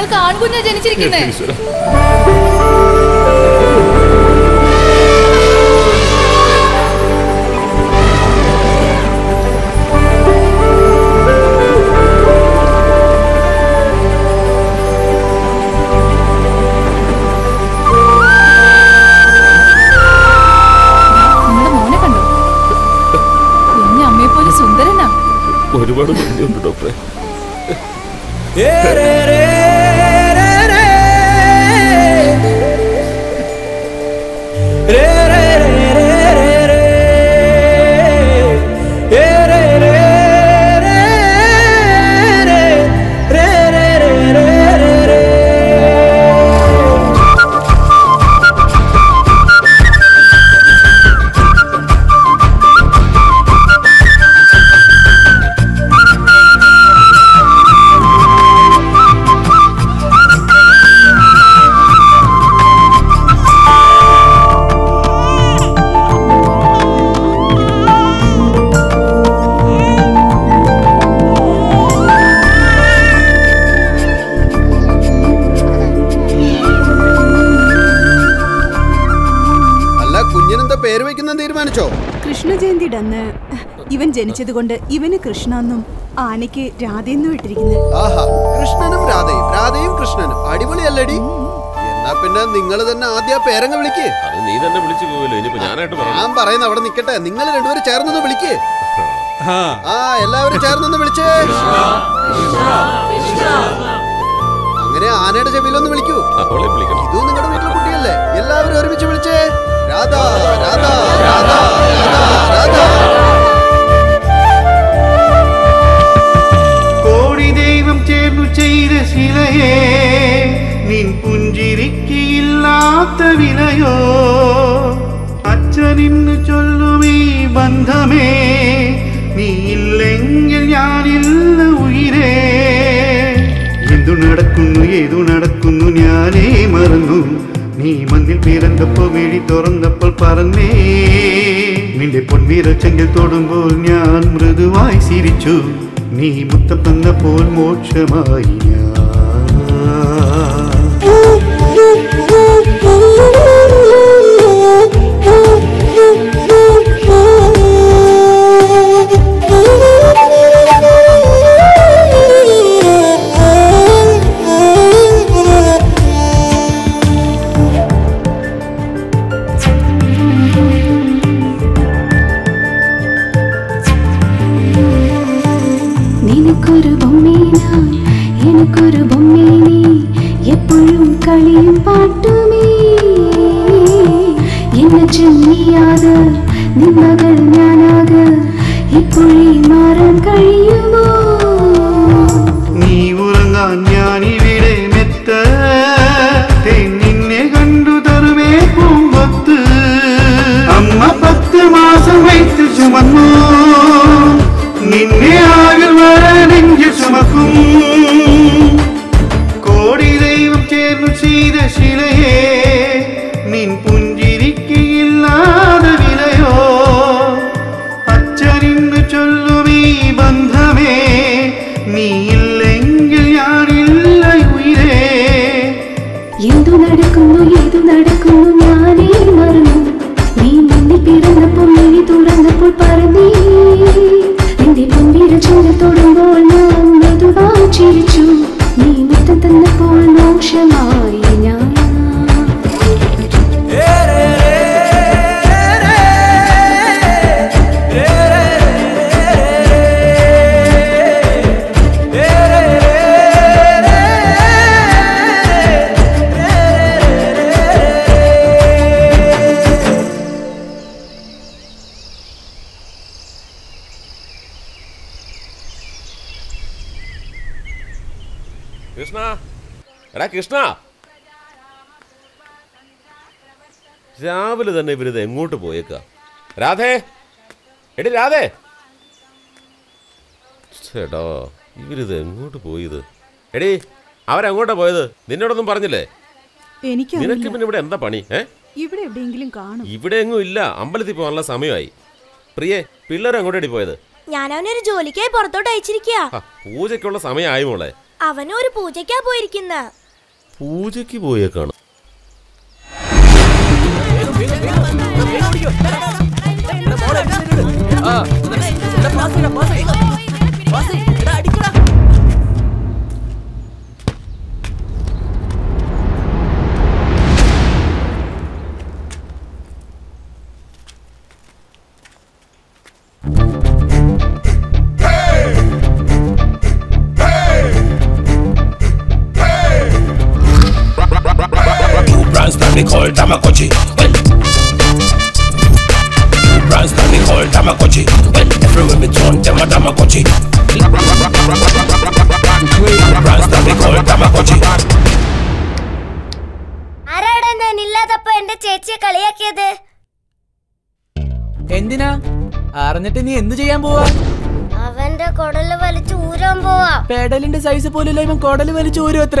നിങ്ങൾക്ക് ആൺകുഞ്ഞാ ജനിച്ചിരിക്കുന്നേ? തീരുമാനിച്ചോ? കൃഷ്ണ ജയന്തി അന്ന് ഇവൻ ജനിച്ചത് കൊണ്ട് ഇവന് കൃഷ്ണ എന്നും ആനയ്ക്ക് രാധയെന്നും ഇട്ടിരിക്കുന്നത്. ആഹാ കൃഷ്ണനും രാധയും. രാധയും കൃഷ്ണനും. അടിപൊളിയല്ലടി. എന്നാ പിന്നെ നിങ്ങൾ തന്നെ ആദ്യ പേരങ്ങ പേരങ്ങ് വിളിക്ക്. അത് നീ തന്നെ വിളിച്ചു പോവല്ലോ. ഇനിയിപ്പോ ഞാനായിട്ട് പറഞ്ഞു ഞാൻ പറയുന്ന അവിടെ നിക്കട്ടെ. നിങ്ങൾ രണ്ടുപേരും ചേർന്നൊന്ന് വിളിക്ക്. ആ എല്ലാവരും ചേർന്നൊന്ന് വിളിച്ചേ. അങ്ങനെ ആനയുടെ ചെവിയിലൊന്ന് വിളിക്കൂ. അവളെ വിളിക്കണം. ഇതും നിങ്ങളുടെ വീട്ടിലെ കുട്ടിയല്ലേ? എല്ലാവരും ഒരുമിച്ച് വിളിച്ചേ. രാധാ രാധാ രാധാ രാധാ രാധാ. കോടി ദൈവം ചേർന്നു ചെയ്ത ശിലയേ നിൻ പുഞ്ചിരിക്കില്ലാത്ത വിലയോ? അച്ഛനിന്ന് ചൊല്ലുമീ ബന്ധമേ എന്തു നടക്കുന്നു ഏതു നടക്കുന്നു ഞാനേ മറന്നു. നീ മന്നിൽ പിറന്നപ്പോ വേടി തുറന്നപ്പോൾ പറഞ്ഞേ നിന്റെ പൊൻവീരച്ചെങ്കിൽ തൊടുമ്പോൾ ഞാൻ മൃദുവായി സിരിച്ചു നീ മുത്തം തന്നപ്പോൾ മോക്ഷമായി ഞാൻ. എനിക്കൊരു ബൊമ്മേനെ എപ്പോഴും കളിയും പാട്ടുമേ. എന്നെ ചെന്നിയാത് നിന്മകൾ ഞാനാക് രാധേ. എടി രാധേ. ചേട്ടാ ഇവരിത് എങ്ങോട്ട് പോയത്? എടി അവരെങ്ങോട്ടാ പോയത്? നിന്നോടൊന്നും പറഞ്ഞില്ലേ? എനിക്ക് നിനക്ക് പിന്നെ ഇവിടെ എന്താ പണി ഏ? ഇവിടെ എവിടെയെങ്കിലും കാണും. ഇവിടെ എങ്ങും ഇല്ല. അമ്പലത്തിൽ പോകാനുള്ള സമയമായി. പ്രിയെ പിള്ളേർ എങ്ങോട്ടടി പോയത്? ഞാൻ അവനൊരു ജോലിക്കായി പുറത്തോട്ട് അയച്ചിരിക്കുക പൂജയ്ക്കുള്ള സമയമായി മോളെ. അവനൊരു ഒരു പൂജയ്ക്കാ പോയിരിക്കുന്ന. പൂജയ്ക്ക് പോയേക്കാണ്. കൊടൽ വലിച്ചു ഊരും അത്ര.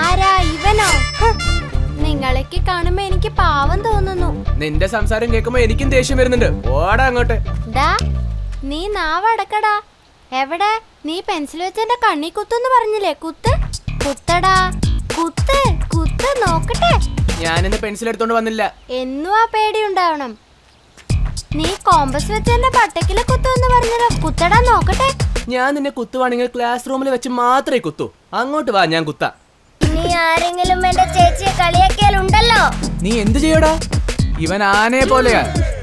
ആരാ ഇവനോ? നിങ്ങളൊക്കെ കാണുമ്പോ എനിക്ക് പാവം തോന്നുന്നു. നിന്റെ സംസാരം കേൾക്കുമ്പോ എനിക്കും ദേഷ്യം വരുന്നുണ്ട്. ഓടാ അങ്ങോട്ട്. ഡാ നീ നാവടക്കടാ എവിടെ? നീ പെൻസിൽ വെച്ച് എന്റെ കണ്ണി കുത്തെന്ന് പറഞ്ഞില്ലേ? കുത്ത്? കുത്തടാ. കുത്ത് കുത്ത് നോക്കട്ടെ. ഞാൻ ഇന്ന് പെൻസിൽ എടുത്തോണ്ട് വന്നില്ല. എന്നും ആ പേടി ഉണ്ടാവണം. നീ കോമ്പസ് വെച്ച് എന്റെ പട്ടക്കിലെ കുത്തുമെന്ന് പറഞ്ഞല്ലോ. കുത്തടാ നോക്കട്ടെ. ഞാൻ നിന്നെ കുത്തുവാണെങ്കിൽ ക്ലാസ് റൂമിൽ വെച്ച് മാത്രമേ കുത്തു. അങ്ങോട്ട് വാ ഞാൻ കുത്താ. നീ ആരെങ്കിലും എന്റെ ചേച്ചിയെ കളിയാക്കിയാലുണ്ടല്ലോ നീ എന്ത് ചെയ്യടാ? ഇവൻ ആനയെ പോലെയാ.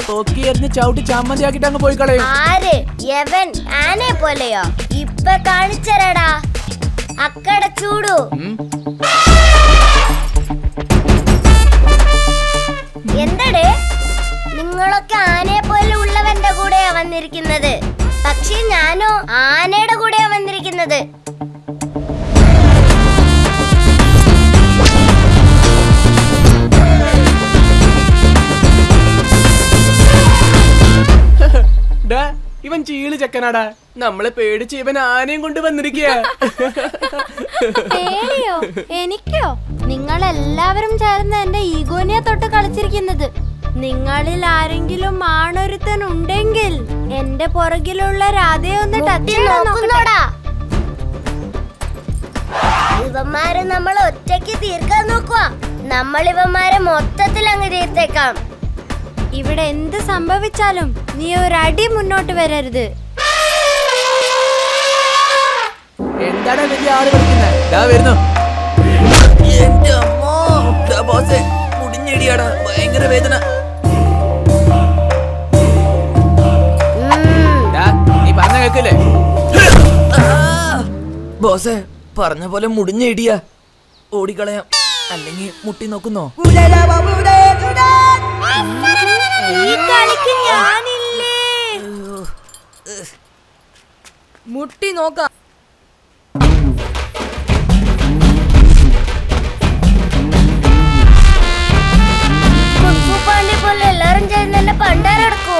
തോക്കി എറിഞ്ഞ് ചവിട്ടി ചമ്മന്തി ആക്കിട്ട് അങ്ങ് പോയി കളയും. ആര്? യവൻ ആനയെ പോലെയോ? ഇപ്പൊ കാണിച്ചരടാ. അക്കട ചൂടു. എന്തടേ? നിങ്ങളൊക്കെ ആനയെ പോലെ ഉള്ളവന്റെ കൂടെയാ വന്നിരിക്കുന്നത്. പക്ഷേ ഞാനോ ആനയുടെ കൂടെയാ വന്നിരിക്കുന്നത്. ഇവൻ ചീൾ ചെക്കനാടാ. നമ്മളെ പേടിച്ച് ഇവൻ ആനയും കൊണ്ട് വന്നിരിക്കോ എനിക്കോ? നിങ്ങൾ എല്ലാവരും ചേർന്ന് എന്റെ ഈഗോനിയെ തൊട്ട് കളിച്ചിരിക്കുന്നത്. നിങ്ങളിൽ ആരെങ്കിലും ആണൊരുത്തൻ ഉണ്ടെങ്കിൽ എന്റെ പുറകിലുള്ള രാധയെ ഒന്ന് ടച്ച് നോക്കുന്നോടാ ഇവന്മാരെ നമ്മൾ ഒറ്റയ്ക്ക് തീർക്കാൻ നോക്കുക നമ്മൾ ഇവന്മാരെ മൊത്തത്തിൽ അങ്ങ് തീർത്തേക്കാം. ഇവിടെ എന്ത് സംഭവിച്ചാലും നീ ഒരടി മുന്നോട്ട് വരരുത്. എന്താണ് വലിയ ആൾ കളിക്കുന്നത് ദാ വരുന്നു. എന്റെ അമ്മോ. ദാ ബോസേ മുടിഞ്ഞിടിയാടാ. ഭയങ്കര വേദന. കേക്കില്ലേ? ബോസേ പറഞ്ഞ പോലെ മുടിഞ്ഞ ഇടിയ ഓടിക്കളയാം. അല്ലെങ്കിൽ മുട്ടി നോക്കുന്നോ? മുട്ടി നോക്കാം. പോലെ എല്ലാരും ചേർന്ന് എന്നെ പണ്ടാരടക്കൂ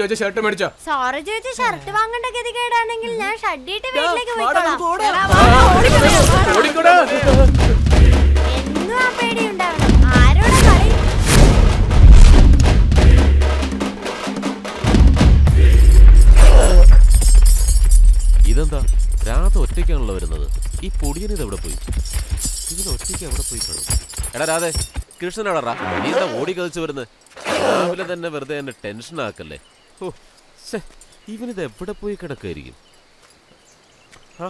ചോദിച്ച ഷർട്ട് മേടിച്ചോ. സോറി ചോദിച്ച ഷർട്ട് വാങ്ങേണ്ട ഗതികേടാണെങ്കിൽ ഞാൻ ഷഡ്ഡിട്ട് വീട്ടിലേക്ക് എന്നും ആ പേടി ഉണ്ടാവണം? ആരോടാ കളി? ഇതെന്താ? രാധ ഒറ്റയ്ക്കാണല്ലോ വരുന്നത്. ഈ പൊടിയനെ ഇത് എവിടെ പോയി? ഇതിന് ഒറ്റയ്ക്ക് എവിടെ പോയി കാണും എടാ രാധേ കൃഷ്ണനാടാ നീ എന്താ ഓടി കളിച്ച് വരുന്നത്? രാവിലെ തന്നെ വെറുതെ എന്നെ ടെൻഷൻ ആക്കല്ലേ ഓ ഇവനിത് എവിടെ പോയി കിടക്കായിരിക്കും? ആ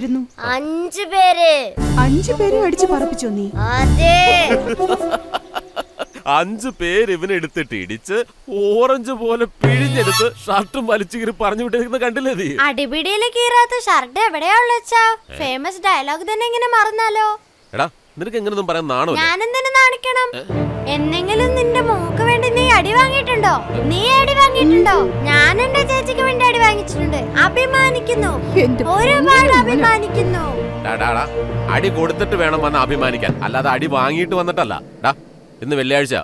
പേരായിരുന്നു? അഞ്ചു പേര്. അഞ്ചു പേരെ അടിച്ചു പറപ്പിച്ചോ നീ? അതെ. അഞ്ചു പേര് ഇവനെ എടുത്തിട്ട് ഇടിച്ച് ഓറഞ്ച് പോലെ പിഴിഞ്ഞെടുത്ത് ഷർട്ടും വലിച്ചു കീറി പറഞ്ഞു വിട്ടിരിക്കുന്ന കണ്ടില്ലേ നീ? അടിപിടിയിൽ കീറാത്ത ഷർട്ട് എവിടെയാ ഉള്ളച്ചാ ഫേമസ് ഡയലോഗ് തന്നെ ഇങ്ങനെ മറന്നാലോ? എടാ നിനക്ക് എങ്ങനെയൊന്നും പറയാൻ നാണോ ഞാനെന്തിനു നാണിക്കണം? എന്നെങ്കിലും നിന്റെ മോക്ക് വേണ്ടി നീ അടി വാങ്ങിയിട്ടുണ്ടോ? നീ അടി വാങ്ങിയിട്ടുണ്ടോ? ഞാൻ എന്റെ ചേച്ചിക്ക് വേണ്ടി അടി വാങ്ങിച്ചിട്ടുണ്ട്. അഭിമാനിക്കുന്നു. ഒരുപാട് അഭിമാനിക്കുന്നു. അടി കൊടുത്തിട്ട് വേണം വന്ന് അഭിമാനിക്കാൻ. അല്ലാതെ അടി വാങ്ങിയിട്ട് വന്നിട്ടല്ല. ഡാ ഇന്ന് വെള്ളിയാഴ്ച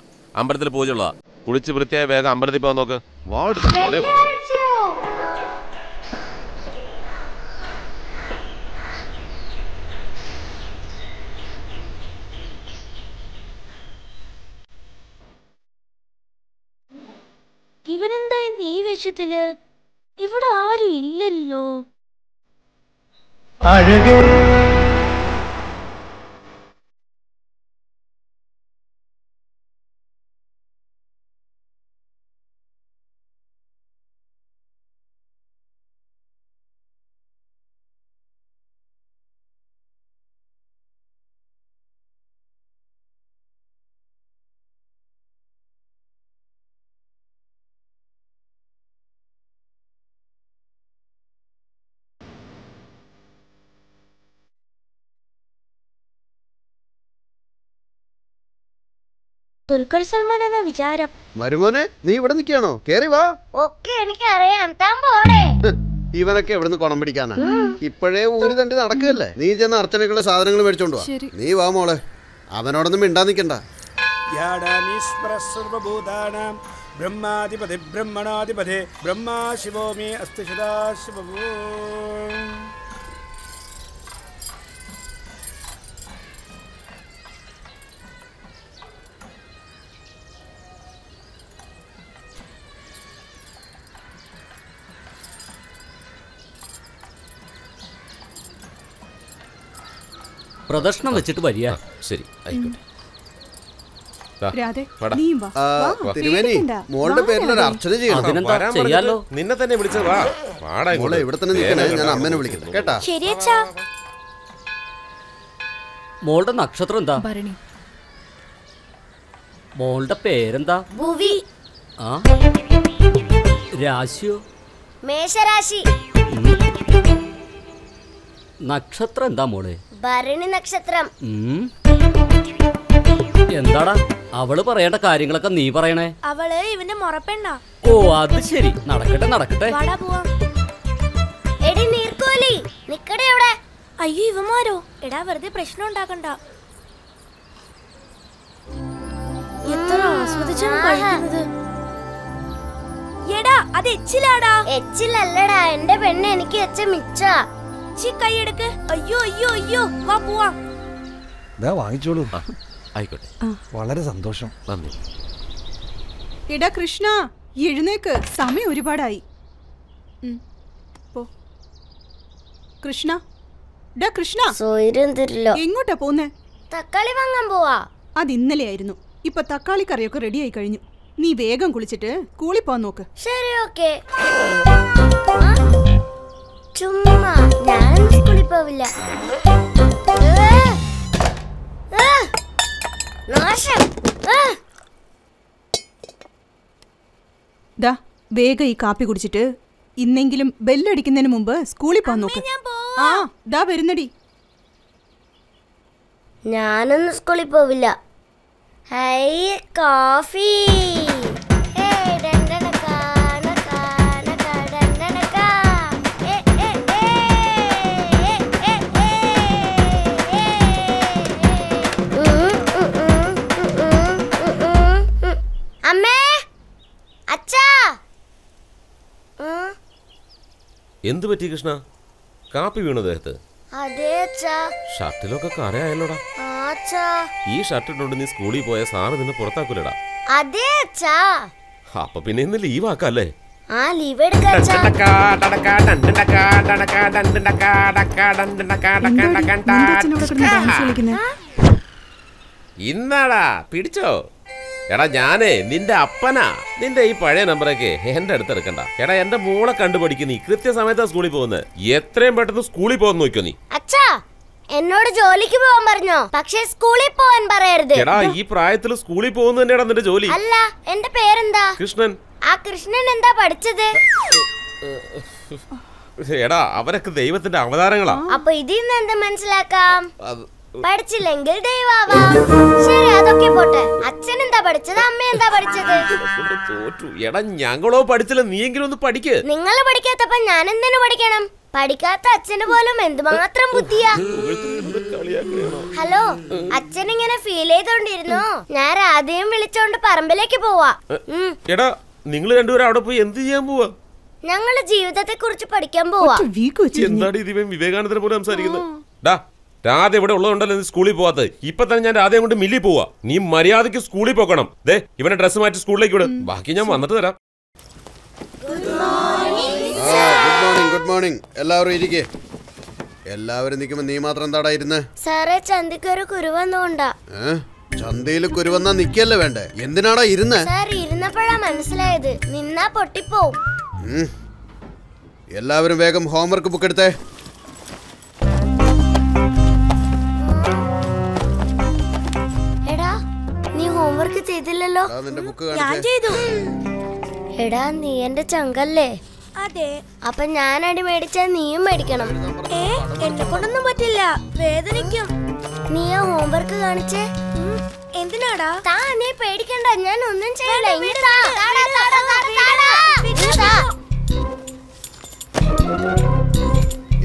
അമ്പലത്തിൽ പൂജ ഉള്ളതാ കുളിച്ച് വൃത്തിയായ വേഗം അമ്പലത്തിൽ പോകാൻ നോക്ക് മോനെ. ഇവനെന്താ ഈ വേഷത്തിൽ? ഇവിടെ ആരും ഇല്ലല്ലോ. അഴകേ ദുൽഖർ സൽമാൻ എന്ന വിചാരം. മരുമോനെ നീ ഇവിടെ നിൽക്കുകയാണോ? കേറി വാ. ഒക്കെ എനിക്കറിയാം. താൻ പോടെ ഹ്, ഇവനൊക്കെ എവിടുന്ന് കുണം പിടിക്കാനാ. ഇപ്പോഴേ ഊരി തണ്ടി നടക്കുകയല്ലേ? നീ ചെന്ന് അർച്ചനക്കുള്ള സാധനങ്ങൾ മേടിച്ചോണ്ട് വാ. നീ വാ മോളെ. അവനോടൊന്നും മിണ്ടാ സർവഭൂതാനാं ബ്രഹ്മാധിപതി ബ്രഹ്മണാധിപതി ബ്രഹ്മാ ശിവോ മേ അസ്തി സദാശിവോ പ്രദർശനം വെച്ചിട്ട് വരിക. ശരി. ആയിക്കോട്ടെ. മോളുടെ. അർച്ചന ചെയ്യണം. നിന്നെ തന്നെ വിളിച്ചത്. വാ വാടാ മോളെ ഇങ്ങോട്ട്. ഇവിടെ തന്നെ നിൽക്കണേ. ഞാൻ അമ്മനെ വിളിക്കട്ടെ. കേട്ടാ? മോളുടെ നക്ഷത്രം എന്താ? ഭരണി. മോളുടെ പേരെന്താ? ഭുവി. ആ? രാശിയോ? മേഷരാശി. നക്ഷത്രം എന്താ മോളെ? ഭരണി നക്ഷത്രം. എന്താടാ? അവൾ പറയേണ്ട കാര്യങ്ങളൊക്കെ നീ പറയണേ. അവൾ ഇവന്റെ മുറപ്പെണ്ണ. ഓ അത് ശരി. നടക്കട്ടെ നടക്കട്ടെ. വാടാ പോവാം. എടി നീർക്കോലി നിക്കടെ അവിടെ. അയ്യോ ഇവന്മാരോ? എടാ വെറുതെ പ്രശ്നം ഉണ്ടാക്കണ്ട. എത്ര ആസ്വദിച്ചാണ് കഴിക്കുന്നത്? എടാ അത് എച്ചിലാടാ. എച്ചിലല്ലടാ. എന്റെ പെണ്ണ് എനിക്ക് വെച്ച മിച്ച. കൈയെടുക്ക് അയ്യോ അയ്യോ അയ്യോ. വാ പോവാ. ഇതാ വാങ്ങിച്ചോളൂ. ആയിക്കോട്ടെ. വളരെ സന്തോഷം. നന്ദി. എടാ കൃഷ്ണ എഴുന്നേക്ക്. സമയം ഒരുപാടായി. പോ. കൃഷ്ണ. ഡാ കൃഷ്ണ. എങ്ങോട്ടാ പോന്നെ തക്കാളി വാങ്ങാൻ പോവാ. അത് ഇന്നലെയായിരുന്നു ഇപ്പൊ തക്കാളി കറിയൊക്കെ റെഡിയായി കഴിഞ്ഞു. നീ വേഗം കുളിച്ചിട്ട് കൂളിപ്പോ പോവാൻ നോക്ക്. ശരി ഓക്കെ. ചുമ്മാ ഞാനൊന്നും സ്കൂളിൽ പോവില്ല. നാശം ദാ വേഗം ഈ കാപ്പി കുടിച്ചിട്ട് ഇന്നെങ്കിലും ബെല്ലടിക്കുന്നതിന് മുമ്പ് സ്കൂളിൽ പോകാൻ നോക്ക്. ആ ദാ വരുന്നടി. ഞാനൊന്നും സ്കൂളിൽ പോവില്ല. Hi coffee. എന്ത് പറ്റി കൃഷ്ണ? കാപ്പി വീണു ദേഹത്ത്. ഷർട്ടിലൊക്കെ കരയായല്ലോടാ. ഈ ഷർട്ട് ഇട്ടുകൊണ്ട് നീ സ്കൂളിൽ പോയ സാറ് നിന്നെ പുറത്താക്കൂലടാ. അതെ അപ്പൊ പിന്നെ ഇന്ന് ലീവ് ആക്കല്ലേ? ആ ലീവ് ഇന്നാടാ പിടിച്ചോ? എടാ ഞാനേ നിന്റെ അപ്പനാ. നിന്റെ ഈ പഴയ നമ്പറൊക്കെ എന്റെ അടുത്ത് എടുക്കണ്ട. എടാ എന്റെ മോളെ കണ്ടുപഠിക്കുന്നു കൃത്യസമയത്താ സ്കൂളിൽ പോകുന്നത്. എത്രയും പെട്ടെന്ന് സ്കൂളിൽ പോകുന്ന നോക്കിയോ നീ. അച്ഛാ എന്നോട് ജോലിക്ക് പോകാൻ പറഞ്ഞോ? പക്ഷേ സ്കൂളിൽ പോവാൻ പറയരുത്. എടാ ഈ പ്രായത്തിൽ സ്കൂളിൽ പോകുന്നത് തന്നെയാടാ നിന്റെ ജോലി. അല്ല എന്റെ പേരെന്താ? കൃഷ്ണൻ. ആ കൃഷ്ണൻ എന്താ പഠിച്ചത്? എടാ അവരൊക്കെ ദൈവത്തിന്റെ അവതാരങ്ങളാ. അപ്പൊ ഇതിൽ നിന്ന് എന്ത് മനസ്സിലാക്കാം? പഠിച്ചില്ലെങ്കിൽ ദൈവാവാം ശരി അതൊക്കെ പോട്ടെ. അച്ഛൻ എന്താ പഠിച്ചത്? അമ്മ എന്താ പഠിച്ചത്? തോറ്റു. എടാ ഞങ്ങളോ പഠിച്ചില്ല നീയെങ്കിലും ഒന്ന് പഠിക്ക്. നിങ്ങൾ പഠിക്കാത്തപ്പോ ഞാൻ എന്തിനു പഠിക്കണം? പഠിക്കാത്ത അച്ഛന് പോലും എന്തുമാത്രം ബുദ്ധിയാ? ഹലോ അച്ഛൻ ഇങ്ങനെ ഫീൽ ചെയ്തോണ്ടിരുന്നോ. ഞാൻ ആദ്യം വിളിച്ചോണ്ട് പറമ്പിലേക്ക് പോവാ. എടാ നിങ്ങൾ രണ്ടുപേരും അവിടെ പോയി എന്ത് ചെയ്യാൻ പോവാ? ഞങ്ങൾ ജീവിതത്തെ കുറിച്ച് പഠിക്കാൻ പോവാ. എന്താണ് ഇതിവൻ വിവേകാനന്ദനെ പോലെ സംസാരിക്കുന്നത് രാധ ഇവിടെ ഉള്ളതുകൊണ്ടല്ലോ നീ സ്കൂളിൽ പോവാത്തത്? ഇപ്പൊ തന്നെ ഞാൻ രാധയെ കൊണ്ട് മില്ലി പോവാ. നീ മര്യാദയ്ക്ക് സ്കൂളിൽ പോകണം. ദേ ഇവനെ ഡ്രസ്സ് മാറ്റി സ്കൂളിലേക്ക് വിട്. ബാക്കി ഞാൻ വന്നിട്ട് തരാം. ഗുഡ് മോർണിംഗ് ഗുഡ് മോർണിംഗ് എല്ലാവരും ഇരിക്കേ. എല്ലാവരും നിൽക്കുമ്പോ നീ മാത്രം എന്താടാ ഇരുന്ന്? സാറേ ചന്തിക്ക് ഒരു കുരുവന്നുകൊണ്ടാ ചന്തയിൽ കുരുവന്നാ നിക്കല്ലേ വേണ്ടേ? എന്തിനാടാ ഇരുന്ന്? സാർ ഇരുന്നപ്പോഴാ മനസ്സിലായത്. നിന്നാ പൊട്ടിപ്പോവും. എല്ലാവരും വേഗം ഹോംവർക്ക് ബുക്ക് എടുത്തേ. ഹോംവർക്ക് ചെയ്തില്ലല്ലോ. എടാ, നിന്റെ ബുക്ക് ഞാൻ ചെയ്തു. എടാ നീ എന്റെ ചങ്കല്ലേ? അതെ. അപ്പൊ ഞാൻ അടി മേടിച്ചാ നീയും മേടിക്കണം. ഏ എന്നെ കൊണ്ടൊന്നും പറ്റില്ല. വേദനിക്കും. നീ ആ ഹോംവർക്ക് കാണിച്ചേ? എന്തിനാടാ? താ നീ പേടിക്കണ്ട. ഞാൻ ഒന്നും താ.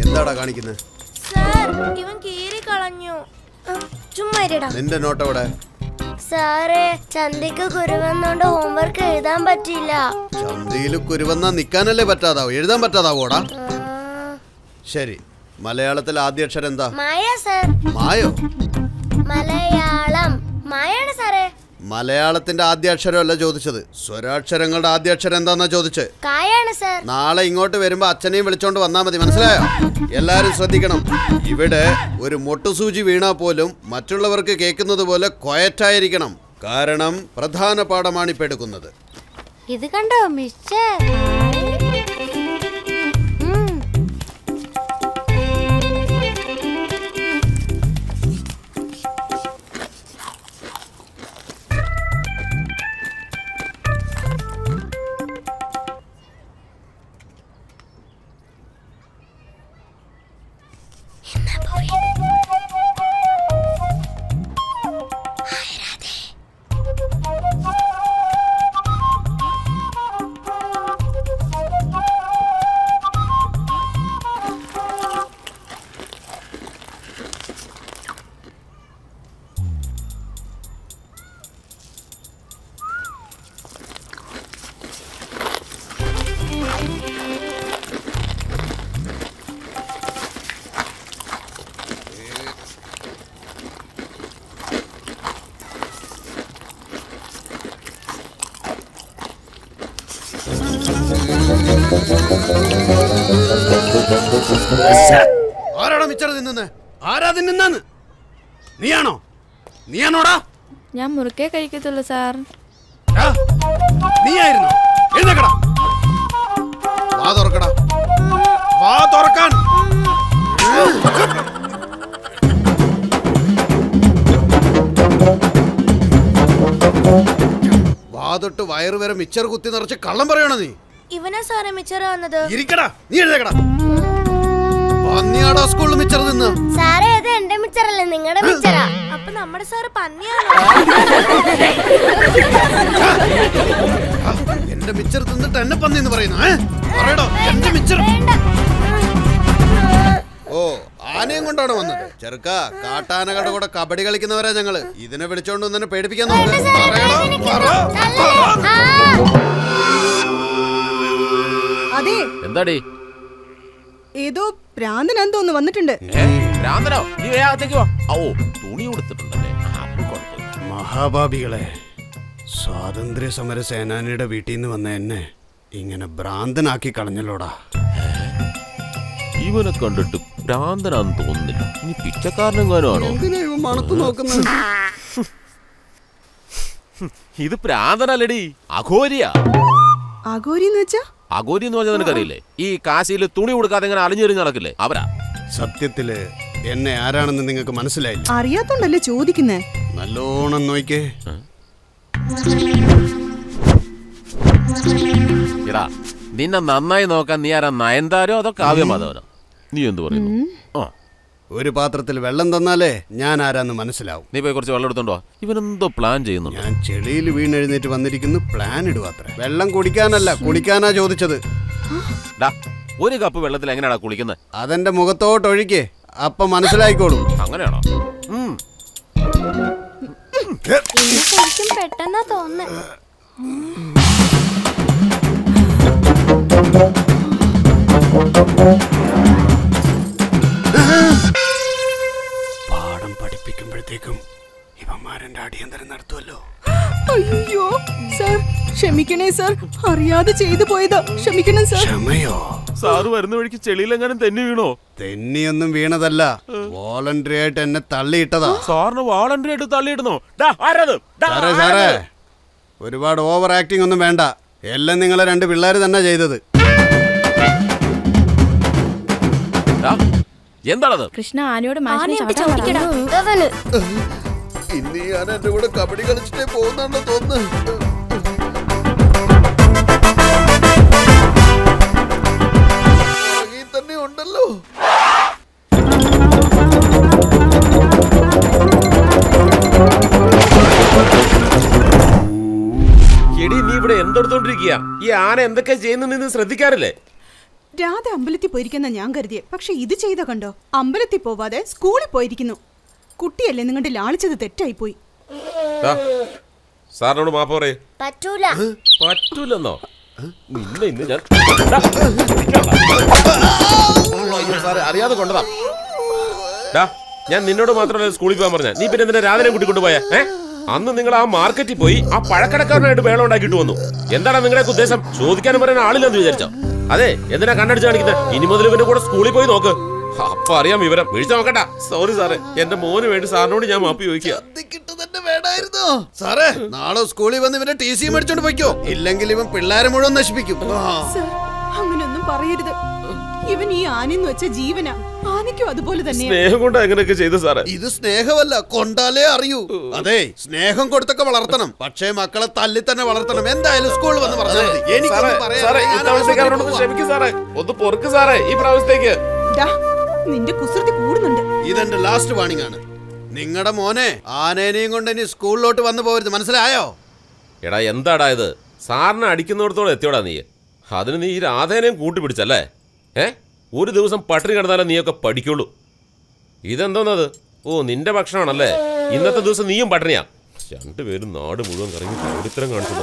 എന്താടാ കാണിക്കുന്നത് സാർ ഇവൻ കീറി കളഞ്ഞു. ചുമ്മാ ഇരിടാ. നിന്റെ നോട്ട് എവിടെ സാറേ ചന്തിക്ക് കുരുവന്നോണ്ട് ഹോംവർക്ക് എഴുതാൻ പറ്റില്ല ചന്തയിൽ കുരുവന്ന നിക്കാനല്ലേ പറ്റാതാവോ? എഴുതാൻ പറ്റാതാവോടാ. ശരി മലയാളത്തിൽ ആദ്യ അക്ഷരം എന്താ? മായ സർ. മായോ? മലയാളം. മായാണ് സാറേ. മലയാളത്തിന്റെ ആദ്യാക്ഷരമല്ല ചോദിച്ചത്. സ്വരാക്ഷരങ്ങളുടെ ആദ്യാക്ഷരം എന്താന്നാ ചോദിച്ചത് കായാണ് സാർ. നാളെ ഇങ്ങോട്ട് വരുമ്പോ അച്ഛനെയും വിളിച്ചോണ്ട് വന്നാ മതി മനസ്സിലായോ? എല്ലാരും ശ്രദ്ധിക്കണം. ഇവിടെ ഒരു മൊട്ടുസൂചി വീണാ പോലും മറ്റുള്ളവർക്ക് കേൾക്കുന്നത് പോലെ ക്വയറ്റായിരിക്കണം. കാരണം പ്രധാന പാഠമാണ് ഇപ്പൊ എടുക്കുന്നത് ഇത് കണ്ടോ മിസ്റ്റർ? കഴിക്കത്തുള്ളൂ സാർ നീയായിരുന്നു. എഴുന്നേക്കടാ. വാ തുറക്കടാ. വാ തുറക്കാൻ. വാ തൊട്ട് വയറ് വരെ മിച്ചർ കുത്തി നിറച്ച് കള്ളം പറയണോ നീ? ഇവനാ സാറേ മിച്ചർ വന്നത്. ഇരിക്കടാ. നീ എഴുതേക്കടാ പന്നിയാടാ സ്കൂളിൽ മിച്ചർ തിന്ന് സാറേ അത് എന്റെ മിച്ചറല്ലേ. നിങ്ങളുടെ അപ്പൊ നമ്മുടെ സാറ് പന്നിയാണോ? എന്റെ മിച്ചർ തിന്നിട്ട് എന്നെ പന്നി എന്ന് പറയുന്നു? പറയടോ എന്റെ മിച്ചർ. ഓ ആനയും കൊണ്ടാണ് വന്നത്. ചെറുക്ക കാട്ടാനകളുടെ കൂടെ കബഡി കളിക്കുന്നവരാ ഞങ്ങൾ. ഇതിനെ വിളിച്ചോണ്ട് തന്നെ പേടിപ്പിക്കാൻ അതെ. എന്താടി? ഏതോ ഭ്രാന്തനെന്തോ ഒന്ന് വന്നിട്ടുണ്ട്. ഏ? ഭ്രാന്തനോ നീ വേഗത്തേക്ക് വാ. ഓ തുണി കൊടുത്തിട്ടുണ്ടല്ലേ? അപ്പൊ കുഴപ്പമില്ല. മഹാഭാപികളെ സ്വാതന്ത്ര്യ സമര സേനാനിയുടെ വീട്ടിൽ നിന്ന് വന്ന എന്നെ ഇങ്ങനെ ഭ്രാന്തനാക്കി കളഞ്ഞല്ലോടാ. ഇവനെ കണ്ടിട്ട് ഭ്രാന്തനാന്ന് തോന്നുന്നില്ല. ഇനി പിച്ചക്കാരനെങ്ങാനും ആണോ മണത്ത് നോക്കുന്നത്? ഇത് ഭ്രാന്തനല്ലടി. അഘോരിയാ. അഘോരി എന്ന് വെച്ചാ? അഘോരി എന്ന് പറഞ്ഞാൽ നിനക്കറിയില്ലേ? ഈ കാശിയിൽ തുണി കൊടുക്കാതെ ഇങ്ങനെ അലിഞ്ഞെറിഞ്ഞ് നടക്കില്ലേ? അവരാ. സത്യത്തിൽ എന്നെ ആരാണെന്ന് നിങ്ങൾക്ക് മനസ്സിലായില്ല. അറിയാത്തോണ്ടല്ലേ ചോദിക്കുന്നേ? നല്ലോണം നോക്കേ ഇടാ നിന്നെ നന്നായി നോക്കാൻ നീ ആരാ നയൻതാരോ അതോ കാവ്യമാധവനോ? നീ എന്തു പറയുന്നു? ആ. ഒരു പാത്രത്തിൽ വെള്ളം തന്നാലേ ഞാൻ ആരാന്ന് മനസ്സിലാവും. നീ പോയി കുറച്ച് വെള്ളം എടുത്തോണ്ടോ ഇവനെന്തോ പ്ലാൻ ചെയ്യുന്നു ഞാൻ ചെളിയിൽ വീണെഴുന്നേറ്റ് വന്നിരിക്കുന്നു പ്ലാൻ ഇടുവാത്ര വെള്ളം കുടിക്കാനല്ല കുളിക്കാനാ ചോദിച്ചത്. ഡാ ഒരു കപ്പ് വെള്ളത്തിൽ എങ്ങനെയാടാ കുളിക്കുന്നത് അതെന്റെ മുഖത്തോട്ട് ഒഴിക്കേ അപ്പൊ മനസ്സിലായിക്കോളും. അങ്ങനെയാണോ? ശരിക്കും പെട്ടെന്നാ തോന്നുന്നത് പാഠം പഠിപ്പിക്കുമ്പോഴത്തേക്കും ഇവന്മാരെന്റെ അടിയന്തരം നടത്തുമല്ലോ അയ്യോ സർ ക്ഷമിക്കണേ സർ അറിയാതെ ചെയ്തു പോയതാ. ക്ഷമിക്കണം സർ ക്ഷമയോ? സാറ് വരുന്ന വഴിക്ക് ചെളിയിലെങ്ങാനും തെന്നി വീണോ? തെന്നിയൊന്നും വീണതല്ല. വോളണ്ടറി ആയിട്ട് എന്നെ തള്ളിയിട്ടതാ. സാറിന് വോളണ്ടറി ആയിട്ട് തള്ളിയിടുന്നോ? ഡാ ആരത്? ഡാ, സാറേ സാറേ. ഒരുപാട് ഓവർ ആക്ടിംഗ് ഒന്നും വേണ്ട. എല്ലാം നിങ്ങളെ രണ്ട് പിള്ളേർ തന്നെ ചെയ്തത്. എന്താണത്? കൃഷ്ണ ആനയോട് ആനയോട് ചവിട്ടിക്കടാ. ഇന്ന് ഞാൻ എന്റെ കൂടെ കബഡി കളിച്ചിട്ടേ പോകുന്നുണ്ടോ തോന്നുന്നു. തന്നെ ഉണ്ടല്ലോ. പന്തെടുത്തോണ്ടിരിക്കുക ഈ ആന എന്തൊക്കെ ചെയ്യുന്നു ശ്രദ്ധിക്കാറില്ലേ? രാധ അമ്പലത്തിൽ പോയിരിക്കുന്ന ഞാൻ കരുതിയെ. പക്ഷെ ഇത് ചെയ്ത കണ്ടോ? അമ്പലത്തിൽ പോവാതെ സ്കൂളിൽ പോയിരിക്കുന്നു. കുട്ടിയല്ലേ നിങ്ങളുടെ ലാളിച്ചത് തെറ്റായി പോയി സാറിനോട് മാപ്പ് പറയേ. പറ്റൂല. പറ്റൂലെന്നോ? നിന്നെ ഇന്ന് ഞാൻ അറിയാതെ കൊണ്ടതാ. ഡാ ഞാൻ നിന്നോട് മാത്രമല്ല സ്കൂളിൽ പോകാൻ പറഞ്ഞ നീ പിന്നെ എന്തിനാ രാവിലെ കൂട്ടിക്കൊണ്ട് കൊണ്ടുപോയാ? ഏ? അന്ന് നിങ്ങൾ ആ മാർക്കറ്റിൽ പോയി ആ പഴക്കടക്കാരനായിട്ട് വേളം ഉണ്ടാക്കിയിട്ട് വന്നു. എന്താണ് നിങ്ങളുടെ ഉദ്ദേശം? ചോദിക്കാനും പറയാൻ ആളില്ലെന്ന് വിചാരിച്ചോ? അതെ എന്തിനാ കണ്ണടിച്ച് കാണിക്കുന്നത് ഇനി മുതൽ ഇവന്റെ കൂടെ സ്കൂളിൽ പോയി നോക്ക്. അപ്പൊ അറിയാം വിവരം. വീഴ്ച നോക്കണ്ട. സോറി സാറേ. എന്റെ മോന് വേണ്ടി സാറിനോട് ഞാൻ മാപ്പി ചോദിക്കുക. സാറേ നാളെ സ്കൂളിൽ വന്ന് ഇവനെ ടി സി മേടിച്ചോണ്ട് പോയിക്കോ. ഇല്ലെങ്കിൽ ഇവൻ പിള്ളേരെ മുഴുവൻ നശിപ്പിക്കും. അങ്ങനെയൊന്നും പറയരുത്. ഇവൻ ഈ ആനെന്ന് വെച്ച ജീവനാ. ആനയ്ക്കും അതുപോലെ തന്നെ സ്നേഹം കൊണ്ട് അങ്ങനെയൊക്കെ ചെയ്തു സാറേ. ഇത് സ്നേഹമല്ല കൊണ്ടാലേ അറിയൂ. അതെ സ്നേഹം കൊടുത്തൊക്കെ വളർത്തണം. പക്ഷേ മക്കളെ തല്ലി തന്നെ വളർത്തണം. എന്തായാലും സ്കൂളിൽ വന്ന് പറഞ്ഞാൽ എനിക്ക് ഒന്ന് പൊറുക്ക് സാറേ ഈ പ്രാവശ്യത്തേക്ക്. ഡാ, നിന്റെ കുസൃതി കൂടുന്നുണ്ട്. ഇതെന്റെ ലാസ്റ്റ് വാണിംഗ് ആണ്. നിങ്ങളുടെ മോനെ ആനേനെയും കൊണ്ട് ഇനി സ്കൂളിലോട്ട് വന്നു പോകരുത്. മനസ്സിലായോ? എടാ എന്താടാ ഇത്? സാറിനെ അടിക്കുന്നിടത്തോളം എത്തിയോടാ നീ. അതിന് നീ ഈ രാധേനെയും കൂട്ടിപ്പിടിച്ചല്ലേ? ഏ? ഒരു ദിവസം പട്ടിണി കിടന്നാലേ നീയൊക്കെ പഠിക്കുള്ളൂ. ഇതെന്തോന്നത്? ഓ നിന്റെ ഭക്ഷണമാണല്ലേ? ഇന്നത്തെ ദിവസം നീയും പട്ടിണിയാ. രണ്ടുപേരും നാട് മുഴുവൻ കറങ്ങി ചരിത്രം കാണിച്ചു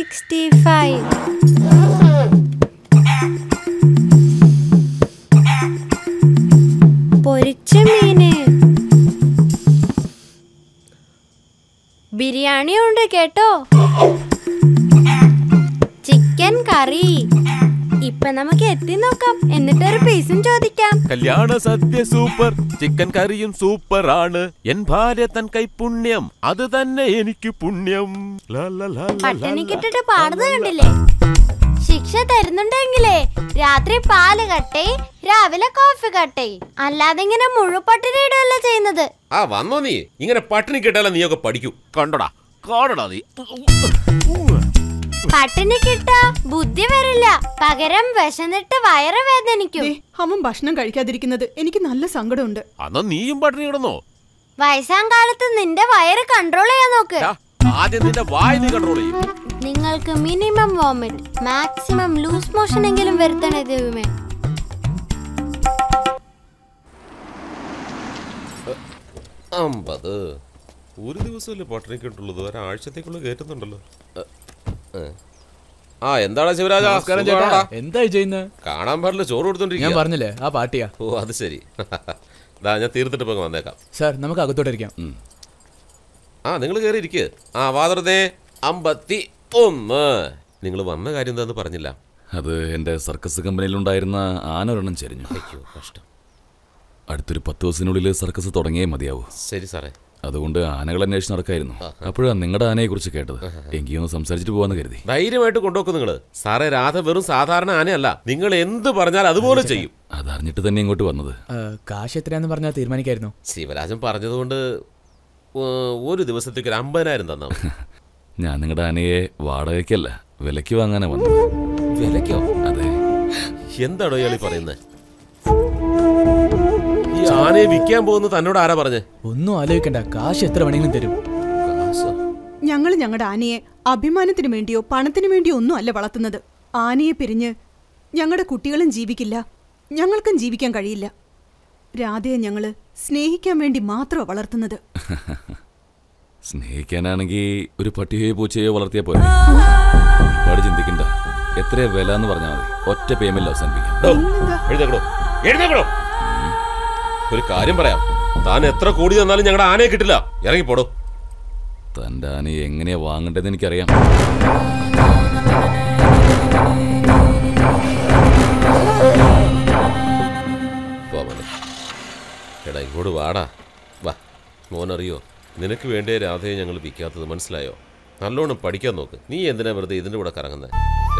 65 പൊരിച്ച മീന്. ബിരിയാണി ഉണ്ട് കേട്ടോ. Chicken curry. നമുക്ക് എത്തി നോക്കാം. എന്നിട്ട് ഒരു പീസും ചോദിക്കാം. കല്യാണ സദ്യ സൂപ്പർ ചിക്കൻ കറിയും സൂപ്പർ ആണ് എൻ ഭാര്യ തൻ കൈപുണ്യം അത് തന്നെ എനിക്ക് പുണ്യം. ലാ, ലാ, ലാ, ലാ, ലാ, പട്ടിണി ലാ. കിട്ടിട്ട് പാടുന്നത് കണ്ടില്ലേ? ശിക്ഷ തരുന്നുണ്ടെങ്കിലേ രാത്രി പാൽ കട്ടേ രാവിലെ കോഫി കട്ടേ അല്ലാതെ ഇങ്ങനെ മുഴുപട്ടിണി ഇടുകയല്ല ചെയ്യുന്നത്. ആ വന്നോ നീ. ഇങ്ങനെ പട്ടിണി കിട്ടാലോ നീയൊക്കെ പഠിക്കൂ. കണ്ടോടാ കാണടാ നീ. പട്ടിണി കിട്ട ബുദ്ധി വരില്ല പകരം വിശന്നിട്ട് വയറ് വേദനിക്കും. ദേ, അവൻ ഭക്ഷണം കഴിക്കാതിരിക്കുന്നത് എനിക്ക് നല്ല സങ്കടമുണ്ട്. അന്നാ നീയും പട്ടിണി കിടന്നോ? വയസ്സാം കാലത്ത് നിന്റെ വയറ് കൺട്രോൾ ചെയ്യാൻ നോക്ക്. ആദ്യം നിന്റെ വായ നീ കൺട്രോൾ ചെയ്യും. നിങ്ങൾക്ക് minimum vomit maximum loose motion എങ്കിലും വരുത്തണേ ദൈവമേ. അമ്പത്. ഒരു ദിവസമല്ലേ പട്ടിണി കിട്ടുള്ളത് ഒരാഴ്ചത്തേക്കുള്ള കയറ്റുന്നുണ്ടല്ലോ. ആ എന്താണ് ശിവരാജ? നമസ്കാരം ചേട്ടാ. സുഖമാണോടാ? എന്തായി ചെയ്യുന്നത് കാണാൻ പാടില്ല ചോറ് കൊടുത്തോണ്ടിരിക്കും. ഞാൻ പറഞ്ഞില്ലേ ആ പാട്ടിയാ. ഓ അത് ശരി. ദാ ഞാൻ തീർത്തിട്ട് ഇപ്പൊ വന്നേക്കാം. സാർ നമുക്ക് അകത്തോട്ടിരിക്കാം ആ നിങ്ങൾ കയറി ഇരിക്കുക ആ വാതൃതേ അമ്പത്തി ഒന്ന് നിങ്ങൾ വന്ന കാര്യം എന്താന്ന് പറഞ്ഞില്ല. അത് എന്റെ സർക്കസ് കമ്പനിയിലുണ്ടായിരുന്ന ആന ഒരെണ്ണം ചെരിഞ്ഞു. അയ്യോ കഷ്ടം. അടുത്തൊരു പത്ത് ദിവസത്തിനുള്ളിൽ സർക്കസ് തുടങ്ങിയേ മതിയാവൂ. ശരി സാറേ. അതുകൊണ്ട് ആനകൾ അന്വേഷിച്ച് നടക്കായിരുന്നു. അപ്പോഴാണ് നിങ്ങളുടെ ആനയെ കുറിച്ച് കേട്ടത്. എങ്കിൽ ഒന്ന് സംസാരിച്ചിട്ട് പോവാന്ന് കരുതി. ധൈര്യമായിട്ട് കൊണ്ടുപോക്കും നിങ്ങൾ സാറേ രാധ വെറും സാധാരണ ആനയല്ല. നിങ്ങൾ എന്ത് പറഞ്ഞാൽ അതുപോലെ ചെയ്യും. അതറിഞ്ഞിട്ട് തന്നെ ഇങ്ങോട്ട് വന്നത്. കാശ് എത്രയാന്ന് പറഞ്ഞാൽ തീരുമാനിക്കായിരുന്നു. ശിവരാജൻ പറഞ്ഞതുകൊണ്ട് ഒരു ദിവസത്തേക്ക് ഒരു അമ്പതിനായിരം തന്നാ ഞാൻ നിങ്ങളുടെ ആനയെ വാടകയ്ക്കല്ല വിലയ്ക്ക് വാങ്ങാനാ വന്നത്. വിലക്കോ അതെ. എന്താണോ ഇയാളി പറയുന്നത് ഈ ആനയെ വിൽക്കാൻ പോകുന്ന തന്നോട് ആരാ പറഞ്ഞേ? ഒന്നും ആലോചിക്കണ്ട. കാശ് എത്ര വേണമെങ്കിലും തരും. ഞങ്ങൾ ഞങ്ങളുടെ ആനയെ അഭിമാനത്തിന് വേണ്ടിയോ പണത്തിന് വേണ്ടിയോ ഒന്നും അല്ല വളർത്തുന്നത്. ആനയെ പിരിഞ്ഞ് ഞങ്ങളുടെ കുട്ടികളും ജീവിക്കില്ല. ഞങ്ങൾക്കും ജീവിക്കാൻ കഴിയില്ല. രാധയെ ഞങ്ങൾ സ്നേഹിക്കാൻ വേണ്ടി മാത്രമാണ് വളർത്തുന്നത്. സ്നേഹിക്കാനാണെങ്കിൽ ഒരു പട്ടിയോ പൂച്ചയോ വളർത്തിയാൽ പോരെ. ഒരുപാട് ചിന്തിക്കണ്ട. എത്രയാ വില എന്ന് പറഞ്ഞാൽ മതി. ഒറ്റ പേയ്മെന്റ് അവസാനിപ്പിക്കാം. ഒരു കാര്യം പറയാം. താൻ എത്ര കൂടി തന്നാലും ഞങ്ങളുടെ ആനയെ കിട്ടില്ല. ഇറങ്ങിപ്പോടോ. തന്റെ ആനയെ എങ്ങനെയാ വാങ്ങേണ്ടതെന്ന് എനിക്കറിയാം. എടാ ഇങ്ങോട്ട് വാടാ. വാ മോനറിയോ നിനക്ക് വേണ്ടേ രാധയെ ഞങ്ങൾ വിൽക്കാത്തത് മനസ്സിലായോ? നല്ലോണം പഠിക്കാൻ നോക്ക്. നീ എന്തിനാ വെറുതെ ഇതിന്റെ കൂടെ കറങ്ങുന്നത്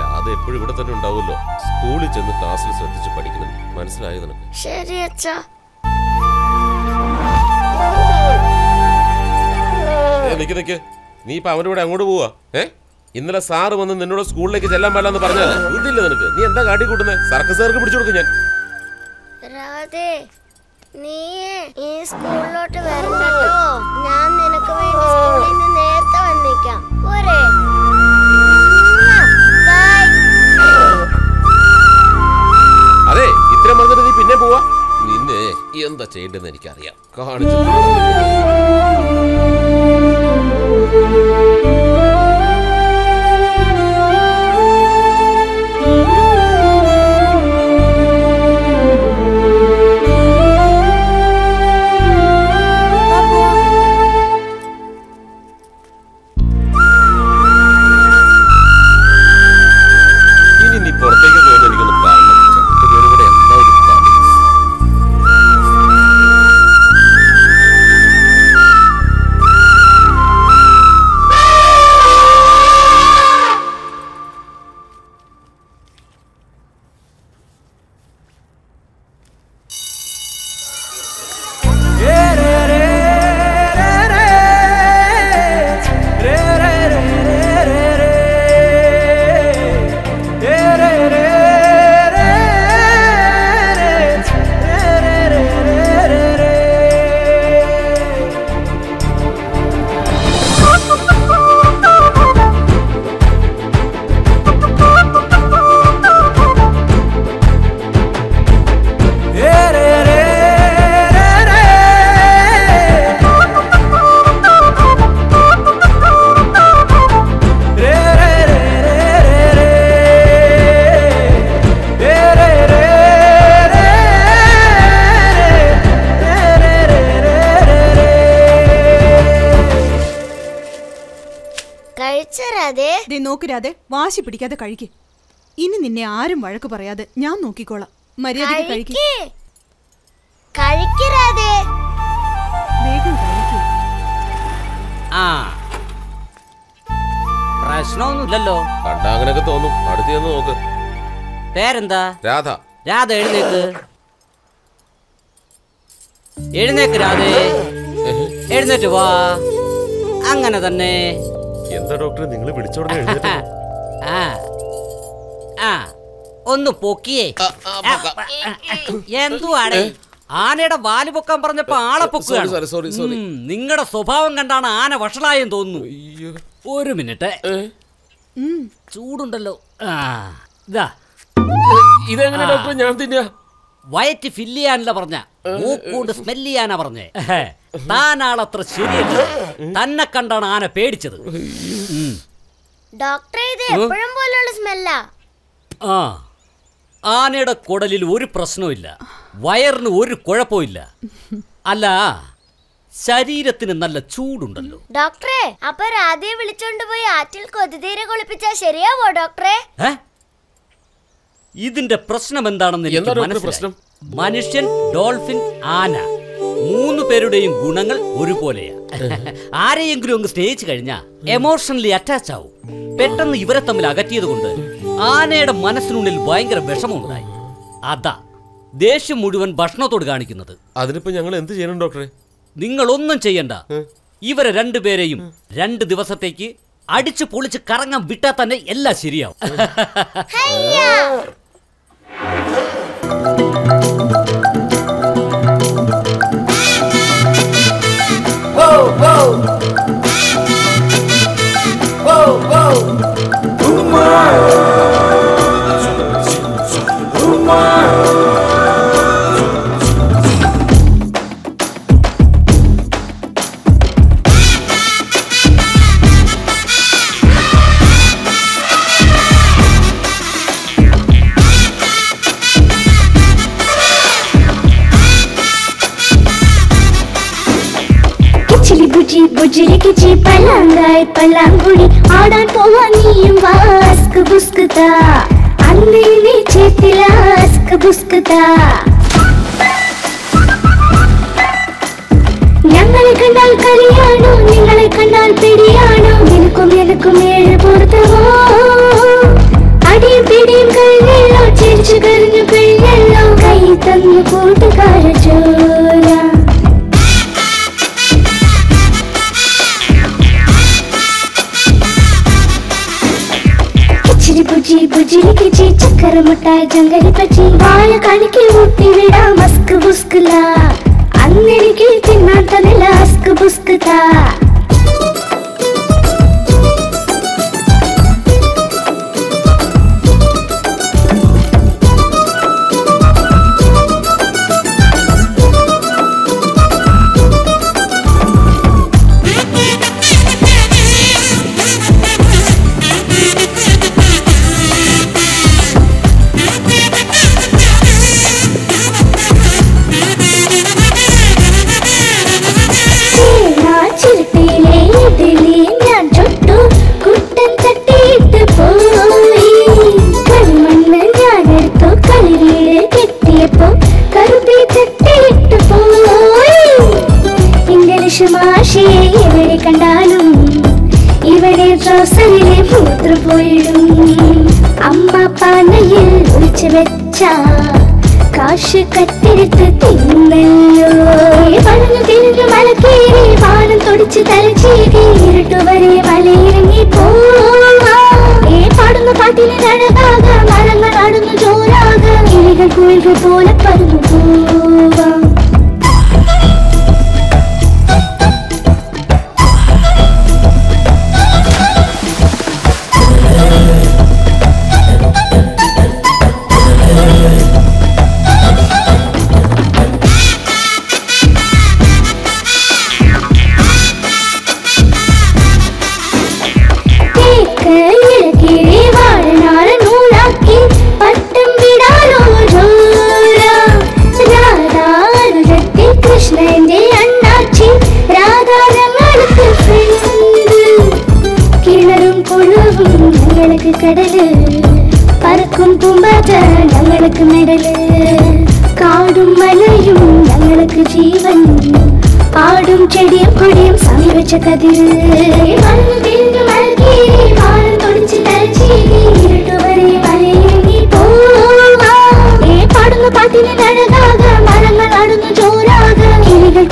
രാധ എപ്പോഴും ഇവിടെ തന്നെ ഉണ്ടാവുമല്ലോ. സ്കൂളിൽ ചെന്ന് ക്ലാസ്സിൽ ശ്രദ്ധിച്ച് പഠിക്കണം. മനസ്സിലായോ നിനക്ക്? ശരി അച്ഛാ. നിക്ക് നിക്ക്. നീ ഇപ്പൊ അവന്റെ കൂടെ അങ്ങോട്ട് പോവാ. ഏ? ഇന്നലെ സാറ് വന്ന് നിന്നോട് സ്കൂളിലേക്ക് ചെല്ലാൻ പാടില്ലെന്ന് പറഞ്ഞു ഇതില്ല നിനക്ക്? നീ എന്താ കാട്ടി കൂട്ടുന്നത് സർക്കസുകാർക്ക് പിടിച്ചു കൊടുക്കും ഞാൻ. രാധേ നീ ഈ സ്കൂളിലോട്ട് വരണ്ടോ ഞാൻ നിനക്ക് വേണ്ടി സ്കൂളിൽ നിന്ന് നേരത്തെ വന്നേക്കാം. പോരെ. എന്താ ചെയ്യേണ്ടതെന്ന് എനിക്കറിയാം. കാണിച്ചു വാശി പിടിക്കാതെ കഴിക്ക്. ഇനി നിന്നെ ആരും വഴക്ക് പറയാതെ ഞാൻ നോക്കിക്കോളാം. മര്യാദയ്ക്ക് കഴിക്ക്. വേഗം കഴിക്ക്. ആ. പ്രശ്നമൊന്നുമില്ലല്ലോ. കണ്ടാ അങ്ങനെയൊക്കെ തോന്നും. അടുത്ത് ചെന്ന് നോക്ക്. പേരെന്താ? രാധ. രാധ എഴുന്നേക്ക്. എഴുന്നേക്ക് രാധ. എഴുന്നേറ്റ് വാ. അങ്ങനെ തന്നെ. എന്താ ഡോക്ടർ നിങ്ങൾ വിളിച്ചോടനെ എഴുന്നേറ്റ് ഒന്ന് പൊക്കിയേ. എന്തുവാണ് ആനയുടെ വാൽ പൊക്കാൻ പറഞ്ഞപ്പോ ആളെ പൊക്കുകയാണ്. sorry, sorry, sorry. നിങ്ങളുടെ സ്വഭാവം കണ്ടാണ് ആന വഷളായെന്ന് തോന്നുന്നു. ഒരു മിനിറ്റ്. ചൂടുണ്ടല്ലോ. ഇതെങ്ങനെ ഡോക്ടർ ഞാൻ തിന്നാ? വയറ്റ് ഫില്ല് ചെയ്യാനല്ല പറഞ്ഞ. മൂക്കൂണ്ട് സ്മെൽ ചെയ്യാനാ പറഞ്ഞേ. താനാളത്ര ശരിയല്ല. തന്നെ കണ്ടാണ് ആന പേടിച്ചത്. ഡോക്ടറെ ഇത് എപ്പോഴും പോലെയുള്ള സ്മെല്ലാ? ആ. ആനയുടെ കുടലിൽ ഒരു പ്രശ്നവുമില്ല. വയറിന് ഒരു കുഴപ്പമില്ല അല്ല ശരീരത്തിന് നല്ല ചൂടുണ്ടല്ലോ. ഡോക്ടറെ അപ്പൊ രാധയെ വിളിച്ചോണ്ട് പോയി ആറ്റിൽ കൊതുതീരെ കുളിപ്പിച്ചാ ശരിയാവോ ഡോക്ടറെ? ഇതിന്റെ പ്രശ്നം എന്താണെന്ന് മനസ്സിലായി. മനുഷ്യൻ ഡോൾഫിൻ ആന മൂന്ന് പേരുടെയും ഗുണങ്ങൾ ഒരുപോലെയാ. ആരെയെങ്കിലും അങ്ങ് സ്നേഹിച്ചു കഴിഞ്ഞാ എമോഷണലി അറ്റാച്ച് ആവും. പെട്ടെന്ന് ഇവരെ തമ്മിൽ അകറ്റിയത് കൊണ്ട് ആനയുടെ മനസ്സിനുള്ളിൽ ഭയങ്കര വിഷമമുണ്ടായി. അതാ ദേഷ്യം മുഴുവൻ ഭക്ഷണത്തോട് കാണിക്കുന്നത്. അതിനിപ്പോ ഞങ്ങൾ എന്ത് ചെയ്യണം ഡോക്ടറെ? നിങ്ങൾ ഒന്നും ചെയ്യണ്ട ഇവരെ രണ്ടുപേരെയും രണ്ട് ദിവസത്തേക്ക് അടിച്ചു പൊളിച്ച് കറങ്ങാൻ വിട്ടാൽ തന്നെ എല്ലാം ശരിയാവും. புஜி புஜிரிக்கு ஜி பலாங்காய் பலாங்குடி ஆடான் போவா நீயும் வாஸ்கு புஸ்குதா ബുസ്കുത ഞങ്ങളെ കണ്ടാൽ കളിയാണോ? നിങ്ങളെ കണ്ടാൽ പിടിയാണോ? നിനക്കും എനക്കും ഏഴ് പൊറുത്തവോ? അടിയും പിടിയും കഴിഞ്ഞല്ലോ ചിരിച്ചു കഴിഞ്ഞു കഴിഞ്ഞല്ലോ. കൈ തന്നു കൂട്ടുകാര മുട്ടായി ജങ്കരി പറ്റി വായ കണിക്ക് ഊട്ടി വിടാ മസ്ക് ബുസ്കുല അന്നെനിക്ക് തിന്നാൻ തന്നില്ല അസ്ക് ബുസ്ക് താ കാശ് കത്തിരുത്ത് തിന്നല്ലോ. പറഞ്ഞു തിരിഞ്ഞു മലക്കേറി പാലം തൊടിച്ച് തലച്ചേരി ഇരുട്ടുവരെ മലയിറങ്ങി പോ പാടുന്ന പാട്ടിലെ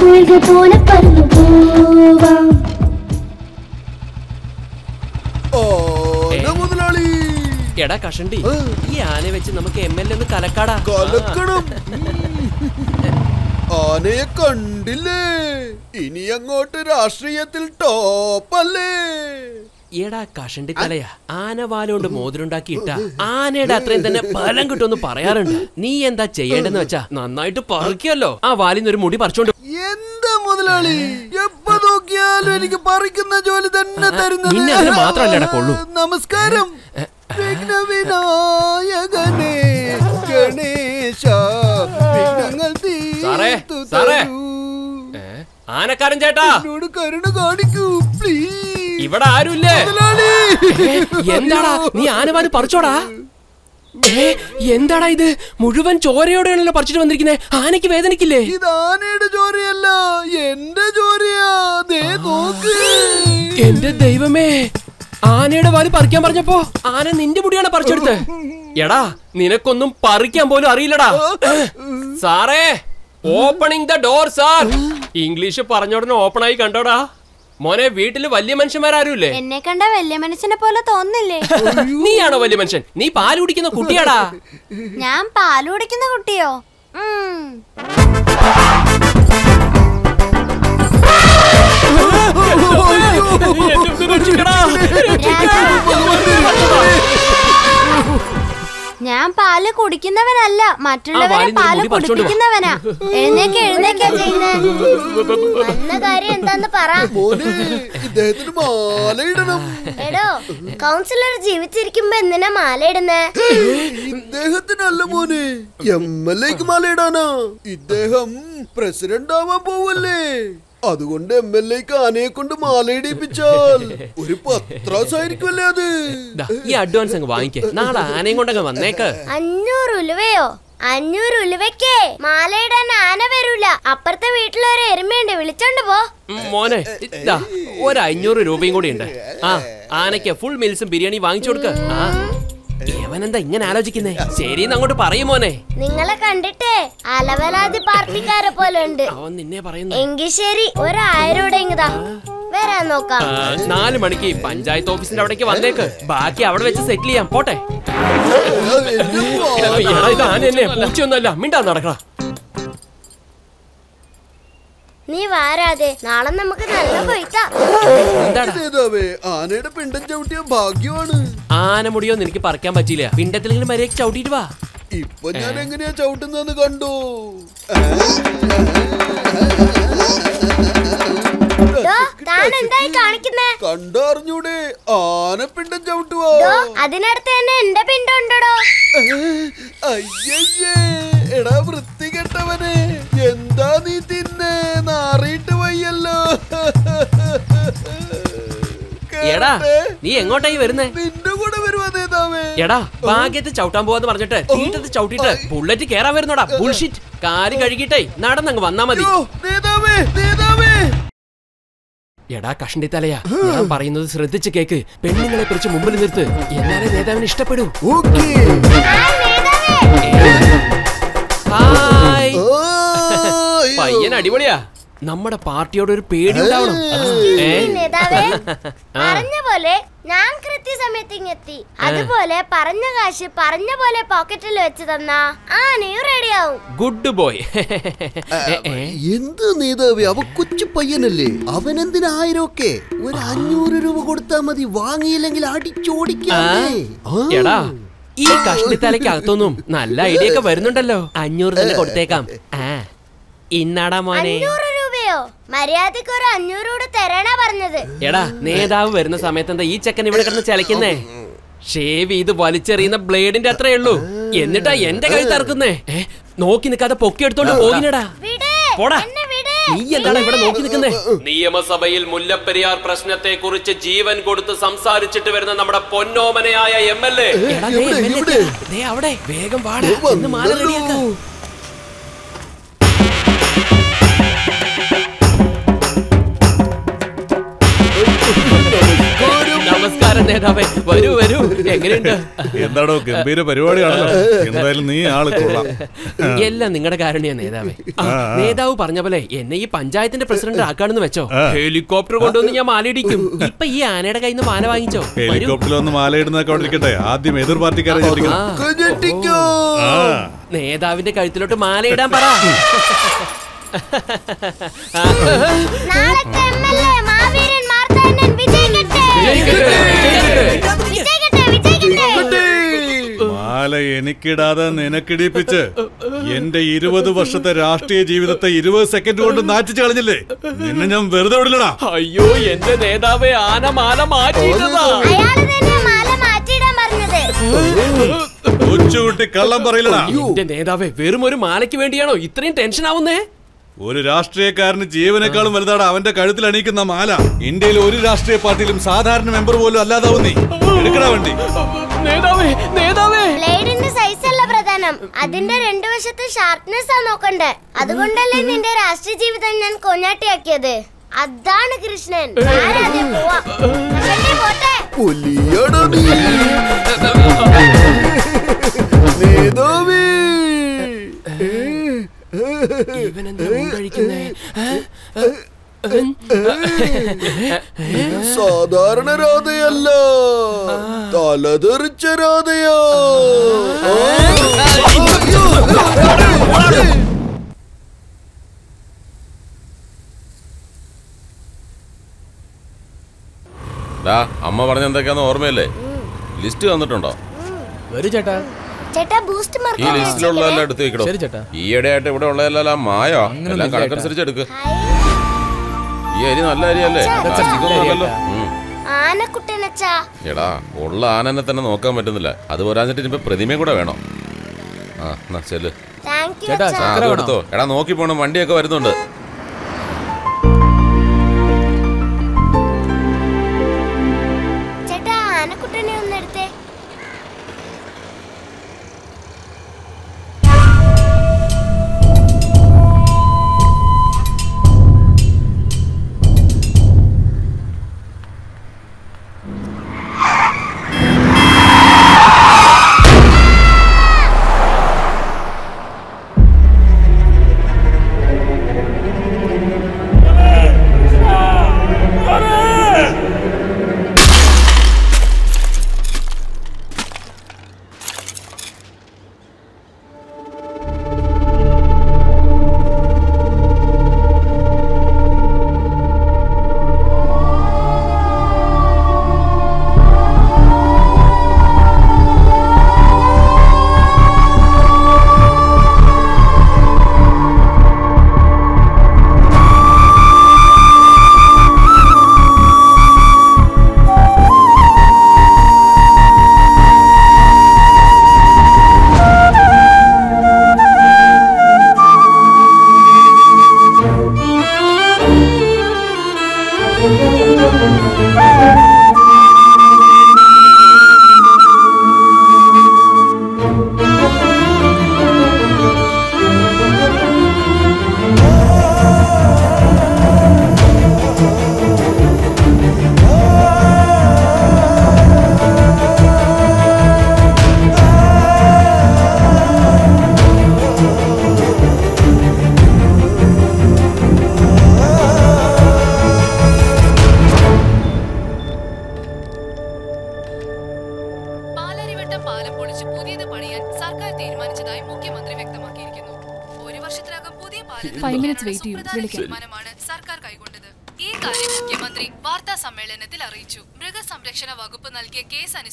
കുയിൽകൾ പോലെ പറന്നു പോവാം. എടാ കഷണ്ടി ഈ ആനയെ വെച്ച് നമുക്ക് എം എൽ എ ഒന്ന് കലക്കാടാ. കലക്കണം. ആനയെ കണ്ടില്ലേ? ഇനി അങ്ങോട്ട് രാഷ്ട്രീയത്തിൽ ടോപ്പല്ലേ? എടാ കഷണ്ടി തലയാ ആന വാലുകൊണ്ട് മോതിരുണ്ടാക്കി ഇട്ട. ആനയുടെ അത്രയും തന്നെ ഫലം കിട്ടുമെന്ന് പറയാറുണ്ട്. നീ എന്താ ചെയ്യേണ്ടെന്ന് വെച്ചാ നന്നായിട്ട് പറിക്കല്ലോ. ആ വാലിന്ന് ഒരു മുടി പറിച്ചോണ്ട് എന്താ മുതലാളി? എപ്പോ നോക്കിയാലും എനിക്ക് പറിക്കുന്ന ജോലി തന്നെ തരുന്നത്. നിന്നെ കൊള്ളു. നമസ്കാരം. വിഘ്ന ഗണേശ വിഘ്നങ്ങൾ തീർത്തു? ആനക്കാരൻ ചേട്ടാ. കരുണ കാണിക്കൂ പ്ലീസ് ഇവിടെ ആരുമില്ലേ? എന്താടാ? നീ ആനമാന് പറിച്ചോടാ? ഏ, എന്താടാ ഇത്? മുഴുവൻ ചോരയോടെയാണല്ലോ പറിച്ചിട്ട് വന്നിരിക്കുന്നേ. ആനയ്ക്ക് വേദനിക്കില്ലേ? ഇത് ആനയുടെ ചോരയല്ല എന്റെ ചോരയാ. ദേ നോക്ക്. എന്റെ ദൈവമേ. ആനയുടെ വാൽ പറിക്കാൻ പറഞ്ഞപ്പോ ആന നിന്റെ മുടിയാണ് പറിച്ചെടുത്ത് എടാ നിനക്കൊന്നും പറിക്കാൻ പോലും അറിയില്ലടാ. സാറേ. Opening the door sir English പറഞ്ഞോടനെ open ആയി കണ്ടോടാ. മോനെ വീട്ടിൽ വലിയ മനുഷ്യന്മാരാരുല്ലേ? എന്നെ കണ്ട വലിയ മനുഷ്യനെ പോലെ തോന്നില്ലേ നീയാണോ വലിയ മനുഷ്യൻ? നീ പാൽ കുടിക്കുന്ന കുട്ടിയാടാ. ഞാൻ പാൽ കുടിക്കുന്ന കുട്ടിയോ? ഉം. ഞാൻ പാൽ കുടിക്കുന്നവനല്ല മറ്റുള്ളവരെ പാൽ. കുടിപ്പിക്കുന്നവനാ. എഴുന്നേക്ക് എഴുന്നേക്കാ ചെയ്യുന്ന. കാര്യം എന്താന്ന് പറ. എടോ കൗൺസിലർ ജീവിച്ചിരിക്കുമ്പോ എന്തിനാ മാല ഇടുന്നേ? ഇദ്ദേഹത്തിനല്ല മോനെ എം എൽ എക്ക് മാലയിടാനാ ഇദ്ദേഹം പ്രസിഡന്റ് ആവാൻ പോവല്ലേ. അതുകൊണ്ട് എം എൽ എക്ക് ആനയെ കൊണ്ട് മാലയിടിപ്പിച്ചാൽ ഒരു പത്രാസായിരിക്കുമല്ലേ അത്? ദാ, ഈ അഡ്വാൻസ് അങ്ങ് വാങ്ങിക്കേ. നാളെ ആനയും കൊണ്ടങ്ങ് വന്നേക്ക്. അഞ്ഞൂറ് ഉലുവയോ? അഞ്ഞൂറ് ഉലുവയ്ക്കേ മാലയിടാൻ ആന വരൂല. അപ്പുറത്തെ വീട്ടിലൊരു എരുമയുണ്ട്. വിളിച്ചോണ്ട് പോ. മോനെ ഇതാ ഒരു അഞ്ഞൂറ് രൂപയും കൂടി ഉണ്ട് ആ ആനയ്ക്ക് ഫുൾ മീൽസും ബിരിയാണി വാങ്ങിച്ചു കൊടുക്ക. ആ. ഇവനെന്താ ഇങ്ങനെ ആലോചിക്കുന്നേ ശരി അങ്ങോട്ട് പറയും മോനെ നിങ്ങളെ കണ്ടിട്ടേ അലവലാതി പാർട്ടിക്കാരെ പോലെ ഉണ്ട് അവൻ നിന്നെ പറയുന്നു എങ്കിൽ ശരി ഒരായിരം ഇങ്ങതാ വരാൻ നോക്കാം നാല് മണിക്ക് പഞ്ചായത്ത് ഓഫീസിന്റെ അവിടേക്ക് വന്നേക്ക് ബാക്കി അവിടെ വെച്ച് സെറ്റിൽ ചെയ്യാം പോട്ടെ ഇതാ എന്നെ പൂച്ചയൊന്നല്ല മിണ്ടാ നടക്കണ നീ വാരാതെ നാളെ നമുക്ക് നല്ല നേതാവേ ആനയുടെ പിണ്ടം ചവിട്ടിയ ഭാഗ്യമാണ്. ആന മുടിയോ എനിക്ക് പറിക്കാൻ പറ്റിയില്ല. പിണ്ടത്തിലെങ്കിലും മര്യാദയ്ക്ക് ചവിട്ടിട്ട് വാ. ഇപ്പൊ ഞാൻ എങ്ങനെയാ ചവിട്ടുന്നെന്ന് കണ്ടു? കണ്ടറിഞ്ഞൂടെ ആനപ്പിണ്ടം ചവിട്ടുവോ? അതിനടുത്ത് തന്നെ എന്റെ പിണ്ടം ഉണ്ടോ അയ്യേ എടാ വൃത്തികെട്ടവനെ എന്താ നീ തിന്നേ? നാറിയിട്ട് വയ്യല്ലോ. എടാ നീ എങ്ങോട്ടായി വരുന്നേ? നിന്റെ കൂടെ വരുവാ നേതാവേ എടാ ഭാഗ്യത്തെ ചവിട്ടാൻ പോവാന്ന് പറഞ്ഞിട്ട് തീറ്റത്ത് ചവിട്ടിട്ട് ബുള്ളറ്റ് കേറാൻ വരുന്നോടാ ബുൾഷിറ്റ്. കാൽ കഴുകിട്ടേ നടന്നങ്ങ് വന്നാ മതി. നേതാവേ നേതാവേ എടാ കഷണ്ടി തലയാ ഞാൻ പറയുന്നത് ശ്രദ്ധിച്ച് കേക്ക്. പെണ്ണുങ്ങളെ കുറിച്ച് മുമ്പിൽ നിർത്ത്. എന്നാലേ നേതാവിന് ഇഷ്ടപ്പെടൂ. പയ്യൻ അടിപൊളിയാ. നമ്മുടെ പാർട്ടിയോട് ഒരു പേടി ഉണ്ടാവണം പറഞ്ഞ പോലെ ഞാൻ കൃത്യസമയത്ത് ഇങ്ങെത്തി അതുപോലെ പറഞ്ഞ കാശ് പറഞ്ഞ പോലെ പോക്കറ്റിൽ വെച്ച് തന്നാ ആനയും റെഡിയാവും ഗുഡ് ബോയ് എന്ത് നേതാവേ അവ കൊച്ചു പയ്യനല്ലേ? അവനെന്തിനാ ആയിരം ഒക്കെ ഒരു അഞ്ഞൂറ് രൂപ കൊടുത്താ മതി വാങ്ങിയില്ലെങ്കിൽ അടിച്ചോടിക്കാതെ എടാ ഈ കഷ്ണിത്തലയ്ക്ക് അകത്തൊന്നും നല്ല ഐഡിയ ഒക്കെ വരുന്നുണ്ടല്ലോ. അഞ്ഞൂറ് തന്നെ കൊടുത്തേക്കാം. ആ. ഇന്നാടാ മോനെ. രൂപയോ മര്യാദയ്ക്ക് ഒരു അഞ്ഞൂറ് കൂടെ തരണ പറഞ്ഞത്. എടാ നേതാവ് വരുന്ന സമയത്ത് എന്താ ഈ ചെക്കൻ ഇവിടെ കിടന്ന് ചലക്കുന്നേ? ഷേവ് ചെയ്ത് വലിച്ചെറിയുന്ന ബ്ലേഡിന്റെ അത്രേ ഉള്ളൂ. എന്നിട്ടാ എന്റെ കൈ തറക്കുന്നേ നോക്കി നിൽക്കാതെ പൊക്കി എടുത്തോണ്ട് പോകിനടാ. പോടാ. നീ എന്താണ് ഇവിടെ നോക്കി നിൽക്കുന്നേ? നിയമസഭയിൽ മുല്ലപ്പെരിയാർ പ്രശ്നത്തെ കുറിച്ച് ജീവൻ കൊടുത്ത് സംസാരിച്ചിട്ട് വരുന്ന നമ്മുടെ പൊന്നോമനയായ എം എൽ എ. അവിടെ. വേഗം വാടാ. നമസ്കാരം നേതാവേ വരൂ വരൂ. എങ്ങനെയുണ്ട്? എന്താടോ ഗംഭീര പരിപാടിയാണല്ലോ. എന്തായാലും നീ ആൾ കൊള്ളാം. എല്ലാം നിങ്ങളുടെ കാരണിയ നേതാവേ. നേതാവ് പറഞ്ഞ പോലെ എന്നെ ഈ പഞ്ചായത്തിന്റെ പ്രസിഡന്റ് ആക്കാണെന്ന് വെച്ചോ? ഹെലികോപ്റ്റർ കൊണ്ടുവന്ന് ഞാൻ മാലയിടിക്കും. ഇപ്പൊ ഈ ആനയുടെ കയ്യിൽ നിന്ന് മാല വാങ്ങിച്ചോ. ഹെലികോപ്റ്ററിൽ ഒന്ന് മാലയിടുന്നൊക്കെ കൊണ്ടിരിക്കട്ടെ ഇരിക്കട്ടെ. ആദ്യം എതിർ പാർട്ടിക്കാരെ നേതാവിന്റെ കഴുത്തിലോട്ട് മാലയിടാൻ പറ. നാളത്തെ എം.എൽ.എ. മാവീരൻ മാർത്താണ്ഡൻ വിജയിക്കട്ടെ വിജയിക്കട്ടെ വിജയിക്കട്ടെ. മാല എനിക്കിടാതെ നിനക്കിടിപ്പിച്ച് എന്റെ ഇരുപത് വർഷത്തെ രാഷ്ട്രീയ ജീവിതത്തെ ഇരുപത് സെക്കൻഡ് കൊണ്ട് നാറ്റിച്ചു കളഞ്ഞില്ലേ? നിന്നെ ഞാൻ വെറുതെ വിടില്ലടാ. അയ്യോ എന്റെ നേതാവേ ആന മാല മാറ്റിയിട്ടതാ. കൊച്ചുകുട്ടി കള്ളം പറയില്ലടാ. എന്റെ നേതാവേ വെറും ഒരു മാലയ്ക്ക് വേണ്ടിയാണോ ഇത്രയും ടെൻഷൻ ആവുന്നേ? ഒരു രാഷ്ട്രീയക്കാരന് ജീവനേക്കാളും വലുതാണ് അവന്റെ കഴുത്തിൽ അണിയിക്കുന്ന മാല. ഇന്ത്യയിൽ ഒരു രാഷ്ട്രീയ പാർട്ടിയിലും സാധാരണ മെമ്പർ പോലും അല്ലാതാവുന്നേണ്ടി എടുക്കടാ വണ്ടി. ബ്ലേഡിന്റെ സൈസ് അല്ല പ്രധാനം. അതിന്റെ രണ്ടു വശത്ത് ഷാർപ്നെസ് ആ നോക്കണ്ടേ. അതുകൊണ്ടല്ലേ നിന്റെ രാഷ്ട്രീയ ജീവിതം ഞാൻ കൊഞ്ഞാട്ടിയാക്കിയത്. അതാണ് കൃഷ്ണൻ. പോട്ടെ. ഇവനെന്താ കഴിക്കുന്നേ സാധാരണ രാധയല്ല. തലതെറിച്ച രാധയാ. അമ്മ പറഞ്ഞ എന്തൊക്കെയാന്ന് ഓർമ്മയല്ലേ? ലിസ്റ്റ് തന്നിട്ടുണ്ടോ? വരൂ ചേട്ടാ. ഈ ലിസ്റ്റിലുള്ളതെല്ലാം എടുത്ത് വെക്കണോ ഇവിടെ ഉള്ളതെല്ലാം മായോ. എല്ലാം കണക്കനുസരിച്ച് എടുക്ക്. ഈ അരി നല്ല അരിയല്ലേ? അല്ലല്ലോ. എടാ ഉള്ള ആനനെ തന്നെ നോക്കാൻ പറ്റുന്നില്ല. അത് പോരാഞ്ഞിട്ട് പ്രതിമയും കൂടെ വേണോ? ആ എന്നാ ചെല്ലു. എടുത്തോ എടാ നോക്കി പോണം. വണ്ടിയൊക്കെ വരുന്നുണ്ട്.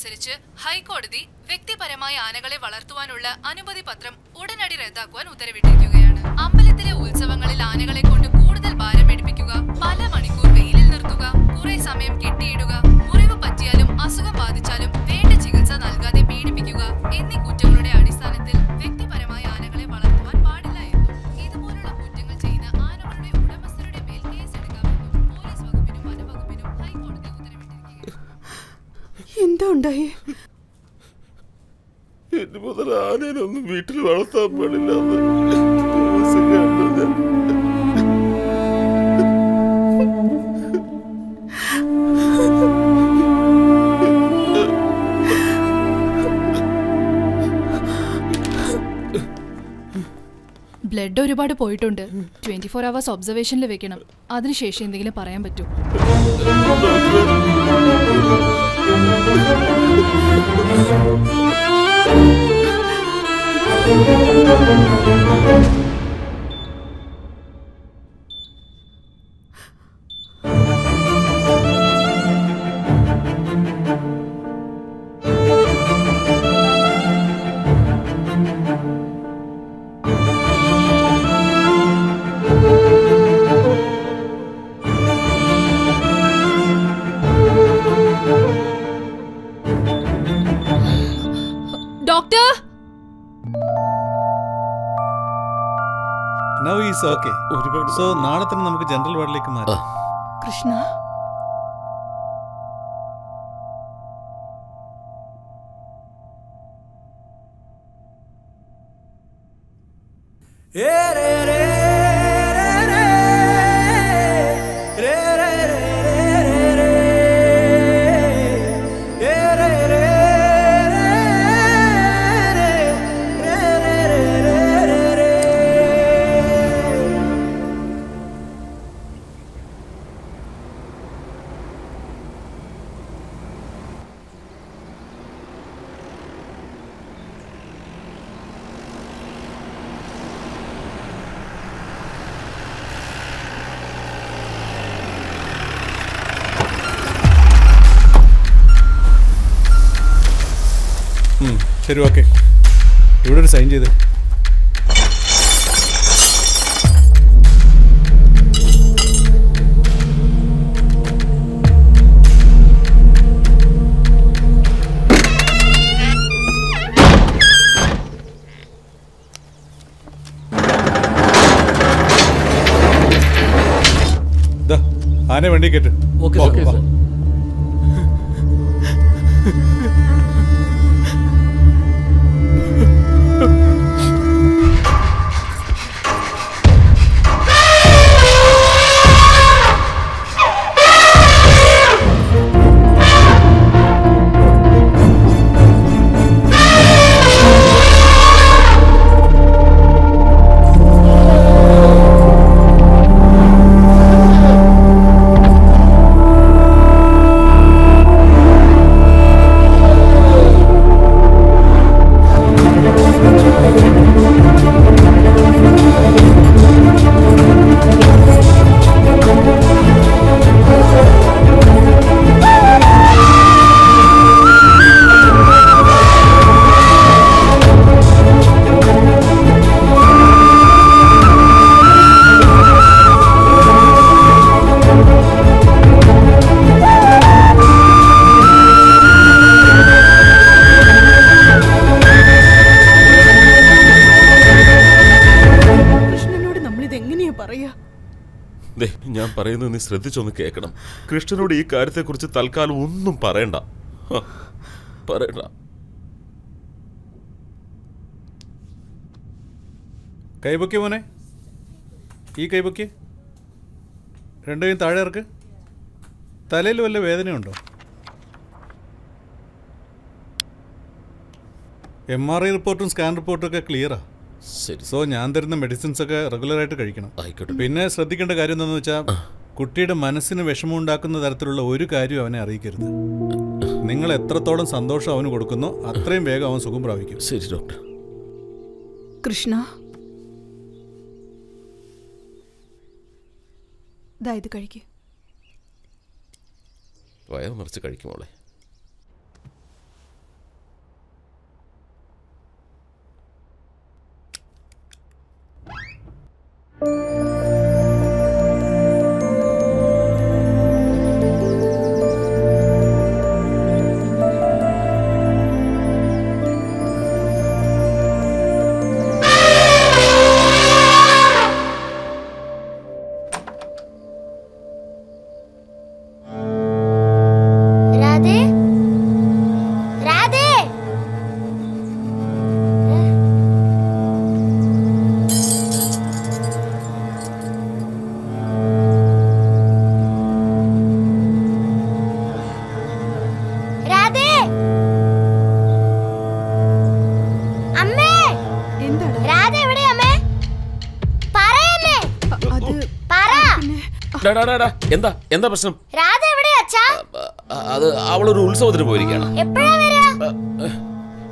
അനുസരിച്ച് ഹൈക്കോടതി വ്യക്തിപരമായി ആനകളെ വളർത്തുവാനുള്ള അനുമതി പത്രം ഉടനടി റദ്ദാക്കുവാൻ ഉത്തരവിട്ടിരിക്കുകയാണ് ഫോർ അവേഴ്സ് ഒബ്സർവേഷനിൽ വെക്കണം. അതിനുശേഷം എന്തെങ്കിലും പറയാൻ പറ്റൂ. ഡോക്ടർ സോ നാളെ തന്നെ നമുക്ക് ജനറൽ വാർഡിലേക്ക് മാറാം കൃഷ്ണ ഓക്കെ ഇവിടെ ഒരു സൈൻ ചെയ്ത്. ആനെ വണ്ടി കേട്ട് ഓക്കെ ഓക്കെ പറയുന്നത് നീ ശ്രദ്ധിച്ചൊന്ന് കേൾക്കണം. കൃഷ്ണനോട് ഈ കാര്യത്തെക്കുറിച്ച് തൽക്കാലം ഒന്നും പറയണ്ട. പറയണ്ട. കൈപൊക്കിയ മോനെ. ഈ കൈപൊക്കിയ രണ്ടുപേരും താഴെ ഇറക്ക്. തലയിൽ വല്ല വേദനയുണ്ടോ? എം ആർ ഐ റിപ്പോർട്ടും സ്കാൻ റിപ്പോർട്ടും ഒക്കെ ക്ലിയറാ ശരി. സോ ഞാൻ തരുന്ന മെഡിസിൻസ് ഒക്കെ റെഗുലറായിട്ട് കഴിക്കണം. ആയിക്കോട്ടെ. പിന്നെ ശ്രദ്ധിക്കേണ്ട കാര്യം എന്താണെന്ന് വെച്ചാൽ കുട്ടിയുടെ മനസ്സിന് വിഷമമുണ്ടാക്കുന്ന തരത്തിലുള്ള ഒരു കാര്യവും അവനെ അറിയിക്കരുത്. നിങ്ങൾ എത്രത്തോളം സന്തോഷം അവന് കൊടുക്കുന്നു അത്രയും വേഗം അവൻ സുഖം പ്രാപിക്കും. ശരി ഡോക്ടർ. കൃഷ്ണ. ദാ ഇത് കഴിക്ക്. നിറച്ച് കഴിക്കുമോളെ രാധേ എന്താ? എന്താ പ്രശ്നം? രാധ എവിടെയാ അച്ഛാ? അത് അവളൊരു ഉത്സവത്തിന് പോയിരിക്കുകയാണ്. എപ്പോഴാ വരാ?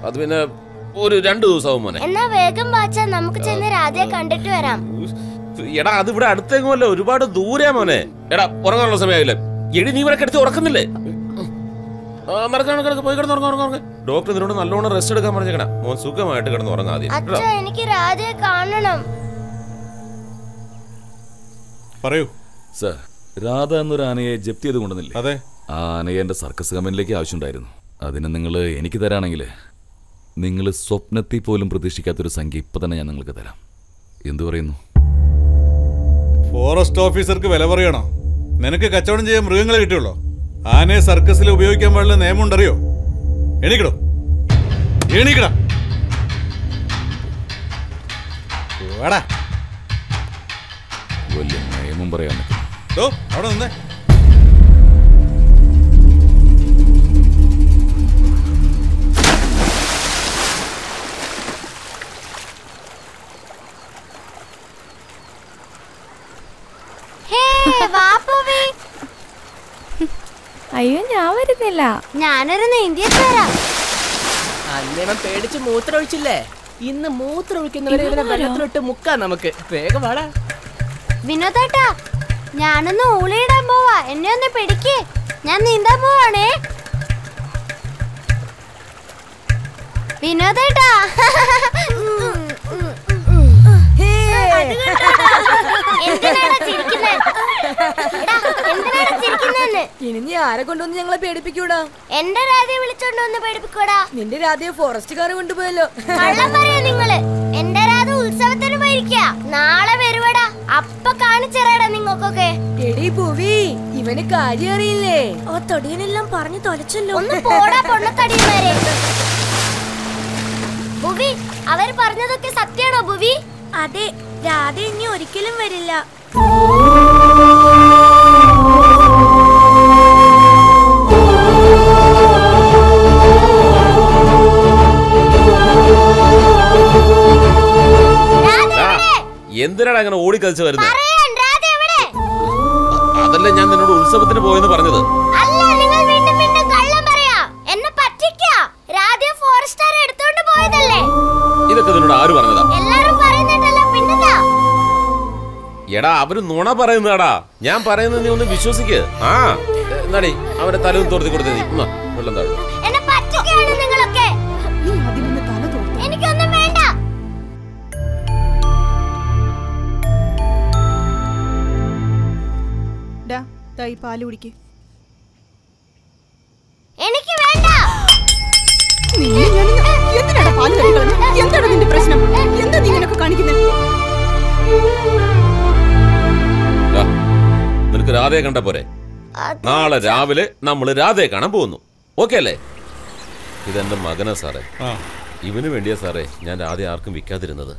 അത് പിന്നെ ഒരു രണ്ടു ദിവസമാവും മോനെ. എന്നാ വേഗം വാച്ചാ നമുക്ക് ചെന്ന് രാധയെ കണ്ടിട്ട് വരാം. എടാ അത് ഇവിടെ അടുത്തെങ്ങുമല്ല ഒരുപാട് ദൂരെ മോനെ. എടാ ഉറങ്ങാനുള്ള സമയമായില്ലേ? എടി നീ ഇവിടെ കിടത്തി ഉറക്കുന്നില്ലേ. പോയി കിടന്ന് ഉറങ്ങ ഉറങ്ങ ഡോക്ടർ നിന്നോട് നല്ലോണം റെസ്റ്റ് എടുക്കാൻ പറഞ്ഞേക്കണ. മോൻ സുഖമായിട്ട് കിടന്ന് ഉറങ്ങാതെ എനിക്ക് രാധയെ കാണണം. പറയൂ. സർ രാധ എന്നൊരു ആനയെ ജപ്തി ചെയ്ത് കൊണ്ടുവന്നില്ലേ? അതെ. ആ ആനയെ എന്റെ സർക്കസ് കമ്പനിയിലേക്ക് ആവശ്യമുണ്ടായിരുന്നു. അതിന് നിങ്ങൾ എനിക്ക് തരാണെങ്കിൽ നിങ്ങൾ സ്വപ്നത്തിൽ പോലും പ്രതീക്ഷിക്കാത്തൊരു സംഖ്യ ഇപ്പൊ തന്നെ ഞാൻ നിങ്ങൾക്ക് തരാം. എന്തു പറയുന്നു? ഫോറസ്റ്റ് ഓഫീസർക്ക് വില പറയണോ? നിനക്ക് കച്ചവടം ചെയ്യാൻ മൃഗങ്ങളെ കിട്ടിയുള്ളോ? ആനയെ സർക്കസിൽ ഉപയോഗിക്കാൻ പാടില്ല നിയമമുണ്ടറിയോ? എണീക്കടോ. എണീക്കടാ. വാടാ. വലിയ നിയമം പറയാൻ ഡോ അവിടെ നിന്നേ. ഹേ വാപ്പുവി അയ്യോ ഞാൻ വരുന്നില്ല. ഞാനൊരു നീന്തിയിട്ട് വരാം അന്നേവൻ പേടിച്ച് മൂത്രമൊഴിച്ചില്ലേ? ഇന്ന് മൂത്രം ഒഴിക്കുന്നവരെ വെള്ളത്തിലോട്ട് മുക്കാം നമുക്ക്. വേഗം വാടാ. വിനോദേട്ടാ ഞാനൊന്ന് ഊളിയിടാൻ പോവാ. എന്നെ ഒന്ന് പിടിക്ക്. ഞാൻ നീന്താൻ പോവാണേ. വിനോദേട്ടാ ഇനി നീ ആരെ കൊണ്ടുവന്ന് ഞങ്ങളെ പേടിപ്പിക്കൂടാ? എന്റെ രാധയെ വിളിച്ചോണ്ട് വന്ന് പേടിപ്പിക്കൂടാ നിന്റെ രാധയെ ഫോറസ്റ്റുകാർ കൊണ്ടുപോയല്ലോ. നിങ്ങൾ. എന്റെ ഉത്സവത്തിന് പോയിരിക്ക നാളെ വരുവടാ. അപ്പൊ കാണിച്ചറാടാ നിങ്ങൾക്കൊക്കെ. എടി ഭൂവി ഇവന് കാര്യം അറിയില്ലേ ഓ തൊടിയനെല്ലാം പറഞ്ഞു തൊലച്ചല്ലോ. ഒന്ന് പോടാ പൊണ്ണത്തടിയന്മാരെ ഭൂവി അവർ പറഞ്ഞതൊക്കെ സത്യാണോ ഭൂവി അതെ രാധ ഇനി ഒരിക്കലും വരില്ല. എന്തിനാണ് അങ്ങനെ ഓടിക്കളിച്ച് വരുന്നത്? അതല്ല ഞാൻ നിന്നോട് ഉത്സവത്തിന് പോയെന്ന് പറഞ്ഞത്. ഇതൊക്കെ നിന്നോട് ആര് പറഞ്ഞതാ? എടാ അവർ നുണ പറയുന്നതാടാ. ഞാൻ പറയുന്നത് നീ ഒന്ന് വിശ്വസിക്ക്. ആ എന്നാടി അവരെ തലവും തോർത്തി കൊടുത്തേ നീ. വെള്ളം താഴെ ഈ പാൽ കുടിക്ക്. എനിക്ക് വേണ്ട. പാൽ കഴിക്കുന്നത് എന്താണ് നിന്റെ പ്രശ്നം? എന്താ നീ കാണിക്കുന്നത് നിനക്ക് രാധയെ കണ്ട പോരെ? നാളെ രാവിലെ നമ്മൾ രാധയെ കാണാൻ പോകുന്നു. ഓക്കെ അല്ലേ? ഇതെന്റെ മകനാ സാറേ. ഇവന് വേണ്ടിയാ സാറേ ഞാൻ രാധയെ ആർക്കും വിൽക്കാതിരുന്നത്.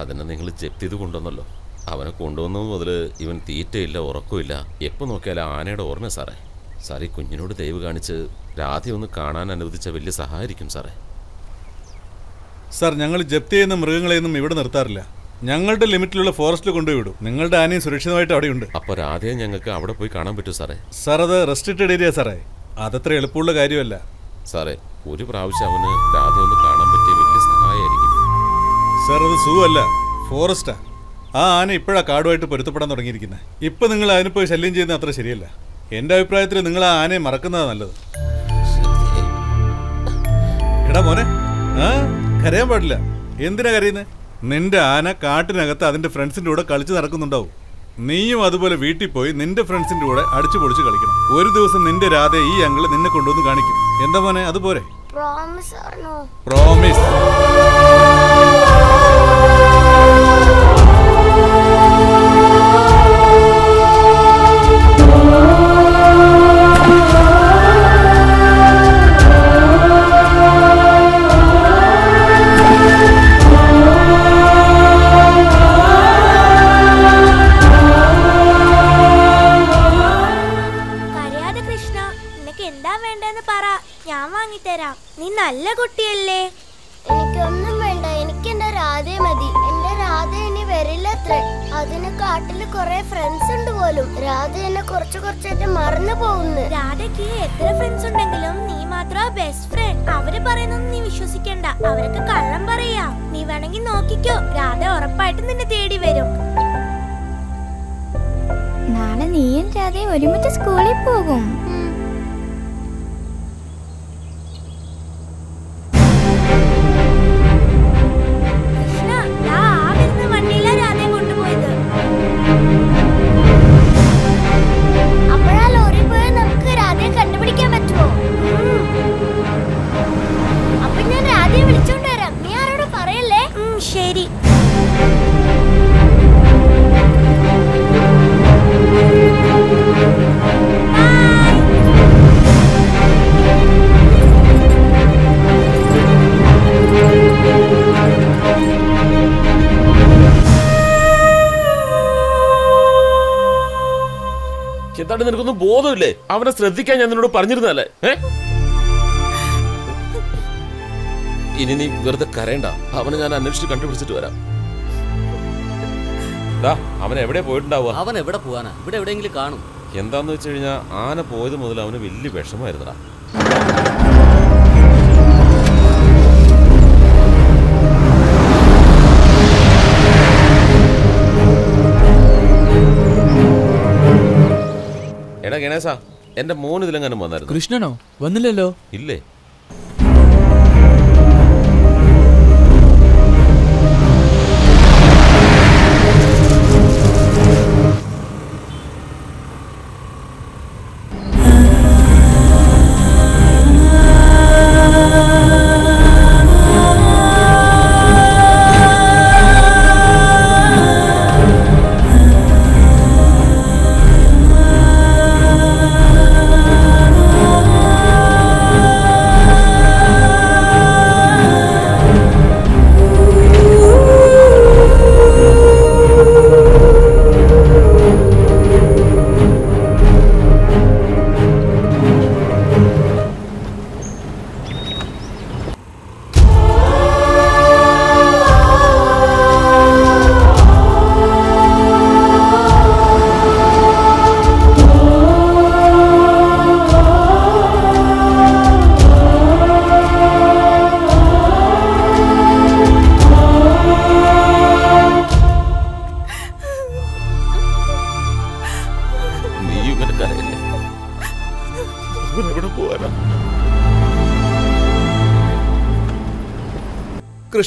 അതെന്നെ നിങ്ങൾ ജപ്തി ഇത് കൊണ്ടുവന്നല്ലോ. അവനെ കൊണ്ടുവന്നത് മുതൽ ഇവൻ തീറ്റയില്ല ഉറക്കമില്ല. എപ്പോൾ നോക്കിയാലും ആനയുടെ ഓർമ്മ സാറേ. സാർ ഈ കുഞ്ഞിനോട് ദയവ് കാണിച്ച് രാധയെ ഒന്ന് കാണാൻ അനുവദിച്ച വലിയ സഹായിരിക്കും സാറേ. സാർ ഞങ്ങൾ ജപ്തി ചെയ്യുന്ന മൃഗങ്ങളെയൊന്നും ഇവിടെ നിർത്താറില്ല. ഞങ്ങളുടെ ലിമിറ്റിലുള്ള ഫോറസ്റ്റിൽ കൊണ്ടുപോയി വിടും. നിങ്ങളുടെ ആനയും സുരക്ഷിതമായിട്ട് അവിടെയുണ്ട് അപ്പോൾ രാധയെ ഞങ്ങൾക്ക് അവിടെ പോയി കാണാൻ പറ്റും സാറേ. സാർ അത് റെസ്ട്രിക്റ്റഡ് ഏരിയ സാറേ. അതത്ര എളുപ്പമുള്ള കാര്യമല്ല. സാറേ ഒരു പ്രാവശ്യം അവന് രാധയെ ഒന്ന് കാണാൻ പറ്റിയ വലിയ സഹായമായിരിക്കും. സാർ അത് സൂ അല്ല ഫോറസ്റ്റാ ആ ആന ഇപ്പോഴാ കാടുമായിട്ട് പൊരുത്തപ്പെടാൻ തുടങ്ങിയിരിക്കുന്നത് ഇപ്പൊ നിങ്ങൾ അതിന് പോയി ശല്യം ചെയ്യുന്നത് അത്ര ശരിയല്ല. എന്റെ അഭിപ്രായത്തിൽ നിങ്ങൾ ആ ആനയെ മറക്കുന്നതാ നല്ലത്. എടാ മോനെ ആ കരയാൻ പാടില്ല. എന്തിനാ കരയുന്നത് നിന്റെ ആന കാട്ടിനകത്ത് അതിന്റെ ഫ്രണ്ട്സിന്റെ കൂടെ കളിച്ച് നടക്കുന്നുണ്ടാവും. നീയും അതുപോലെ വീട്ടിൽ പോയി നിന്റെ ഫ്രണ്ട്സിന്റെ കൂടെ അടിച്ചു പൊളിച്ച് കളിക്കണം. ഒരു ദിവസം നിന്റെ രാധ ഈ അങ്കിൾ നിന്നെ കൊണ്ടുവന്ന് കാണിക്കും. എന്താ മോനെ അതുപോലെ പ്രോമിസ് അവനെ ശ്രദ്ധിക്കാൻ ഞാൻ നിന്നോട് പറഞ്ഞിരുന്നല്ലേ ഏ? ഇനി നീ വെറുതെ കരയണ്ട. അവനെ ഞാൻ അന്വേഷിച്ച് കണ്ടുപിടിച്ചിട്ട് വരാം. അവൻ എവിടെ പോയിട്ടുണ്ടാവുക? അവൻ എവിടെ പോവാനാ? ഇവിടെ എവിടെയെങ്കിലും കാണും. എന്താന്ന് വെച്ച് കഴിഞ്ഞാൽ ആന പോയത് മുതൽ അവന് വലിയ വിഷമായിരുന്നടാ. എടാ ഗണേശ എന്റെ മോൻ ഇതിലെങ്ങാനും വന്നായിരുന്നു? കൃഷ്ണനോ? വന്നില്ലല്ലോ. ഇല്ലേ?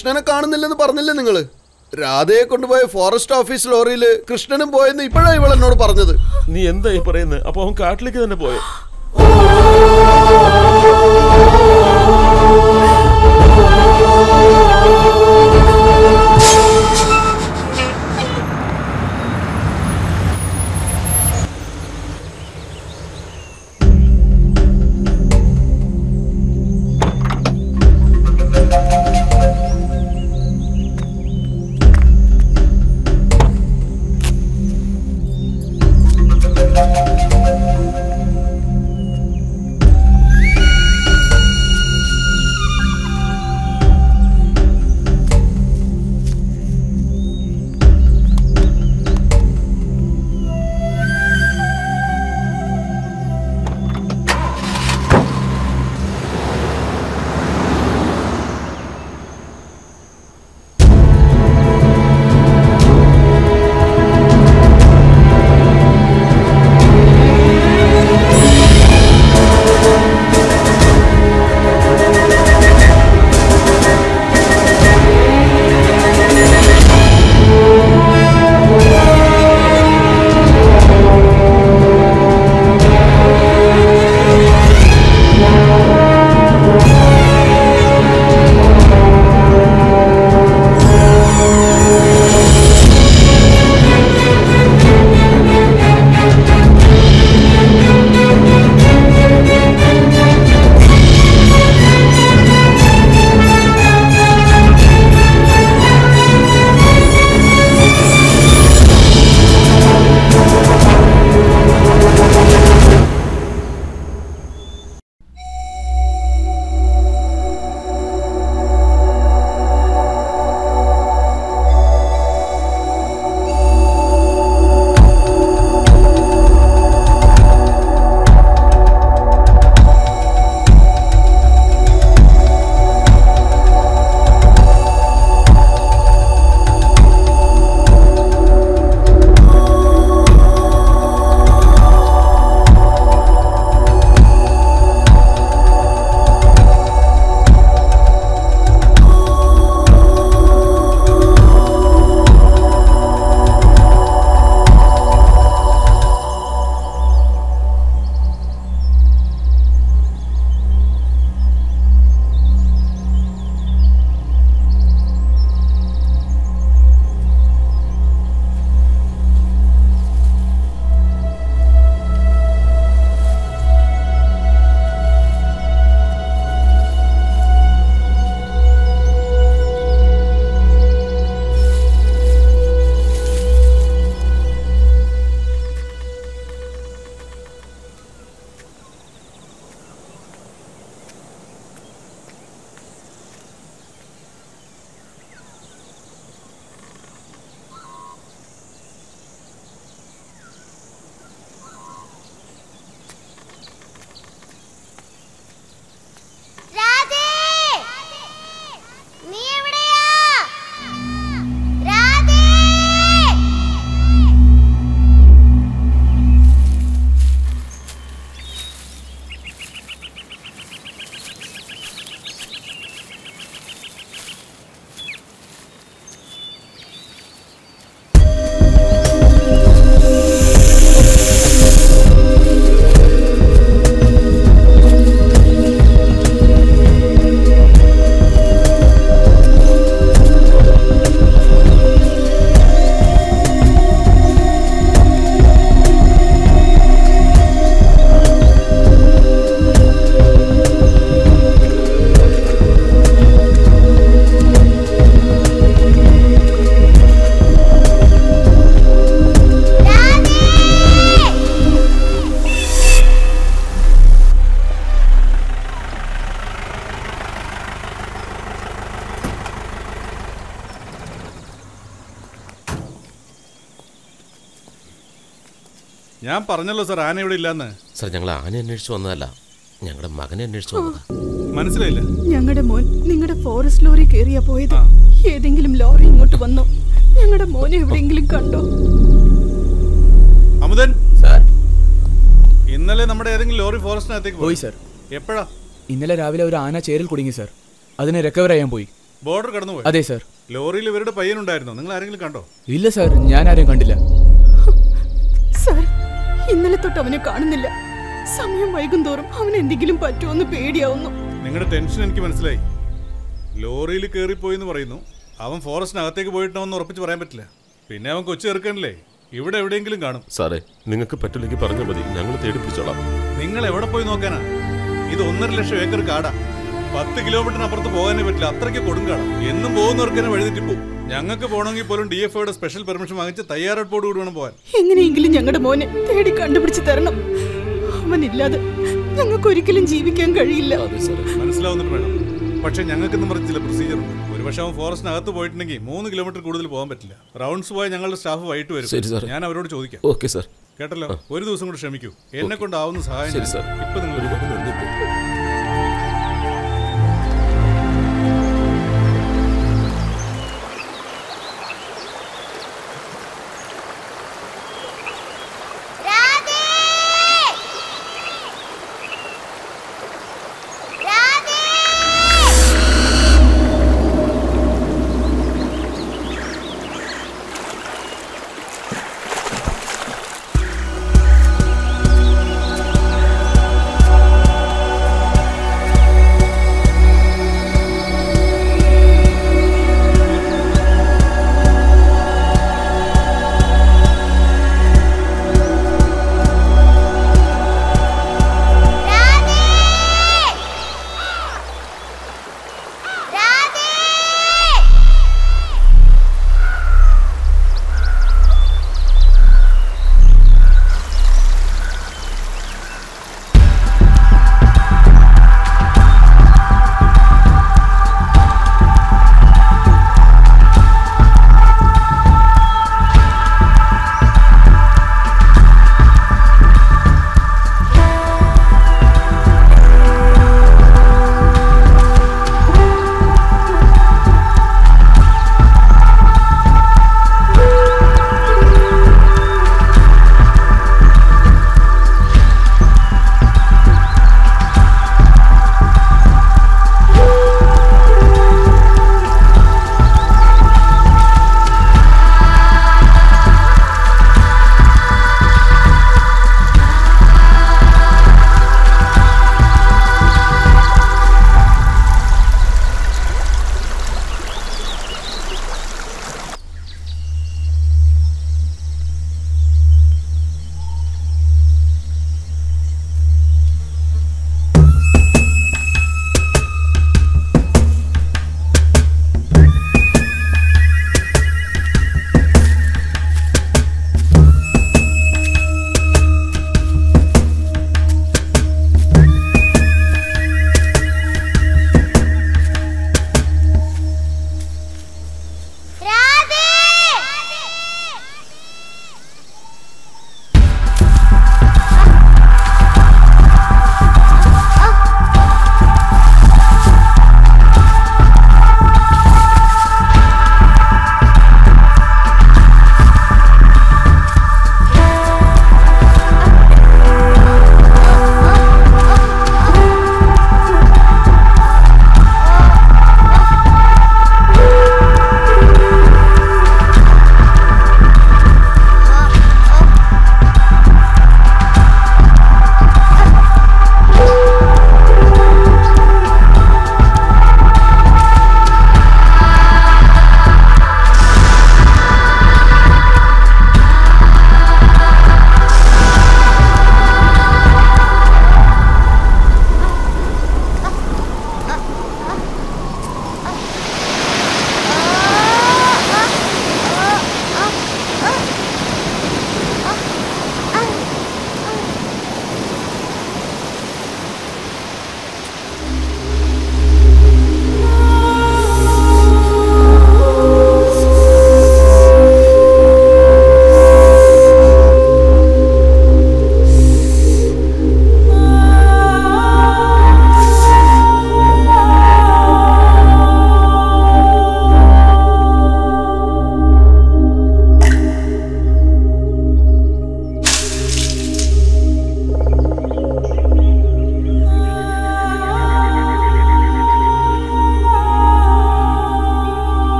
കൃഷ്ണനെ കാണുന്നില്ലെന്ന് പറഞ്ഞില്ലേ നിങ്ങൾ രാധയെ കൊണ്ടുപോയ ഫോറസ്റ്റ് ഓഫീസ് ലോറിയിൽ കൃഷ്ണനും പോയെന്ന് ഇപ്പോഴാണ് ഇവൾ എന്നോട് പറഞ്ഞത്. നീ എന്തായി പറയുന്നത് അപ്പൊ അവൻ കാട്ടിലേക്ക് തന്നെ പോയോ? ഞാൻ പറഞ്ഞല്ലോ സാർ ആന ഇവിടെ ഇല്ലാന്ന്. സാർ ഞങ്ങൾ ആന അന്വേഷിച്ചു വന്നതല്ല. ഞങ്ങളുടെ മകനെ അന്വേഷിച്ചു വന്നതാ. മനസ്സിലായില്ല. ഞങ്ങളുടെ മോൻ നിങ്ങളുടെ ഫോറസ്റ്റ് ലോറി കയറിയാ പോയത്. ഏതെങ്കിലും ലോറി ഇങ്ങോട്ട് വന്നോ? ഞങ്ങളുടെ മോനെ എവിടെയെങ്കിലും കണ്ടോ? അമുദൻ സാർ. ഇന്നലെ നമ്മുടെ ഏതെങ്കിലും ലോറി ഫോറസ്റ്റിനകത്തേക്ക് പോയി? സാർ. എപ്പോഴാ? ഇന്നലെ രാവിലെ ഒരു ആന ചേരിൽ കുടുങ്ങി സാർ. അതിനെ റിക്കവർ ചെയ്യാൻ പോയി. ബോർഡർ കടന്നു പോയി അതെ സാർ. ലോറിയിൽ ഇവരുടെ പയ്യനുണ്ടായിരുന്നോ? നിങ്ങൾ ആരെങ്കിലും കണ്ടോ? ഇല്ല സാർ. ഞാൻ ആരെയും കണ്ടില്ല. ഇന്നലെ തൊട്ട് അവനെ കാണുന്നില്ല. സമയം വൈകും തോറും അവൻ എന്തെങ്കിലും പറ്റുമോന്ന് പേടിയാവുന്നു. നിങ്ങളുടെ ടെൻഷൻ എനിക്ക് മനസ്സിലായി. ലോറിയിൽ കയറിപ്പോയി എന്ന് പറയുന്നു. അവൻ ഫോറസ്റ്റിനകത്തേക്ക് പോയിട്ടാണെന്ന് ഉറപ്പിച്ച് പറയാൻ പറ്റില്ല. പിന്നെ അവൻ കൊച്ചു ചെറുക്കനല്ലേ. ഇവിടെ എവിടെയെങ്കിലും കാണും. സാറേ നിങ്ങൾക്ക് പറ്റില്ലെങ്കിൽ പറഞ്ഞാൽ മതി. ഞങ്ങൾ തേടിപ്പിച്ചോളാം നിങ്ങൾ എവിടെ പോയി നോക്കാനാ? ഇത് ഒന്നര ലക്ഷം ഏക്കർ കാടാ. പത്ത് കിലോമീറ്ററിനപ്പുറത്ത് പോകാനേ പറ്റില്ല. അത്രയ്ക്ക് കൊടുങ്കാണ് എന്നും പോകുന്നവർക്ക് തന്നെ വഴിതെറ്റി പോകും ഞങ്ങൾക്ക് പോകണമെങ്കിൽ പോലും ഡി എഫ് ഒയുടെ സ്പെഷ്യൽ പെർമിഷൻ വാങ്ങിച്ച് തയ്യാറെടുപ്പോട് കൂടി വേണം പോകാൻ. എങ്ങനെയെങ്കിലും ഞങ്ങളുടെ മോനെ തേടി കണ്ടുപിടിച്ച് തരണം. അവനില്ലാതെ ഞങ്ങൾക്ക് ഒരിക്കലും ജീവിക്കാൻ കഴിയില്ല. മനസ്സിലാവുന്നുണ്ട് മേഡം പക്ഷേ ഞങ്ങൾക്ക് എന്ന് പറഞ്ഞ ചില പ്രൊസീജിയർ ഉണ്ട്. ഒരുപക്ഷെ അവൻ ഫോറസ്റ്റിനകത്ത് പോയിട്ടുണ്ടെങ്കിൽ മൂന്ന് കിലോമീറ്റർ കൂടുതൽ പോകാൻ പറ്റില്ല. റൗണ്ട്സ് പോയ ഞങ്ങളുടെ സ്റ്റാഫ് വൈകിട്ട് ശരി, സാർ. വരും ഞാൻ അവരോട് ചോദിക്കാം. Okay, sir. കേട്ടല്ലോ? ഒരു ദിവസം കൂടെ ക്ഷമിക്കൂ എന്നെ. കൊണ്ടാവുന്ന സഹായം ശരി, ഞാൻ- സാർ. ഇപ്പൊ നിങ്ങൾ ഒരുപാട് നന്ദി.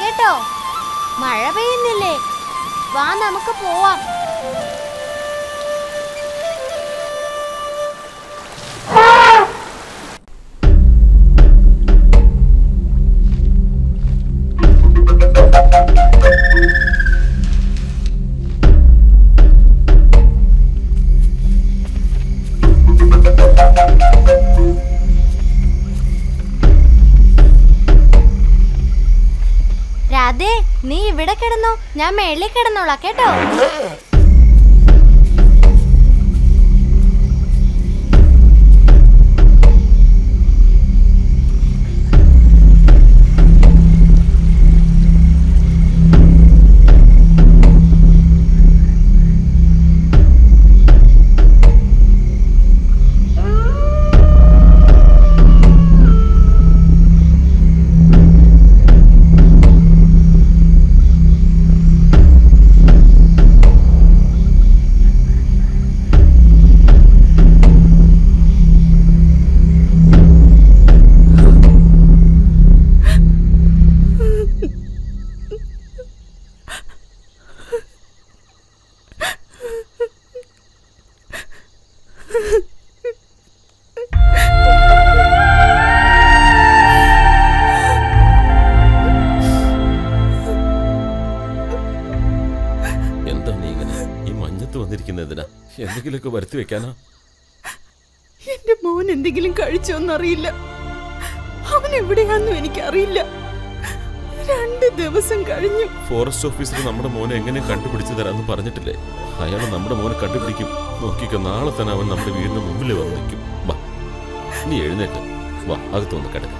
കേട്ടോ? മഴ പെയ്യുന്നില്ലേ? വാ നമുക്ക് പോവാം. രാധേ നീ ഇവിടെ കിടന്നോ. ഞാൻ മേളിൽ കിടന്നോളാം കേട്ടോ? കഴിച്ചോന്നറിയില്ല അവൻ എവിടെയാന്നും എനിക്കറിയില്ല. രണ്ട് ദിവസം കഴിഞ്ഞു ഫോറസ്റ്റ് ഓഫീസർ നമ്മുടെ മോനെ എങ്ങനെ കണ്ടുപിടിച്ചു തരാന്ന് പറഞ്ഞിട്ടില്ലേ? അയാൾ നമ്മുടെ മോനെ കണ്ടുപിടിക്കും. നോക്കിക്കോ നാളെ തന്നെ അവൻ നമ്മുടെ വീടിന് മുമ്പിൽ വന്നിരിക്കും വാ നീ എഴുന്നേറ്റ് വാ അകത്ത് വന്ന് കിടക്ക.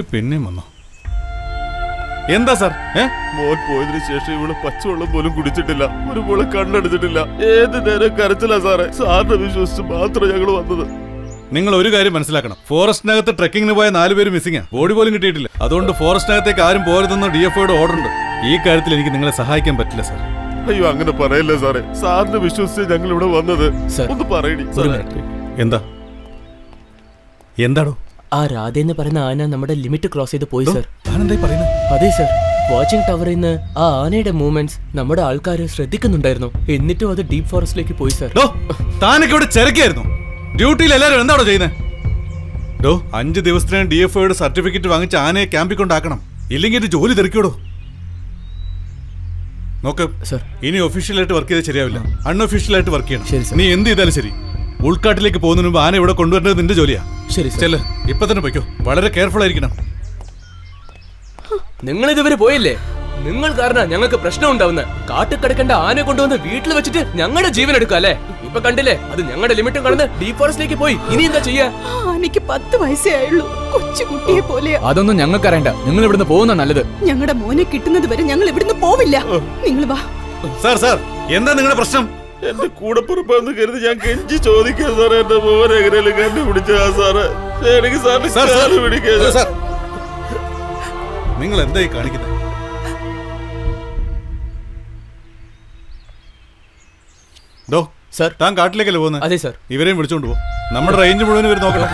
ഇവർ പെണ്ണേം വന്നോ. എന്താ സാർ? മോൻ പോയതിനു ശേഷം ഇവിടെ പച്ചവെള്ളം പോലും കുടിച്ചിട്ടില്ല. ഒരു പോലെ കണ്ണടിച്ചിട്ടില്ല. ഏത് നേരം കരച്ചില്ല സാറേ. സാറിനെ വിശ്വസിച്ച് മാത്രം ഞങ്ങൾ വന്നത്. നിങ്ങൾ ഒരു കാര്യം മനസ്സിലാക്കണം. ഫോറസ്റ്റിനകത്ത് ട്രെക്കിങ്ങിന് പോയ നാലുപേര് മിസ്സിംഗ് ബോഡി പോലും കിട്ടിയിട്ടില്ല. അതുകൊണ്ട് ഫോറസ്റ്റിനകത്തേക്ക് ആരും പോരുതെന്ന് ഡി എഫ് ഓർഡർ ഉണ്ട്. ഈ കാര്യത്തിൽ എനിക്ക് നിങ്ങളെ സഹായിക്കാൻ പറ്റില്ല സാർ. അയ്യോ അങ്ങനെ പറയല്ലേ സാറേ. സാറിനെ വിശ്വസിച്ച് ഞങ്ങൾ ഇവിടെ വന്നത് ഒന്ന് പറയണി ഒരു എന്താ? എന്താടോ? ആ രാധ എന്ന് പറയുന്ന ആന നമ്മുടെ ലിമിറ്റ് ക്രോസ് ചെയ്ത് പോയി സർ അതെ സർ വാച്ചിങ് ടവറിൽ നിന്ന് ആ ആനയുടെ മൂവ്മെന്റ്സ് നമ്മുടെ ആൾക്കാർ ശ്രദ്ധിക്കുന്നുണ്ടായിരുന്നു. എന്നിട്ടും അത് ഡീപ് ഫോറസ്റ്റിലേക്ക് പോയി സർ താനൊക്കെ ഇവിടെ ചെറുക്കായിരുന്നു ഡ്യൂട്ടിയിൽ എല്ലാവരും എന്താണോ ചെയ്യുന്നത് ഡോ അഞ്ച് ദിവസത്തിനകം ഡി എഫ് ഒയുടെ സർട്ടിഫിക്കറ്റ് വാങ്ങിച്ച് ആനയെ ക്യാമ്പിൽ കൊണ്ടാക്കണം. ഇല്ലെങ്കിൽ ഇത് ജോലി തിരക്കിയോടോ നോക്ക് സർ ഇനി ഒഫീഷ്യലായിട്ട് വർക്ക് ചെയ്താൽ ശരിയാവില്ല. അൺഒഫീഷ്യലായിട്ട് വർക്ക് ചെയ്യണം. നീ എന്ത് ചെയ്താലും ശരി. ഉൾക്കാട്ടിലേക്ക് പോകുന്നതിന് മുമ്പ് ആന ഇവിടെ കൊണ്ടുവരുന്നത് നിന്റെ ജോലിയാ. ശരി ചെല്ല് ഇപ്പൊ തന്നെ പൊയ്ക്കോ. വളരെ കെയർഫുൾ ആയിരിക്കണം. നിങ്ങൾ ഇതുവരെ പോയില്ലേ? നിങ്ങൾ കാരണം ഞങ്ങൾക്ക് പ്രശ്നം ഉണ്ടാവുന്ന കാട്ടിൽ കിടക്കേണ്ട ആനയെ കൊണ്ടുവന്ന് വീട്ടിൽ വെച്ചിട്ട് ഞങ്ങളുടെ ജീവൻ എടുക്കുക അല്ലേ? ഇപ്പൊ കണ്ടില്ലേ? അത് ഞങ്ങളുടെ ലിമിറ്റും കടന്ന് ഡീഫോറസ്റ്റിലേക്ക് പോയി. ഇനി എന്താ ചെയ്യാ? ആനയ്ക്ക് പത്ത് വയസ്സേ ആയുള്ളൂ. കൊച്ചു കുട്ടിയെ പോലെ. അതൊന്നും ഞങ്ങൾക്ക് അറിയണ്ട. നിങ്ങൾ ഇവിടുന്ന് പോകുന്ന നല്ലത്. ഞങ്ങളുടെ മോനെ കിട്ടുന്നത് വരെ ഞങ്ങൾ ഇവിടുന്ന് പോവില്ല. നിങ്ങൾ വാ. സാർ സാർ എന്താ നിങ്ങളുടെ പ്രശ്നം? എന്റെ കൂടെ പുറപ്പാന്ന് കരുതി ഞാൻ കെഞ്ചി ചോദിക്കാൻ സാറേ. എന്റെ മോനെ കണ്ടു കണ്ടുപിടിച്ചാ സാറ്. എനിക്ക് സാറിന് അല്ല, സാർ. നിങ്ങൾ എന്തായി കാണിക്കുന്നത് ദോ സാർ. താൻ കാട്ടിലേക്കല്ലേ പോകുന്നത് അതെ സാർ. ഇവരെയും വിളിച്ചോണ്ട് പോ. നമ്മുടെ റേഞ്ച് മുഴുവൻ ഇവർ നോക്കണം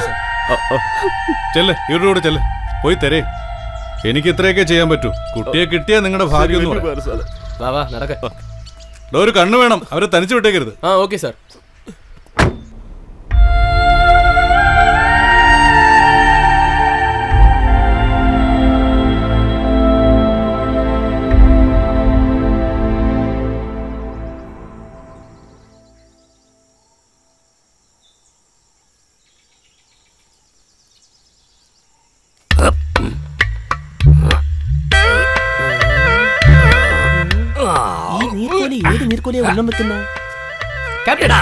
ചെല്ലെ ഇവരുടെ കൂടെ ചെല്ലെ. പോയി തരേ. എനിക്ക് ഇത്രയൊക്കെ ചെയ്യാൻ പറ്റൂ. കുട്ടിയെ കിട്ടിയാ നിങ്ങളുടെ ഭാഗ്യം നടക്ക. ഒരു കണ്ണു വേണം. അവരെ തനിച്ചു വിട്ടേക്കരുത്. ആ ഓക്കെ സാർ. ഏത് നീർക്കോലിയാ ഉന്നം വെക്കുന്ന ക്യാപ്റ്റനാ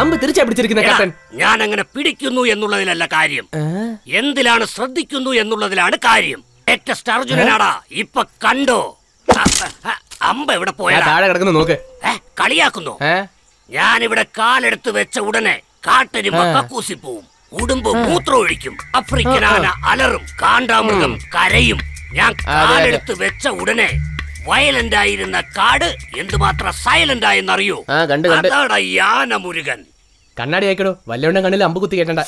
അമ്പ് തിരിച്ചാ പിടിച്ചിരിക്കുന്ന ക്യാപ്റ്റൻ ഞാൻ അങ്ങനെ പിടിക്കുന്നു എന്നുള്ളതിലല്ല കാര്യം. എന്തിലാണ് ശ്രദ്ധിക്കുന്നു എന്നുള്ളതിലാണ് കാര്യം. ലേറ്റസ്റ്റ് അർജുനനാടാ. ഇപ്പൊ കണ്ടോ? അമ്പ എവിടെ പോയാ പോയടാ? താഴെ കിടക്കുന്ന നോക്ക്. കളിയാക്കുന്നു? ഞാൻ ഞാനിവിടെ കാലെടുത്ത് വെച്ച ഉടനെ കാട്ടരുമ ആ. കക്കൂസി പോവും ഉടുമ്പ് മൂത്രം ഒഴിക്കും. ആന അലറും കാണ്ടാമൃഗം കരയും. ഞാൻ. കാലെടുത്ത് വെച്ച ഉടനെ വയലന്റ് ആയിരുന്ന കാട് എന്തുമാത്രം സൈലന്റ് ആയെന്നറിയോ അറിയോ ആന മുരുകൻ കണ്ണാടി ആയിക്കടോ വല്ലവണ്ണം കണ്ണിൽ അമ്പ് കുത്തി കേട്ടണ്ട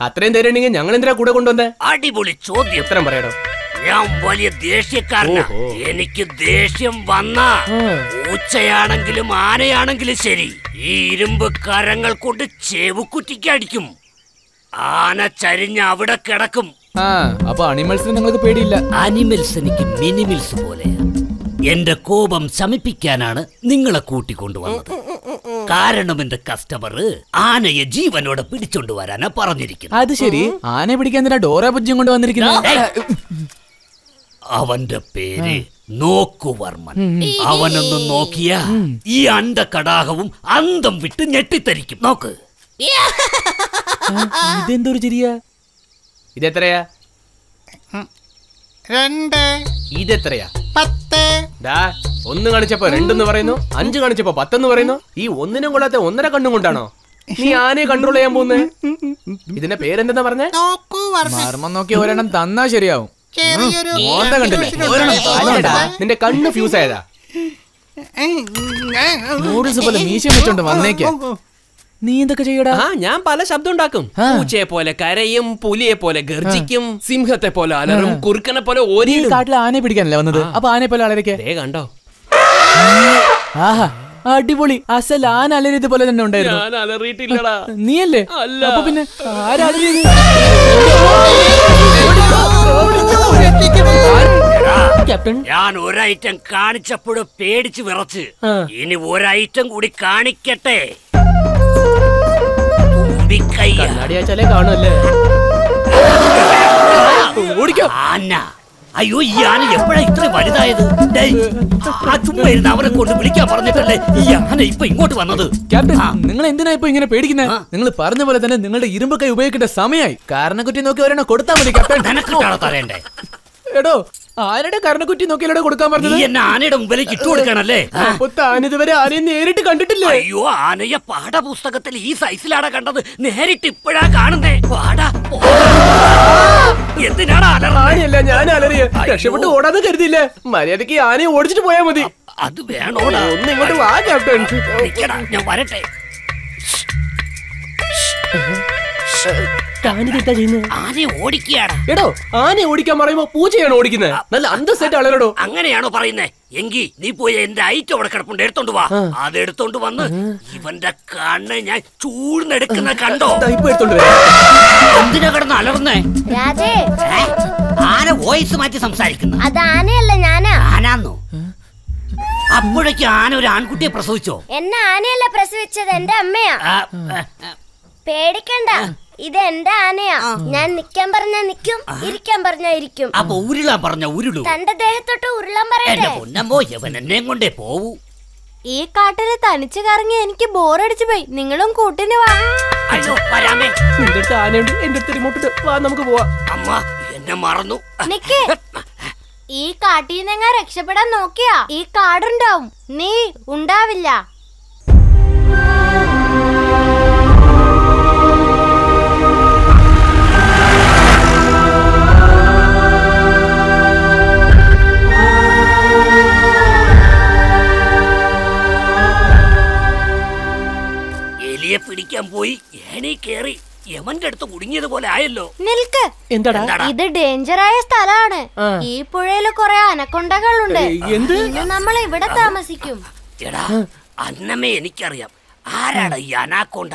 അത്രയും ധൈര്യം ഉണ്ടെങ്കിൽ ഞങ്ങൾ എന്തിനാ കൂടെ കൊണ്ടുവന്നേ? അടിപൊളി ചോദ്യം. ഉത്തരം പറയടോ. ഞാൻ വലിയ ദേഷ്യക്കാരനാ. എനിക്ക് ദേഷ്യം വന്ന പൂച്ചയാണെങ്കിലും ആനയാണെങ്കിലും ശരി. ഈ ഇരുമ്പ് കരങ്ങൾ കൊണ്ട് ചെവുക്കുറ്റിക്ക് അടിക്കും. ആന ചരിഞ്ഞ് അവിടെ കിടക്കും. ആ അപ്പൊ നിങ്ങൾക്ക് പേടിയില്ല. അനിമൽസ് എനിക്ക് മിനിമൽസ് പോലെയാ എന്റെ കോപം ശമിപ്പിക്കാനാണ് നിങ്ങളെ കൂട്ടിക്കൊണ്ടുവന്നത്. കാരണം എന്റെ കസ്റ്റമർ ആനയെ ജീവനോടെ പിടിച്ചോണ്ട് വരാനാ പറഞ്ഞിരിക്കുന്നത്. അത് ശരി. ആനയെ പിടിക്കാൻ ഡോറ പൂജ്യം കൊണ്ട് വന്നിരിക്കുന്നത്? അവന്റെ പേര് നോക്കുവർമ്മൻ അവനൊന്ന് നോക്കിയ ഈ അണ്ടകടാഹവും അന്തം വിട്ട് ഞെട്ടിത്തരിക്കും. നോക്ക്. ഇതെന്തൊരു ചിരിയാ? ഇതെത്രയാ? രണ്ട്. ഇതെത്രയാ? പത്ത്. ദാ ഒന്ന് കാണിച്ചപ്പോ രണ്ടെന്ന് പറയുന്നു അഞ്ച് കാണിച്ചപ്പോ പത്തെന്ന് പറയുന്നു. ഈ ഒന്നിനും കൊള്ളാത്ത ഒന്നര കണ്ണും കൊണ്ടാണോ? നീ ആനെ കൺട്രോൾ ചെയ്യാൻ പോകുന്നേ? ഇതിന്റെ പേരെന്താ പറഞ്ഞേ? മർമ്മം നോക്കി ഒരെണ്ണം തന്നാ ശരിയാവും. നിന്റെ കണ്ണ് ഫ്യൂസ് ആയതാ. നൂഡിൽസ് പോലെ മീശം വെച്ചോണ്ട് വന്നേക്കാ. നീ എന്തൊക്കെ ചെയ്യടാ? ആ ഞാൻ പല ശബ്ദം ഉണ്ടാക്കും പൂച്ചയെ പോലെ കരയും പുലിയെ പോലെ ഗർജിക്കും സിംഹത്തെ പോലെ അലറും കുറുക്കനെ പോലെ നീ കാട്ടിൽ ആനയെ പിടിക്കാനല്ലേ വന്നത്? അപ്പൊ ആനയെ പോലെ അലരൊക്കെ കണ്ടോ? ആഹാ. അടിപൊളി. അസൽ ആന അലരിയത് പോലെ തന്നെ ഉണ്ടായിരുന്നു. നീയല്ലേ അല്ല. അപ്പൊ പിന്നെ ആരലറിയത് ക്യാപ്റ്റൻ? ഞാൻ ഒരൈറ്റം കാണിച്ചപ്പോഴും പേടിച്ച് വിറച്ച്. ഇനി ഒരൈറ്റം കൂടി കാണിക്കട്ടെ. കാണുമല്ലേ ഓടിക്കോ. ആന. അയ്യോ ഈ ആന എപ്പോഴാ ഇത്ര വലുതായത്? ആ ചുമ്മാ ഇരുന്ന് അവനെ കൊണ്ട് വിളിക്കാൻ പറഞ്ഞിട്ടല്ലേ ഈ ആന ഇപ്പൊ ഇങ്ങോട്ട് വന്നത്? ക്യാപ്റ്റൻ നിങ്ങൾ എന്തിനാ ഇപ്പൊ ഇങ്ങനെ പേടിക്കുന്നത് നിങ്ങൾ പറഞ്ഞ പോലെ തന്നെ നിങ്ങളുടെ ഇരുമ്പ് കൈ ഉപയോഗിക്കേണ്ട സമയമായി കാരണക്കുറ്റി നോക്കി ഒരെണ്ണം കൊടുത്താൽ മതി ക്യാപ്റ്റൻ. തരേണ്ടേ? എടോ ആനയുടെ കരണക്കുറ്റി നോക്കിയല്ലോ കൊടുക്കാൻ പറഞ്ഞത്? എന്നെ ആനയുടെ മുമ്പിലേക്ക് ഇട്ടു കൊടുക്കണല്ലേ? ഇതുവരെ ആനയെ നേരിട്ട് കണ്ടിട്ടില്ല. അയ്യോ ആനയെ പാഠപുസ്തകത്തിൽ ഈ സൈസിലാണ് കണ്ടത്. നേരിട്ട് ഇപ്പോഴാ കാണുന്നേ. പാടാ എന്തിനാണ്? ആനയല്ല ഞാൻ അലറിയ. രക്ഷപ്പെട്ട് ഓടാന്ന് കരുതില്ല മര്യാദയ്ക്ക് ആനയെ ഓടിച്ചിട്ട് പോയാ മതി. അത് വേണോടാ. ഒന്ന് ഇങ്ങോട്ട് വാ ക്യാപ്റ്റൻ. ഞാൻ വരട്ടെ. താനിതെന്താ ചെയ്യുന്നത്? ആനയെ ഓടിക്കുകയാണ്. എടോ ആനയെ ഓടിക്കാൻ പറയുമ്പോ പൂജയാണ് ഓടിക്കുന്നത്? നല്ല അന്തസ്സായിട്ട് ആളെടോ അങ്ങനെയാണോ പറയുന്നത് എങ്കി നീ പോയി എന്റെ ഐറ്റം അവിടെ കിടപ്പുണ്ട് എടുത്തോണ്ട് വാ. അത് എടുത്തോണ്ട് വന്ന് ഇവന്റെ കണ്ണ് ഞാൻ ചൂഴ്ന്നെടുക്കുന്ന കണ്ടോ? എന്തിനാ കിടന്ന് അലർന്നേ? ആന വോയിസ് മാറ്റി സംസാരിക്കുന്നു. അത് ആനയല്ല ഞാനാ. ആനാന്നോ? അപ്പോഴേക്ക് ആന ഒരു ആൺകുട്ടിയെ പ്രസവിച്ചോ? എന്നെ ആനയല്ല പ്രസവിച്ചത് എന്റെ അമ്മയാ. പേടിക്കണ്ട. ഇത് എന്റെ ആനയാ. ഞാൻ നിക്കാൻ പറഞ്ഞ നിക്കും ഇരിക്കാൻ പറഞ്ഞ ഇരിക്കും. അപ്പൊ ഉരുളാൻ പറഞ്ഞ ഉരുളു. തന്റെ ദേഹത്തോട്ട് ഉരുളാൻ പറയട്ടെ. പൊന്നമ്മോ എന്നെയും കൊണ്ടേ പോവൂ. ഈ കാട്ടിൽ തനിച്ച് കറങ്ങി എനിക്ക് ബോറടിച്ചു പോയി. നിങ്ങളും കൂട്ടിന് വാ. അയ്യോ വരാമേ. നിന്റെ അടുത്ത് ആനയുണ്ട് എന്റെ അടുത്ത് റിമോട്ട് വാ നമുക്ക് പോവാ. അമ്മ എന്നെ മറന്നു. നിക്ക്. ഈ കാട്ടീന്നെങ്ങ രക്ഷപ്പെടാൻ നോക്കിയാ ഈ കാടുണ്ടാവും. നീ ഉണ്ടാവില്ല. പിടിക്കാൻ പോയി. ഏണി കേറി യമന്റെ അടുത്ത് കുടുങ്ങിയതുപോലെ ആയല്ലോ. നിൽക്ക്. ഇത് ഡേഞ്ചർ ആയ സ്ഥലമാണ് ഈ പുഴയിൽ കുറെ അനക്കൊണ്ടകളുണ്ട്. ഉണ്ട് എന്ത്? ഇന്ന് നമ്മൾ ഇവിടെ താമസിക്കും. എടാ അന്നമ്മേ എനിക്കറിയാം. ആരാണ് ഈ അനാക്കൊണ്ട?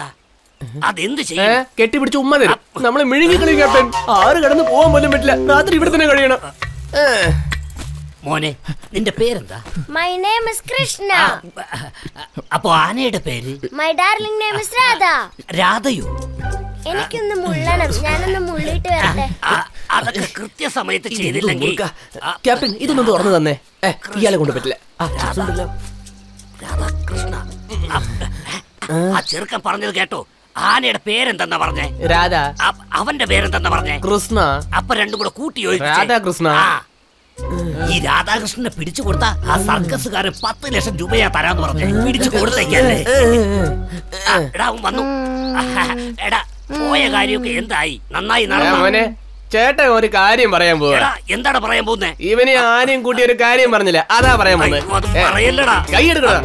അതെന്ത് ചെയ്യും? കെട്ടിപ്പിടിച്ച് ഉമ്മ തരും. നമ്മളെ മിഴുങ്ങി കളി ക്യാപ്റ്റൻ. ആറ് കടന്ന് പോകാൻ പോലും പറ്റില്ല. രാത്രി ഇവിടെ തന്നെ കഴിയണം. മോനെ നിന്റെ പേരെന്താ? മൈ നെയിം ഇസ് കൃഷ്ണ അപ്പൊ ആനയുടെ പേര്? My darling name is Radha രാധയോ? എനിക്കൊന്ന് മുള്ളണം. ഞാനൊന്ന് മുള്ളിട്ട് വരട്ടെ. അതൊക്കെ കൃത്യസമയത്ത് ചെയ്തില്ലെങ്കിൽ ക്യാപ്റ്റൻ ഇതൊന്നും തുറന്നു തന്നെ. ഏ ഇയാളെ കൊണ്ട് പറ്റില്ല. രാധാകൃഷ്ണ ആ, ചെറുക്കൻ പറഞ്ഞത് കേട്ടോ. ആനയുടെ പേരെന്തെന്നാ പറഞ്ഞേ? രാധ. അവന്റെ പേരെന്തെന്നാ പറഞ്ഞേ? കൃഷ്ണ. അപ്പൊ രണ്ടും കൂടെ കൂട്ടി. രാധാകൃഷ്ണ. ഈ രാധാകൃഷ്ണനെ പിടിച്ചു കൊടുത്ത ആ സർക്കസുകാരൻ പത്ത് ലക്ഷം രൂപയാ തരാന്ന് പറഞ്ഞു. പിടിച്ചു കൊടുത്തേക്കല്ലേ? എടാ അവൻ വന്നു. എടാ പോയ കാര്യമൊക്കെ എന്തായി? നന്നായി നടന്നു? ചേട്ടൻ ഒരു കാര്യം പറയാൻ പോവാ. എടാ എന്താണ് പറയാൻ പോകുന്നേ? ഇവന് ആരെയും കൂട്ടി ഒരു കാര്യം പറഞ്ഞില്ല? അതാ പറയാൻ പോകുന്നത് പറയല്ലടാ. കൈയെടുക്കടാ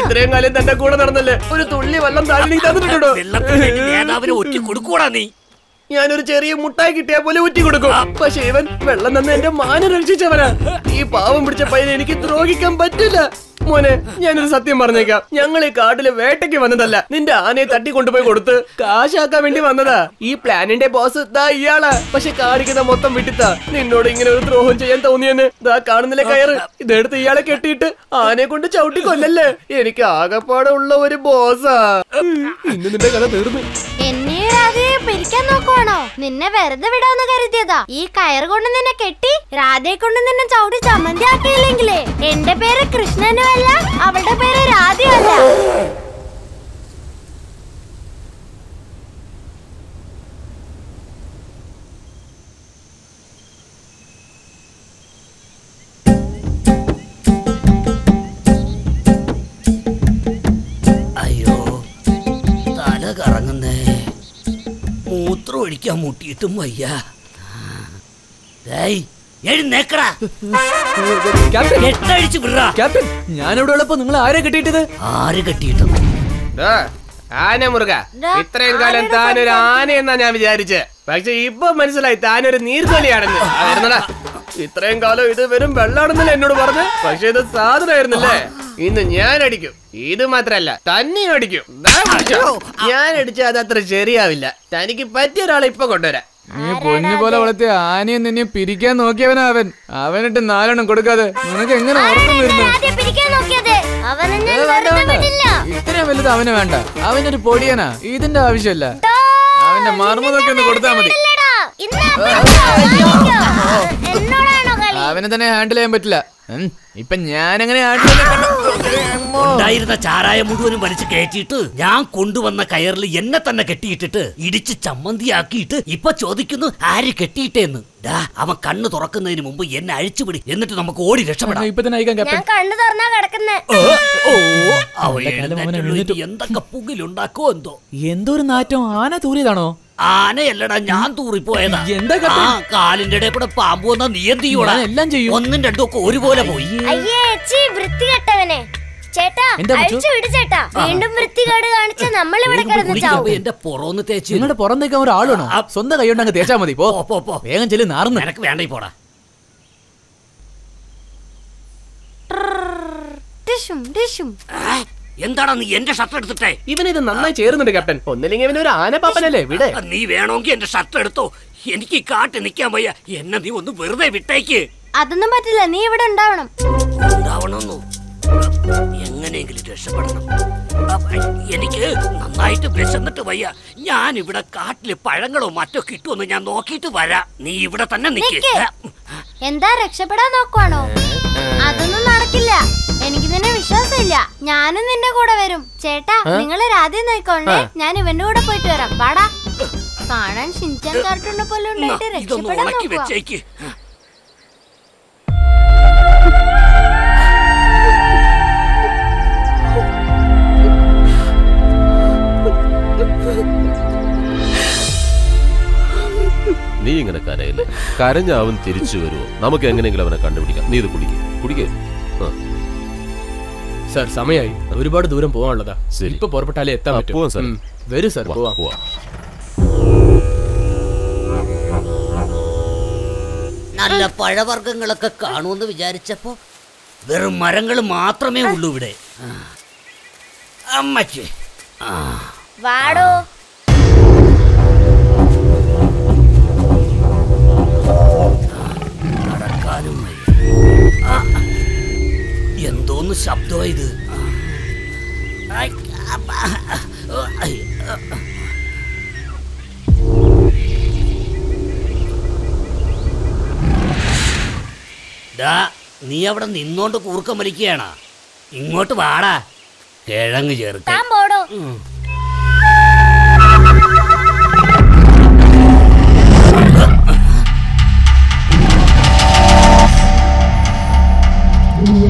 ഇത്രയും കാലം തന്റെ കൂടെ നടന്നല്ലേ ഒരു തുള്ളി വെള്ളം താഴെ തന്നിട്ടുണ്ടോ? വെള്ളത്തിന് ഒറ്റ കൊടുക്കൂടാ നീ? ഞാനൊരു ചെറിയ മുട്ടായി കിട്ടിയാ പോലെ ഊറ്റി കൊടുക്കും. പക്ഷെ ഇവൻ വെള്ളം തന്നെ എന്റെ മാനം രക്ഷിച്ചവനാ. ഈ പാവം പിടിച്ച പയ്യനെ എനിക്ക് ദ്രോഹിക്കാൻ പറ്റില്ല. മോനെ ഞാനൊരു സത്യം പറഞ്ഞേക്കാം. ഞങ്ങൾ ഈ കാട്ടിൽ വേട്ടയ്ക്ക് വന്നതല്ല. നിന്റെ ആനയെ തട്ടി കൊണ്ടുപോയി കൊടുത്ത് കാശാക്കാൻ വേണ്ടി വന്നതാ. ഈ പ്ലാനിന്റെ ബോസ് ദാ ഇയാളാ. പക്ഷെ കാണിക്കുന്ന മൊത്തം വിട്ടിത്താ. നിന്നോട് ഇങ്ങനെ ഒരു ദ്രോഹം ചെയ്യാൻ തോന്നിയെന്ന്. ദാ കാണുന്നില്ല കയറ്? ഇതെടുത്ത് ഇയാളെ കെട്ടിയിട്ട് ആനയെ കൊണ്ട് ചവിട്ടി കൊല്ലല്ലേ എനിക്ക് ആകപ്പാടെ ഉള്ള ഒരു ബോസാ. ഇന്ന് നിന്റെ കഥ തീർന്നു. എന്നെ രാധയെ പിരിക്കാൻ നോക്കുവാണോ? നിന്നെ വെറുതെ വിടാന്ന് കരുതിയതാ. ഈ കയർ കൊണ്ട് നിന്നെ കെട്ടി രാധയെ കൊണ്ട് നിന്നെ ചവിട്ടി ചമ്മന്തി ആക്കിയില്ലെങ്കിലേ എന്റെ പേര് കൃഷ്ണനും അല്ല അവളുടെ പേര് രാധയല്ല മൂത്രം ഒഴിക്കാൻ മുട്ടിയിട്ടും വയ്യ. ഞാനിവിടെ ഉള്ളപ്പോ നിങ്ങൾ ആരെ കെട്ടിയിട്ടത്? ആര് കെട്ടിയിട്ടെന്ന് ആന മുറുക. ഇത്രയും കാലം താനൊരു ആന എന്നാ ഞാൻ വിചാരിച്ചേ. പക്ഷെ ഇപ്പൊ മനസ്സിലായി താനൊരു നീർക്കോലിയാണെന്ന്. ഇത്രയും കാലം ഇത് വെറും വെള്ളാണെന്നല്ലേ എന്നോട് പറഞ്ഞു? പക്ഷെ ഇത് സാധനമായിരുന്നില്ലേ? ഇന്ന് ഞാൻ അടിക്കും. ഇത് മാത്രല്ല തന്നെ അടിക്കും ഞാൻ അടിച്ചാൽ അത് അത്ര ശരിയാവില്ല. തനിക്ക് പറ്റിയ ഒരാളെ ഇപ്പൊ കൊണ്ടുവരാം. നീ പൊന്നു പോലെ വളർത്തിയ ആനയും നിന്നെ പിരിക്കാൻ നോക്കിയവനാ അവൻ. അവനിട്ട് നാലെണ്ണം കൊടുക്കാതെ നിനക്ക് എങ്ങനെ ഓർമ്മ വരുന്നു ഇത്രയും വലുത് അവന് വേണ്ട. അവനൊരു പൊടിയനാ. ഇതിന്റെ ആവശ്യമില്ല. അവന്റെ മർമ്മതൊക്കെ ഒന്ന് കൊടുത്താൽ മതി ഇല്ലടാ, ഇന്ന് വാങ്ങിക്കോ. എന്നോടാണോ കളി അവനെ തന്നെ ഹാൻഡിൽ ചെയ്യാൻ പറ്റില്ല. ഇപ്പൊ ഞാനെങ്ങനെ ഉണ്ടായിരുന്ന ചാരായ മുഴുവനും വലിച്ചു കയറ്റിയിട്ട് ഞാൻ കൊണ്ടുവന്ന കയറിൽ എന്നെ തന്നെ കെട്ടിയിട്ടിട്ട് ഇടിച്ച് ചമ്മന്തിയാക്കിയിട്ട് ഇപ്പൊ ചോദിക്കുന്നു ആര് കെട്ടിയിട്ടേന്ന്? അവൻ കണ്ണു തുറക്കുന്നതിന് മുമ്പ് എന്നെ അഴിച്ചുപിടി എന്നിട്ട് നമുക്ക് ഓടി രക്ഷപ്പെടാം. ഇപ്പൊ തന്നെ കണ്ണു തുറന്നാ കിടക്കുന്നേ. എന്തൊക്കെ പുകിലുണ്ടാക്കോ എന്തോ. എന്തോ ഒരു നാറ്റം ആന തൂറിയതാണോ? ആനയല്ലടാ ഞാൻ തൂറിപ്പോയതാ. എന്താ ആ കാലിന്റെ ഇടയിൽ കൂടെ പാമ്പ് വന്നാ നീ എന്ത് ചെയ്യൂടാ ഞാൻ എല്ലാം ചെയ്യും. ഒന്നും രണ്ടും ഒക്കെ ഒരുപോലെ പോയി. അയ്യേ. ചീ വൃത്തികെട്ടവനെ. ചേട്ടാ ചേട്ടാ എന്താ മച്ചു? അഴിച്ചു വിട് ചേട്ടാ. വീണ്ടും വൃത്തികേട് കാണിച്ച നമ്മൾ ഇവിടെ കിടന്ന് ചാവും. എന്റെ പുറന്ന് തേച്ച്. നിങ്ങളുടെ പുറം തേക്കാൻ ഒരാളാണോ സ്വന്തം കൈ കൊണ്ട് അങ്ങ് തേച്ചാ മതി പോ. വേഗം ചെല്ലു നാർന്ന്. നിനക്ക് വേണ്ട പോടാ. ഡിഷും ഡിഷും എന്താടാ നീ എന്റെ ഷർട്ട് എടുത്തിട്ടേ? ഇവനിത് നന്നായി ചേരുന്നുണ്ട് ക്യാപ്റ്റൻ. ഒന്നില്ലെങ്കിൽ ഇവനൊരു ആനപ്പാപ്പനല്ലേ വിടെ. നീ വേണമെങ്കിൽ എന്റെ ഷർട്ട് എടുത്തോ. എനിക്ക് കാട്ടി കാട്ട് നിക്കാൻ വയ്യ. എന്നെ നീ ഒന്ന് വെറുതെ വിട്ടേക്ക്. അതൊന്നും പറ്റില്ല നീ ഇവിടെ ഉണ്ടാവണം. ഉണ്ടാവണമെന്നോ? എങ്ങനെയെങ്കിലും രക്ഷപ്പെടണം. എനിക്ക് നന്നായിട്ട് വിശന്നിട്ട് വയ്യ. ഞാൻ ഇവിടെ കാട്ടിൽ പഴങ്ങളോ മറ്റോ കിട്ടുമെന്ന് ഞാൻ നോക്കിയിട്ട് വരാം. നീ ഇവിടെ തന്നെ. എന്താ രക്ഷപ്പെടാൻ നോക്കുവാണോ? അതൊന്നും നടക്കില്ല. എനിക്ക് നിന്നെ വിശ്വാസമില്ല. ഞാനും നിന്റെ കൂടെ വരും. ചേട്ടാ നിങ്ങൾ രാധയെ നോക്കോണ്ടേ ഞാൻ ഇവന്റെ കൂടെ പോയിട്ട് വരാം. വാടാ. കാണാൻ ഷിൻചാൻ കാർട്ടൂണിനെ പോലെ ഉണ്ടായിട്ട് രക്ഷപ്പെടാൻ നോക്കുക നീ ഇങ്ങനെ കരയില്ലേ കരഞ്ഞ അവൻ തിരിച്ചു വരുമോ നമുക്ക് എങ്ങനെയെങ്കിലും അവനെ കണ്ടുപിടിക്കാം. നീ ഇത് കുടിക്കും. കുടിക്കേ. സാർ സമയായി. ഒരുപാട് ദൂരം പോകാനുള്ളതാ ശരി. ഇപ്പൊ പുറപ്പെട്ടാലേ എത്താൻ പറ്റും. പോവാം സാർ. വരൂ സാർ പോവാം. പോവാം. നല്ല പഴവർഗങ്ങളൊക്കെ കാണുമെന്ന് വിചാരിച്ചപ്പോ വെറും മരങ്ങൾ മാത്രമേ ഉള്ളൂ ഇവിടെ. അമ്മച്ചി. വാടോ. എന്തോന്ന് ശബ്ദമാ ഇത് ആ. ഐ, അപ്പ. ഓ, ഐ, ആ. ദാ, നീ അവിടെ നിന്നോണ്ട് കൂർക്കം വലിക്കുകയാണ് ഇങ്ങോട്ട് വാടാ കിഴങ്ങ് Yeah. പോടോ ദാ,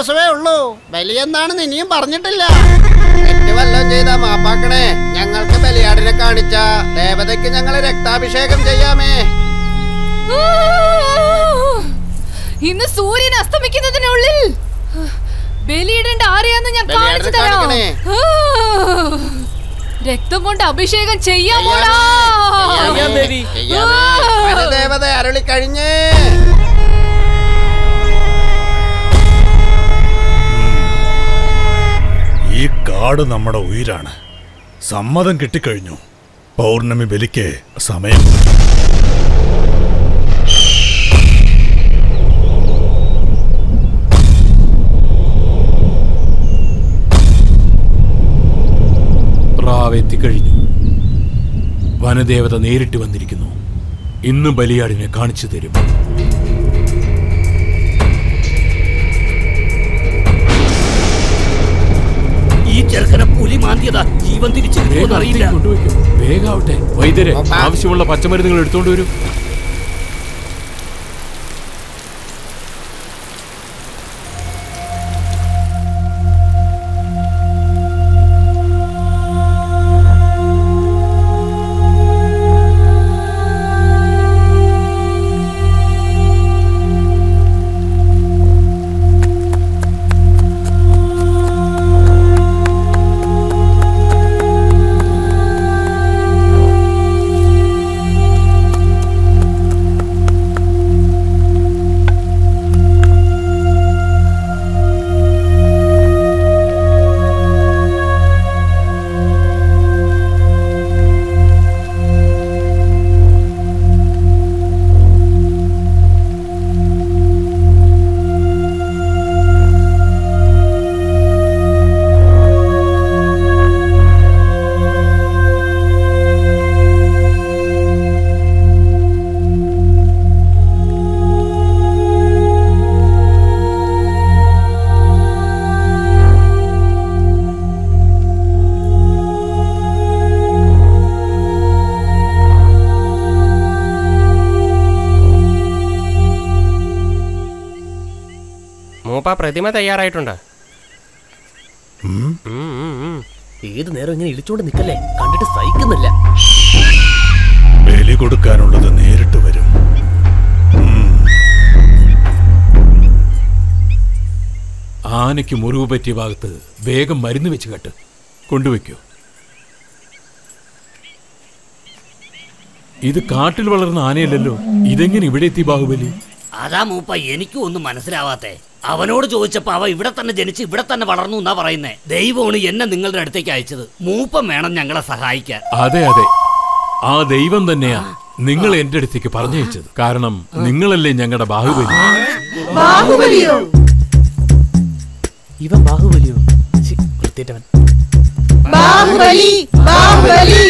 ദിവസമേ ഉള്ളൂ. ബലിയെന്നാണെന്ന് ഇനിയും പറഞ്ഞിട്ടില്ല. തെറ്റ് വല്ലതും ചെയ്ത മാപ്പാക്കണേ ഞങ്ങൾക്ക് ബലിയാടിനെ കാണിച്ച ദേവതയ്ക്ക് ഞങ്ങൾ രക്താഭിഷേകം ചെയ്യാമേ. ഇന്ന് സൂര്യൻ അസ്തമിക്കുന്നതിനുള്ളിൽ ബലിയിടേണ്ട ആരെയാന്ന് ഞാൻ കാണിച്ചു തരാം. രക്തം കൊണ്ട് അഭിഷേകം ചെയ്യാമോടാ. ദേവത അരളി കഴിഞ്ഞേ ഈ കാട് നമ്മുടെ ഉയിരാണ്. സമ്മതം കിട്ടിക്കഴിഞ്ഞു. പൗർണമി ബലിക്ക് സമയം. പ്രാവെത്തിക്കഴിഞ്ഞു വനദേവത നേരിട്ട് വന്നിരിക്കുന്നു. ഇന്ന് ബലിയാടിനെ കാണിച്ചു തരും. ചെറുക്കനെ പുലി മാന്തിയതാ. ജീവൻ തിരിച്ചു അറിയില്ല വേഗാവട്ടെ വൈദ്യരെ ആവശ്യമുള്ള പച്ചമരുന്നുകൾ എടുത്തോണ്ട് വരൂ. പ്രതിമ തയ്യാറായിട്ടുണ്ട്. ഏത് നേരം ഇങ്ങനെ ഇടിച്ചോണ്ട് നിൽക്കല്ലേ കണ്ടിട്ട് സഹിക്കുന്നില്ല. ബലി കൊടുക്കാനുള്ളത് നേരിട്ട് വരും. ആനയ്ക്ക് മുറിവ് പറ്റിയ ഭാഗത്ത് വേഗം മരുന്ന് വെച്ച് കെട്ട്. കൊണ്ടുവയ്ക്കൂ. ഇത് കാട്ടിൽ വളർന്ന ആനയല്ലല്ലോ. ഇതെങ്ങനെ ഇവിടെ എത്തി ബാഹുബലി? അതാ മൂപ്പ എനിക്കും ഒന്നും മനസ്സിലാവാത്തെ. അവനോട് ചോദിച്ചപ്പോ അവ ഇവിടെ തന്നെ ജനിച്ച് ഇവിടെ തന്നെ വളർന്നു എന്നാ പറയുന്നേ? ദൈവമാണ് എന്നെ നിങ്ങളുടെ അടുത്തേക്ക് അയച്ചത്. മൂപ്പം വേണം ഞങ്ങളെ സഹായിക്കാൻ. അതെ അതെ. ആ ദൈവം തന്നെയാ നിങ്ങൾ എന്റെ അടുത്തേക്ക് പറഞ്ഞയച്ചത്. കാരണം നിങ്ങളല്ലേ ഞങ്ങളുടെ ബാഹുബലി. ബാഹുബലിയോ? ഇവൻ ബാഹുബലിയോ? ബാഹുബലി ബാഹുബലി.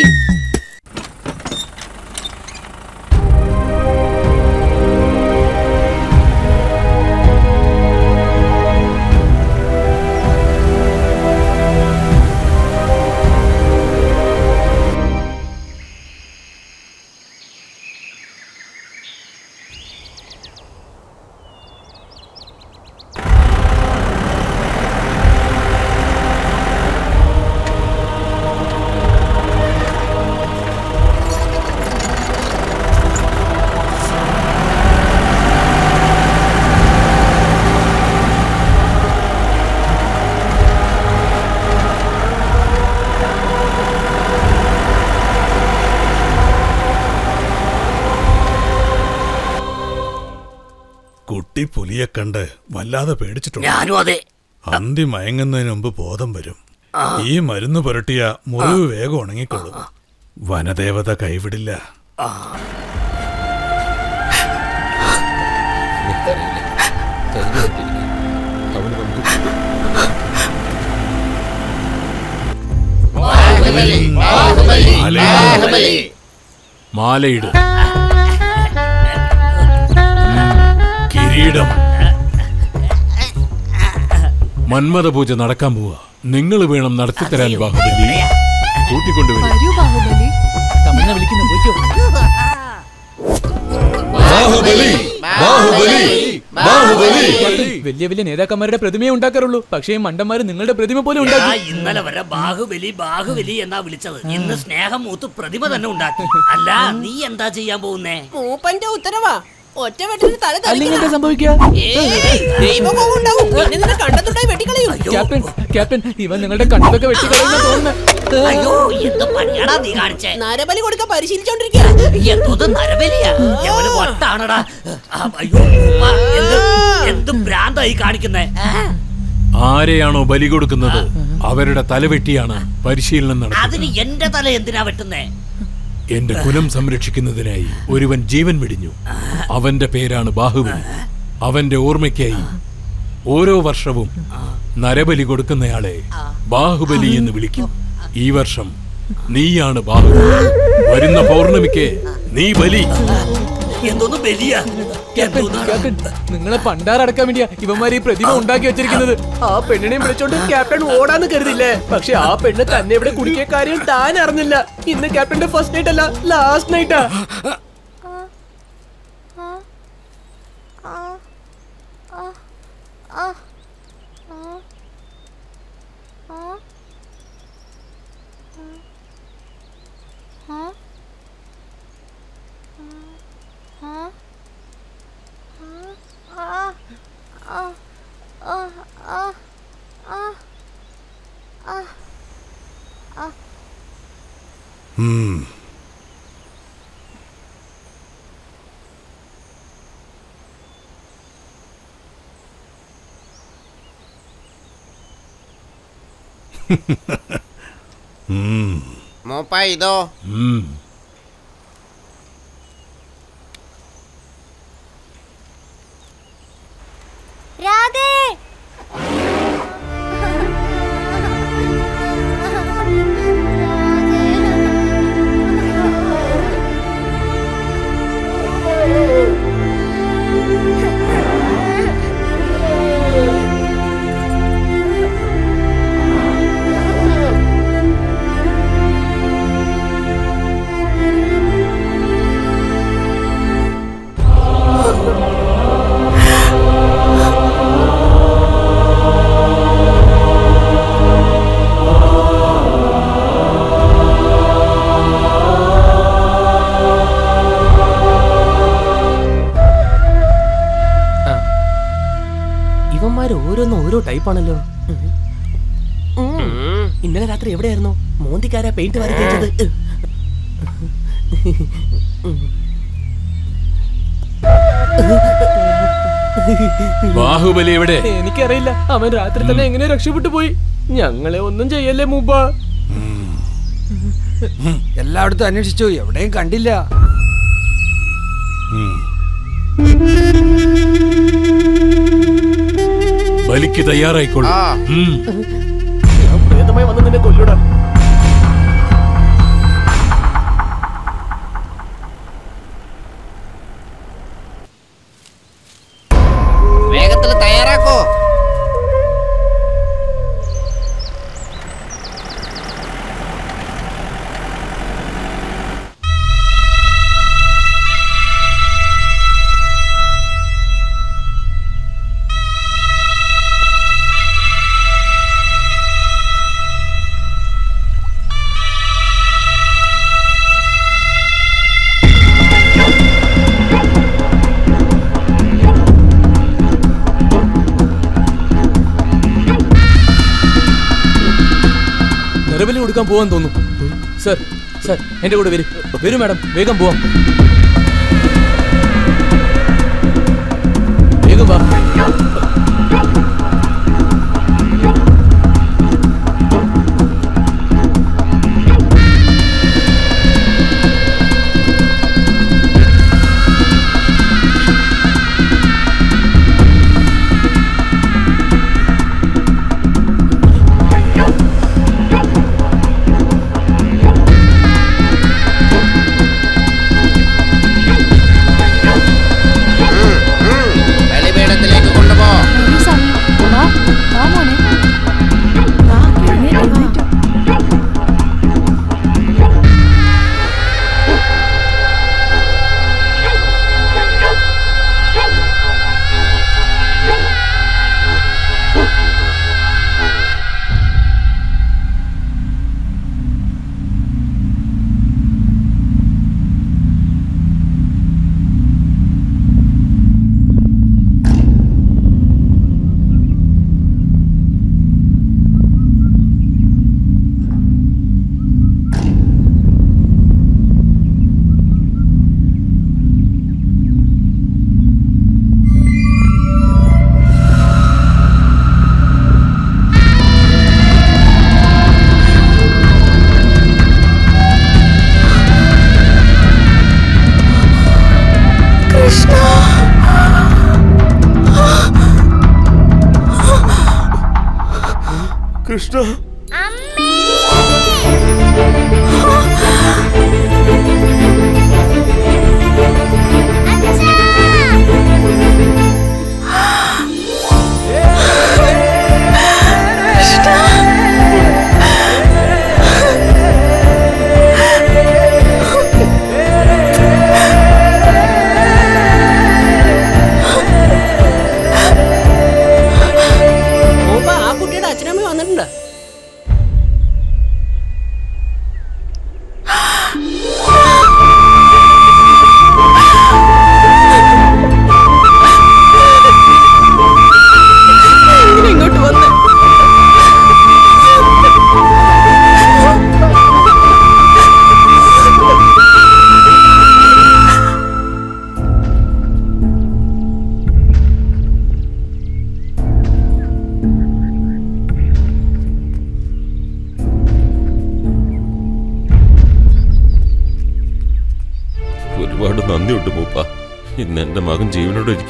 വല്ലാതെ പേടിച്ചിട്ടുണ്ട്. ഞാനും അതെ. അന്തി മയങ്ങുന്നതിന് മുമ്പ് ബോധം വരും. ഈ മരുന്ന് പുരട്ടിയ മുറിവ് വേഗം ഉണങ്ങിക്കൊള്ളും വനദേവത കൈവിടില്ല. മാലയിട്. കിരീടം. മന്മഥ പൂജ നടക്കാൻ പോവുക നിങ്ങൾ വേണം നടത്തിത്തരാൻ ബാഹുബലി. കൂട്ടിക്കൊണ്ടുവരും. വരൂ ബാഹുബലി. തമിഴ്ന വിളിക്കുന്നു പോയിക്കോ. ബാഹുബലി ബാഹുബലി ബാഹുബലി. വലിയ വലിയ നേതാക്കന്മാരുടെ പ്രതിമയെ ഉണ്ടാക്കാറുള്ളൂ. പക്ഷേ ഈ മണ്ടന്മാര് നിങ്ങളുടെ പ്രതിമ പോലെ ഉണ്ടാക്കി. ഇന്നലെ വരെ ബാഹുബലി ബാഹുബലി എന്നാ വിളിച്ചത്. ഇന്ന് സ്നേഹം മൂത്ത് പ്രതിമ തന്നെ ഉണ്ടാക്കി. അല്ല നീ എന്താ ചെയ്യാൻ പോകുന്നേ? മൂപ്പന്റെ ഉത്തരവാ. ഒറ്റ വെട്ടിന് തല അല്ലെങ്കിൽ സംഭവിക്കുക ക്യാപ്റ്റൻ ക്യാപ്റ്റൻ ഇവൻ നിങ്ങളുടെ വെട്ടിക്കളയുന്ന തോന്നുന്നു. അയ്യോ എന്ത് പണിയാടാ നീ നരബലി കൊടുക്കാൻ പരിശീലിച്ചോണ്ടിരിക്കുക എന്തോന്ന് നരബലിയാ? എവന് വട്ടാണടാ? അയ്യോ ഉമ്മ, എന്ത് എന്ത് കാണിക്കുന്നേ? ആരെയാണോ ബലി കൊടുക്കുന്നത്? അവരുടെ തല വെട്ടിയാണ് പരിശീലനം നടത്തുന്നത്. അതിന് എന്റെ തല എന്തിനാ വെട്ടുന്നേ? എന്റെ കുലം സംരക്ഷിക്കുന്നതിനായി ഒരുവൻ ജീവൻ വെടിഞ്ഞു. അവന്റെ പേരാണ് ബാഹുബലി. അവന്റെ ഓർമ്മയ്ക്കായി ഓരോ വർഷവും നരബലി കൊടുക്കുന്നയാളെ ബാഹുബലി എന്ന് വിളിക്കും. ഈ വർഷം നീയാണ് ബാഹുബലി. വരുന്ന പൗർണമിക്ക് നീ ബലി. എന്തോന്ന് ബലിയാ നിങ്ങളെ പണ്ടാറടക്കാൻ വേണ്ടിയാ ഇവന്മാര് ഈ പ്രതിമ ഉണ്ടാക്കി വെച്ചിരിക്കുന്നത് ആ പെണ്ണിനെയും വിളിച്ചോണ്ട് ക്യാപ്റ്റൻ ഓടാന്ന് കരുതില്ലേ പക്ഷെ ആ പെണ്ണ് തന്നെ ഇവിടെ കുടിക്കിയ കാര്യം താൻ അറിഞ്ഞില്ല ഇന്ന് ക്യാപ്റ്റന്റെ ഫസ്റ്റ് നൈറ്റ് അല്ല ലാസ്റ്റ് നൈറ്റാ うん。モパイド。うん。ഇവന്മാര് ടൈപ്പാണല്ലോ ഇന്നലെ രാത്രി എവിടെയായിരുന്നു? മോന്തിക്കാരാ പെയിന്റ് വരെ തേച്ചത്. ബാഹുബലി എവിടെ? എനിക്കറിയില്ല. അവൻ രാത്രി തന്നെ എങ്ങനെ രക്ഷപ്പെട്ടു പോയി. ഞങ്ങളെ ഒന്നും ചെയ്യല്ലേ മൂബ എല്ലായിടത്തും അന്വേഷിച്ചു. എവിടെയും കണ്ടില്ല. ബലിക്ക് തയ്യാറായിക്കോളൂ. ഞാൻ പ്രേതമായി വന്ന് നിന്നെ കൊല്ലൂടാ. പോവാൻ തോന്നുന്നു. സർ സർ എന്റെ കൂടെ വരും. വരും മാഡം. വേഗം പോവാം.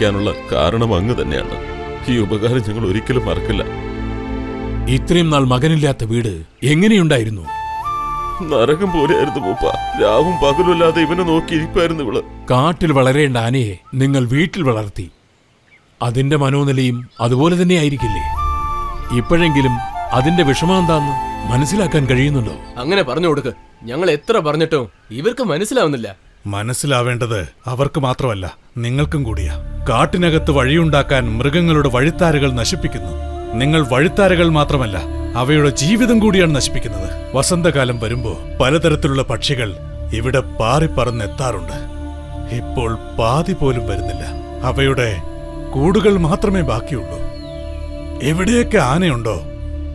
ജീവനോടെ ഇരിക്കാനുള്ള കാരണം അങ്ങ് തന്നെയാണ്. ഈ ഉപകാരം ഞങ്ങൾ ഒരിക്കലും മറക്കില്ല. ഇത്രയും നാൾ മകനില്ലാത്ത വീട് എങ്ങനെയുണ്ടായിരുന്നു? നരകം പോലെയായിരുന്നു മൂപ്പ രാവും പകലുമില്ലാതെ ഇവനെ നോക്കി ഇരിപ്പായിരുന്നു ഇവൾ. കാട്ടിൽ വളരേണ്ട ആനയെ നിങ്ങൾ വീട്ടിൽ വളർത്തി. അതിന്റെ മനോനിലയും അതുപോലെ തന്നെ ആയിരിക്കില്ലേ? ഇപ്പോഴെങ്കിലും അതിന്റെ വിഷമാന്താന്ന് മനസ്സിലാക്കാൻ കഴിയുന്നുണ്ടോ? അങ്ങനെ പറഞ്ഞു കൊടുക്ക്. ഞങ്ങൾ എത്ര പറഞ്ഞിട്ടും ഇവർക്ക് മനസ്സിലാവുന്നില്ല. മനസ്സിലാവേണ്ടത് അവർക്ക് മാത്രമല്ല നിങ്ങൾക്കും കൂടിയാ. കാട്ടിനകത്ത് വഴിയുണ്ടാക്കാൻ മൃഗങ്ങളുടെ വഴിത്താരകൾ നശിപ്പിക്കുന്നു. നിങ്ങൾ വഴിത്താരകൾ മാത്രമല്ല അവയുടെ ജീവിതം കൂടിയാണ് നശിപ്പിക്കുന്നത്. വസന്തകാലം വരുമ്പോ പലതരത്തിലുള്ള പക്ഷികൾ ഇവിടെ പാറിപ്പറന്നെത്താറുണ്ട്. ഇപ്പോൾ പാതി പോലും വരുന്നില്ല. അവയുടെ കൂടുകൾ മാത്രമേ ബാക്കിയുള്ളൂ. എവിടെയൊക്കെ ആനയുണ്ടോ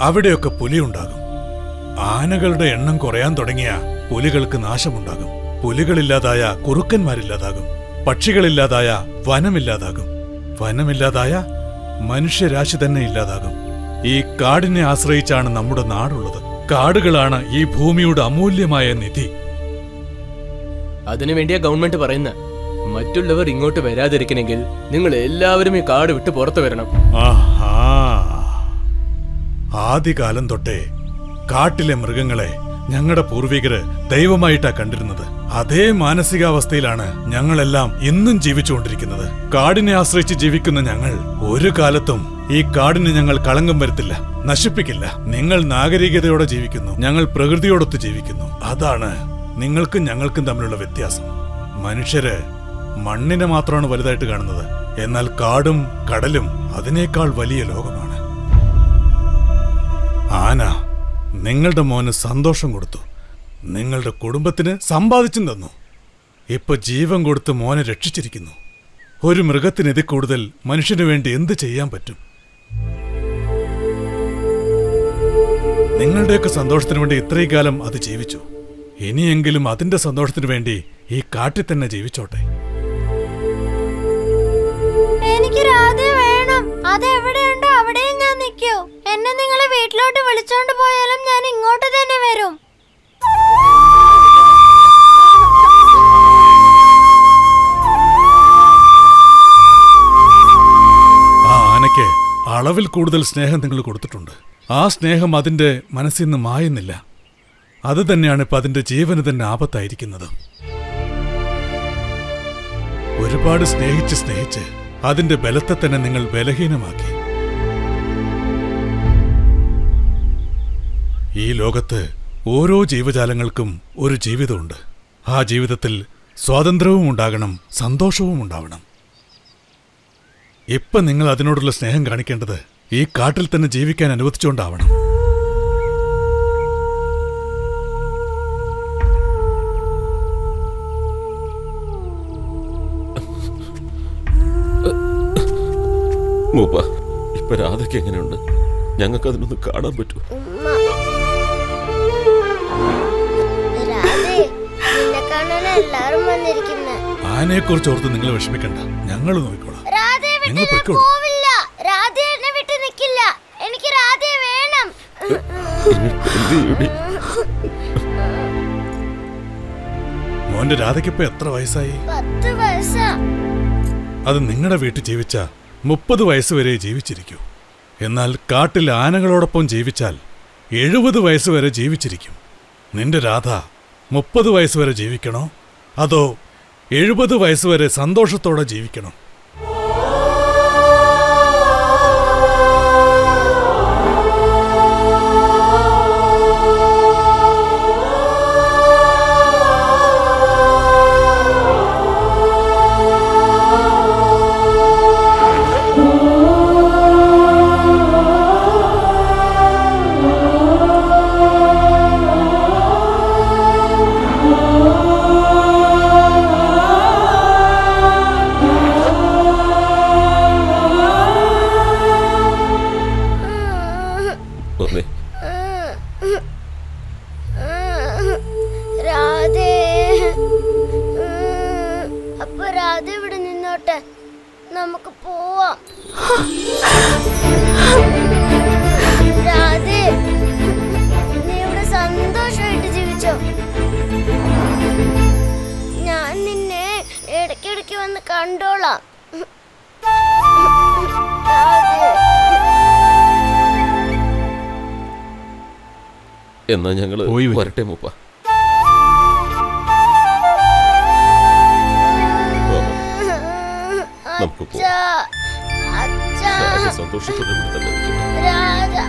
അവിടെയൊക്കെ പുലിയുണ്ടാകും. ആനകളുടെ എണ്ണം കുറയാൻ തുടങ്ങിയ പുലികൾക്ക് നാശമുണ്ടാകും. പുലികളില്ലാതായ കുറുക്കന്മാരില്ലാതാകും. പക്ഷികളില്ലാതായ വനമില്ലാതാകും. വനമില്ലാതായ മനുഷ്യരാശി തന്നെ ഇല്ലാതാകും. ഈ കാടിനെ ആശ്രയിച്ചാണ് നമ്മുടെ നാടുള്ളത്. കാടുകളാണ് ഈ ഭൂമിയുടെ അമൂല്യമായ നിധി. അതിനുവേണ്ടിയാ ഗവൺമെന്റ് പറയുന്നത് മറ്റുള്ളവർ ഇങ്ങോട്ട് വരാതിരിക്കണമെങ്കിൽ നിങ്ങൾ എല്ലാവരും ഈ കാട് വിട്ട് പുറത്തു വരണം. ആഹാ. ആദ്യകാലം തൊട്ടേ കാട്ടിലെ മൃഗങ്ങളെ ഞങ്ങളുടെ പൂർവികര് ദൈവമായിട്ടാ കണ്ടിരുന്നത്. അതേ മാനസികാവസ്ഥയിലാണ് ഞങ്ങളെല്ലാം ഇന്നും ജീവിച്ചുകൊണ്ടിരിക്കുന്നത്. കാടിനെ ആശ്രയിച്ച് ജീവിക്കുന്ന ഞങ്ങൾ ഒരു കാലത്തും ഈ കാടിന് ഞങ്ങൾ കളങ്കം വരുത്തില്ല നശിപ്പിക്കില്ല. നിങ്ങൾ നാഗരികതയോടെ ജീവിക്കുന്നു ഞങ്ങൾ പ്രകൃതിയോടൊത്ത് ജീവിക്കുന്നു. അതാണ് നിങ്ങൾക്കും ഞങ്ങൾക്കും തമ്മിലുള്ള വ്യത്യാസം. മനുഷ്യര് മണ്ണിനെ മാത്രമാണ് വലുതായിട്ട് കാണുന്നത്. എന്നാൽ കാടും കടലും അതിനേക്കാൾ വലിയ ലോകമാണ്. ആന നിങ്ങളുടെ മോന് സന്തോഷം കൊടുത്തു. നിങ്ങളുടെ കുടുംബത്തിന് സമ്പാദിച്ചും തന്നു. ഇപ്പൊ ജീവൻ കൊടുത്ത് മോനെ രക്ഷിച്ചിരിക്കുന്നു. ഒരു മൃഗത്തിനെതി കൂടുതൽ മനുഷ്യന് വേണ്ടി എന്ത് ചെയ്യാൻ പറ്റും? നിങ്ങളുടെയൊക്കെ സന്തോഷത്തിന് വേണ്ടി ഇത്രയും കാലം അത് ജീവിച്ചു. ഇനിയെങ്കിലും അതിന്റെ സന്തോഷത്തിന് വേണ്ടി ഈ കാട്ടിൽ തന്നെ ജീവിച്ചോട്ടെ. വേണം അത് എവിടെയുണ്ടോ അവിടെയും ഞാൻ നിൽക്കൂ. എന്നെ നിങ്ങൾ വീട്ടിലോട്ട് വിളിച്ചോണ്ട് പോയാലും ഞാൻ ഇങ്ങോട്ട് തന്നെ വരും. ആനയ്ക്ക് അളവിൽ കൂടുതൽ സ്നേഹം നിങ്ങൾ കൊടുത്തിട്ടുണ്ട്. ആ സ്നേഹം അതിന്റെ മനസ്സിൽ നിന്ന് മായുന്നില്ല. അത് തന്നെയാണ് ഇപ്പൊ അതിന്റെ ജീവന് തന്നെ ആപത്തായിരിക്കുന്നത്. ഒരുപാട് സ്നേഹിച്ച് സ്നേഹിച്ച് അതിന്റെ ബലത്തെ തന്നെ നിങ്ങൾ ബലഹീനമാക്കി. ഈ ലോകത്ത് ഓരോ ജീവജാലങ്ങൾക്കും ഒരു ജീവിതമുണ്ട്. ആ ജീവിതത്തിൽ സ്വാതന്ത്ര്യവും ഉണ്ടാകണം സന്തോഷവും ഉണ്ടാവണം. ഇപ്പൊ നിങ്ങൾ അതിനോടുള്ള സ്നേഹം കാണിക്കേണ്ടത് ഈ കാട്ടിൽ തന്നെ ജീവിക്കാൻ അനുവദിച്ചുകൊണ്ടാവണം. മൂപ്പ ഇപ്പൊ രാധയ്ക്ക് എങ്ങനെയുണ്ട്? ഞങ്ങൾക്ക് അതിനൊന്ന് കാണാൻ പറ്റൂ രാധേ നിന്നെ കാണാൻ എല്ലാരും വന്നിരിക്കുന്നെ. ആനയെക്കുറിച്ച് ഓർത്ത് നിങ്ങൾ വിഷമിക്കണ്ട. ഞങ്ങൾ നോക്കിക്കോളാം. നിങ്ങൾ പൊയ്ക്കോളൂ. എനിക്ക് രാധയെ വേണം. മോന്റെ രാധയ്ക്കിപ്പോ എത്ര വയസ്സായി? പത്ത് വയസ്സാ. അത് നിങ്ങളുടെ വീട്ടിൽ ജീവിച്ച മുപ്പത് വയസ്സുവരെ ജീവിച്ചിരിക്കൂ. എന്നാൽ കാട്ടിൽ ആനകളോടൊപ്പം ജീവിച്ചാൽ എഴുപത് വയസ്സുവരെ ജീവിച്ചിരിക്കും. നിന്റെ രാധ മുപ്പത് വയസ്സുവരെ ജീവിക്കണോ? അതോ എഴുപത് വയസ്സുവരെ സന്തോഷത്തോടെ ജീവിക്കണോ? എന്നാ ഞങ്ങൾ വരട്ടെ മൂപ്പ. നമുക്ക് പോവാം. സന്തോഷത്തോടെ തന്നെ രാധേ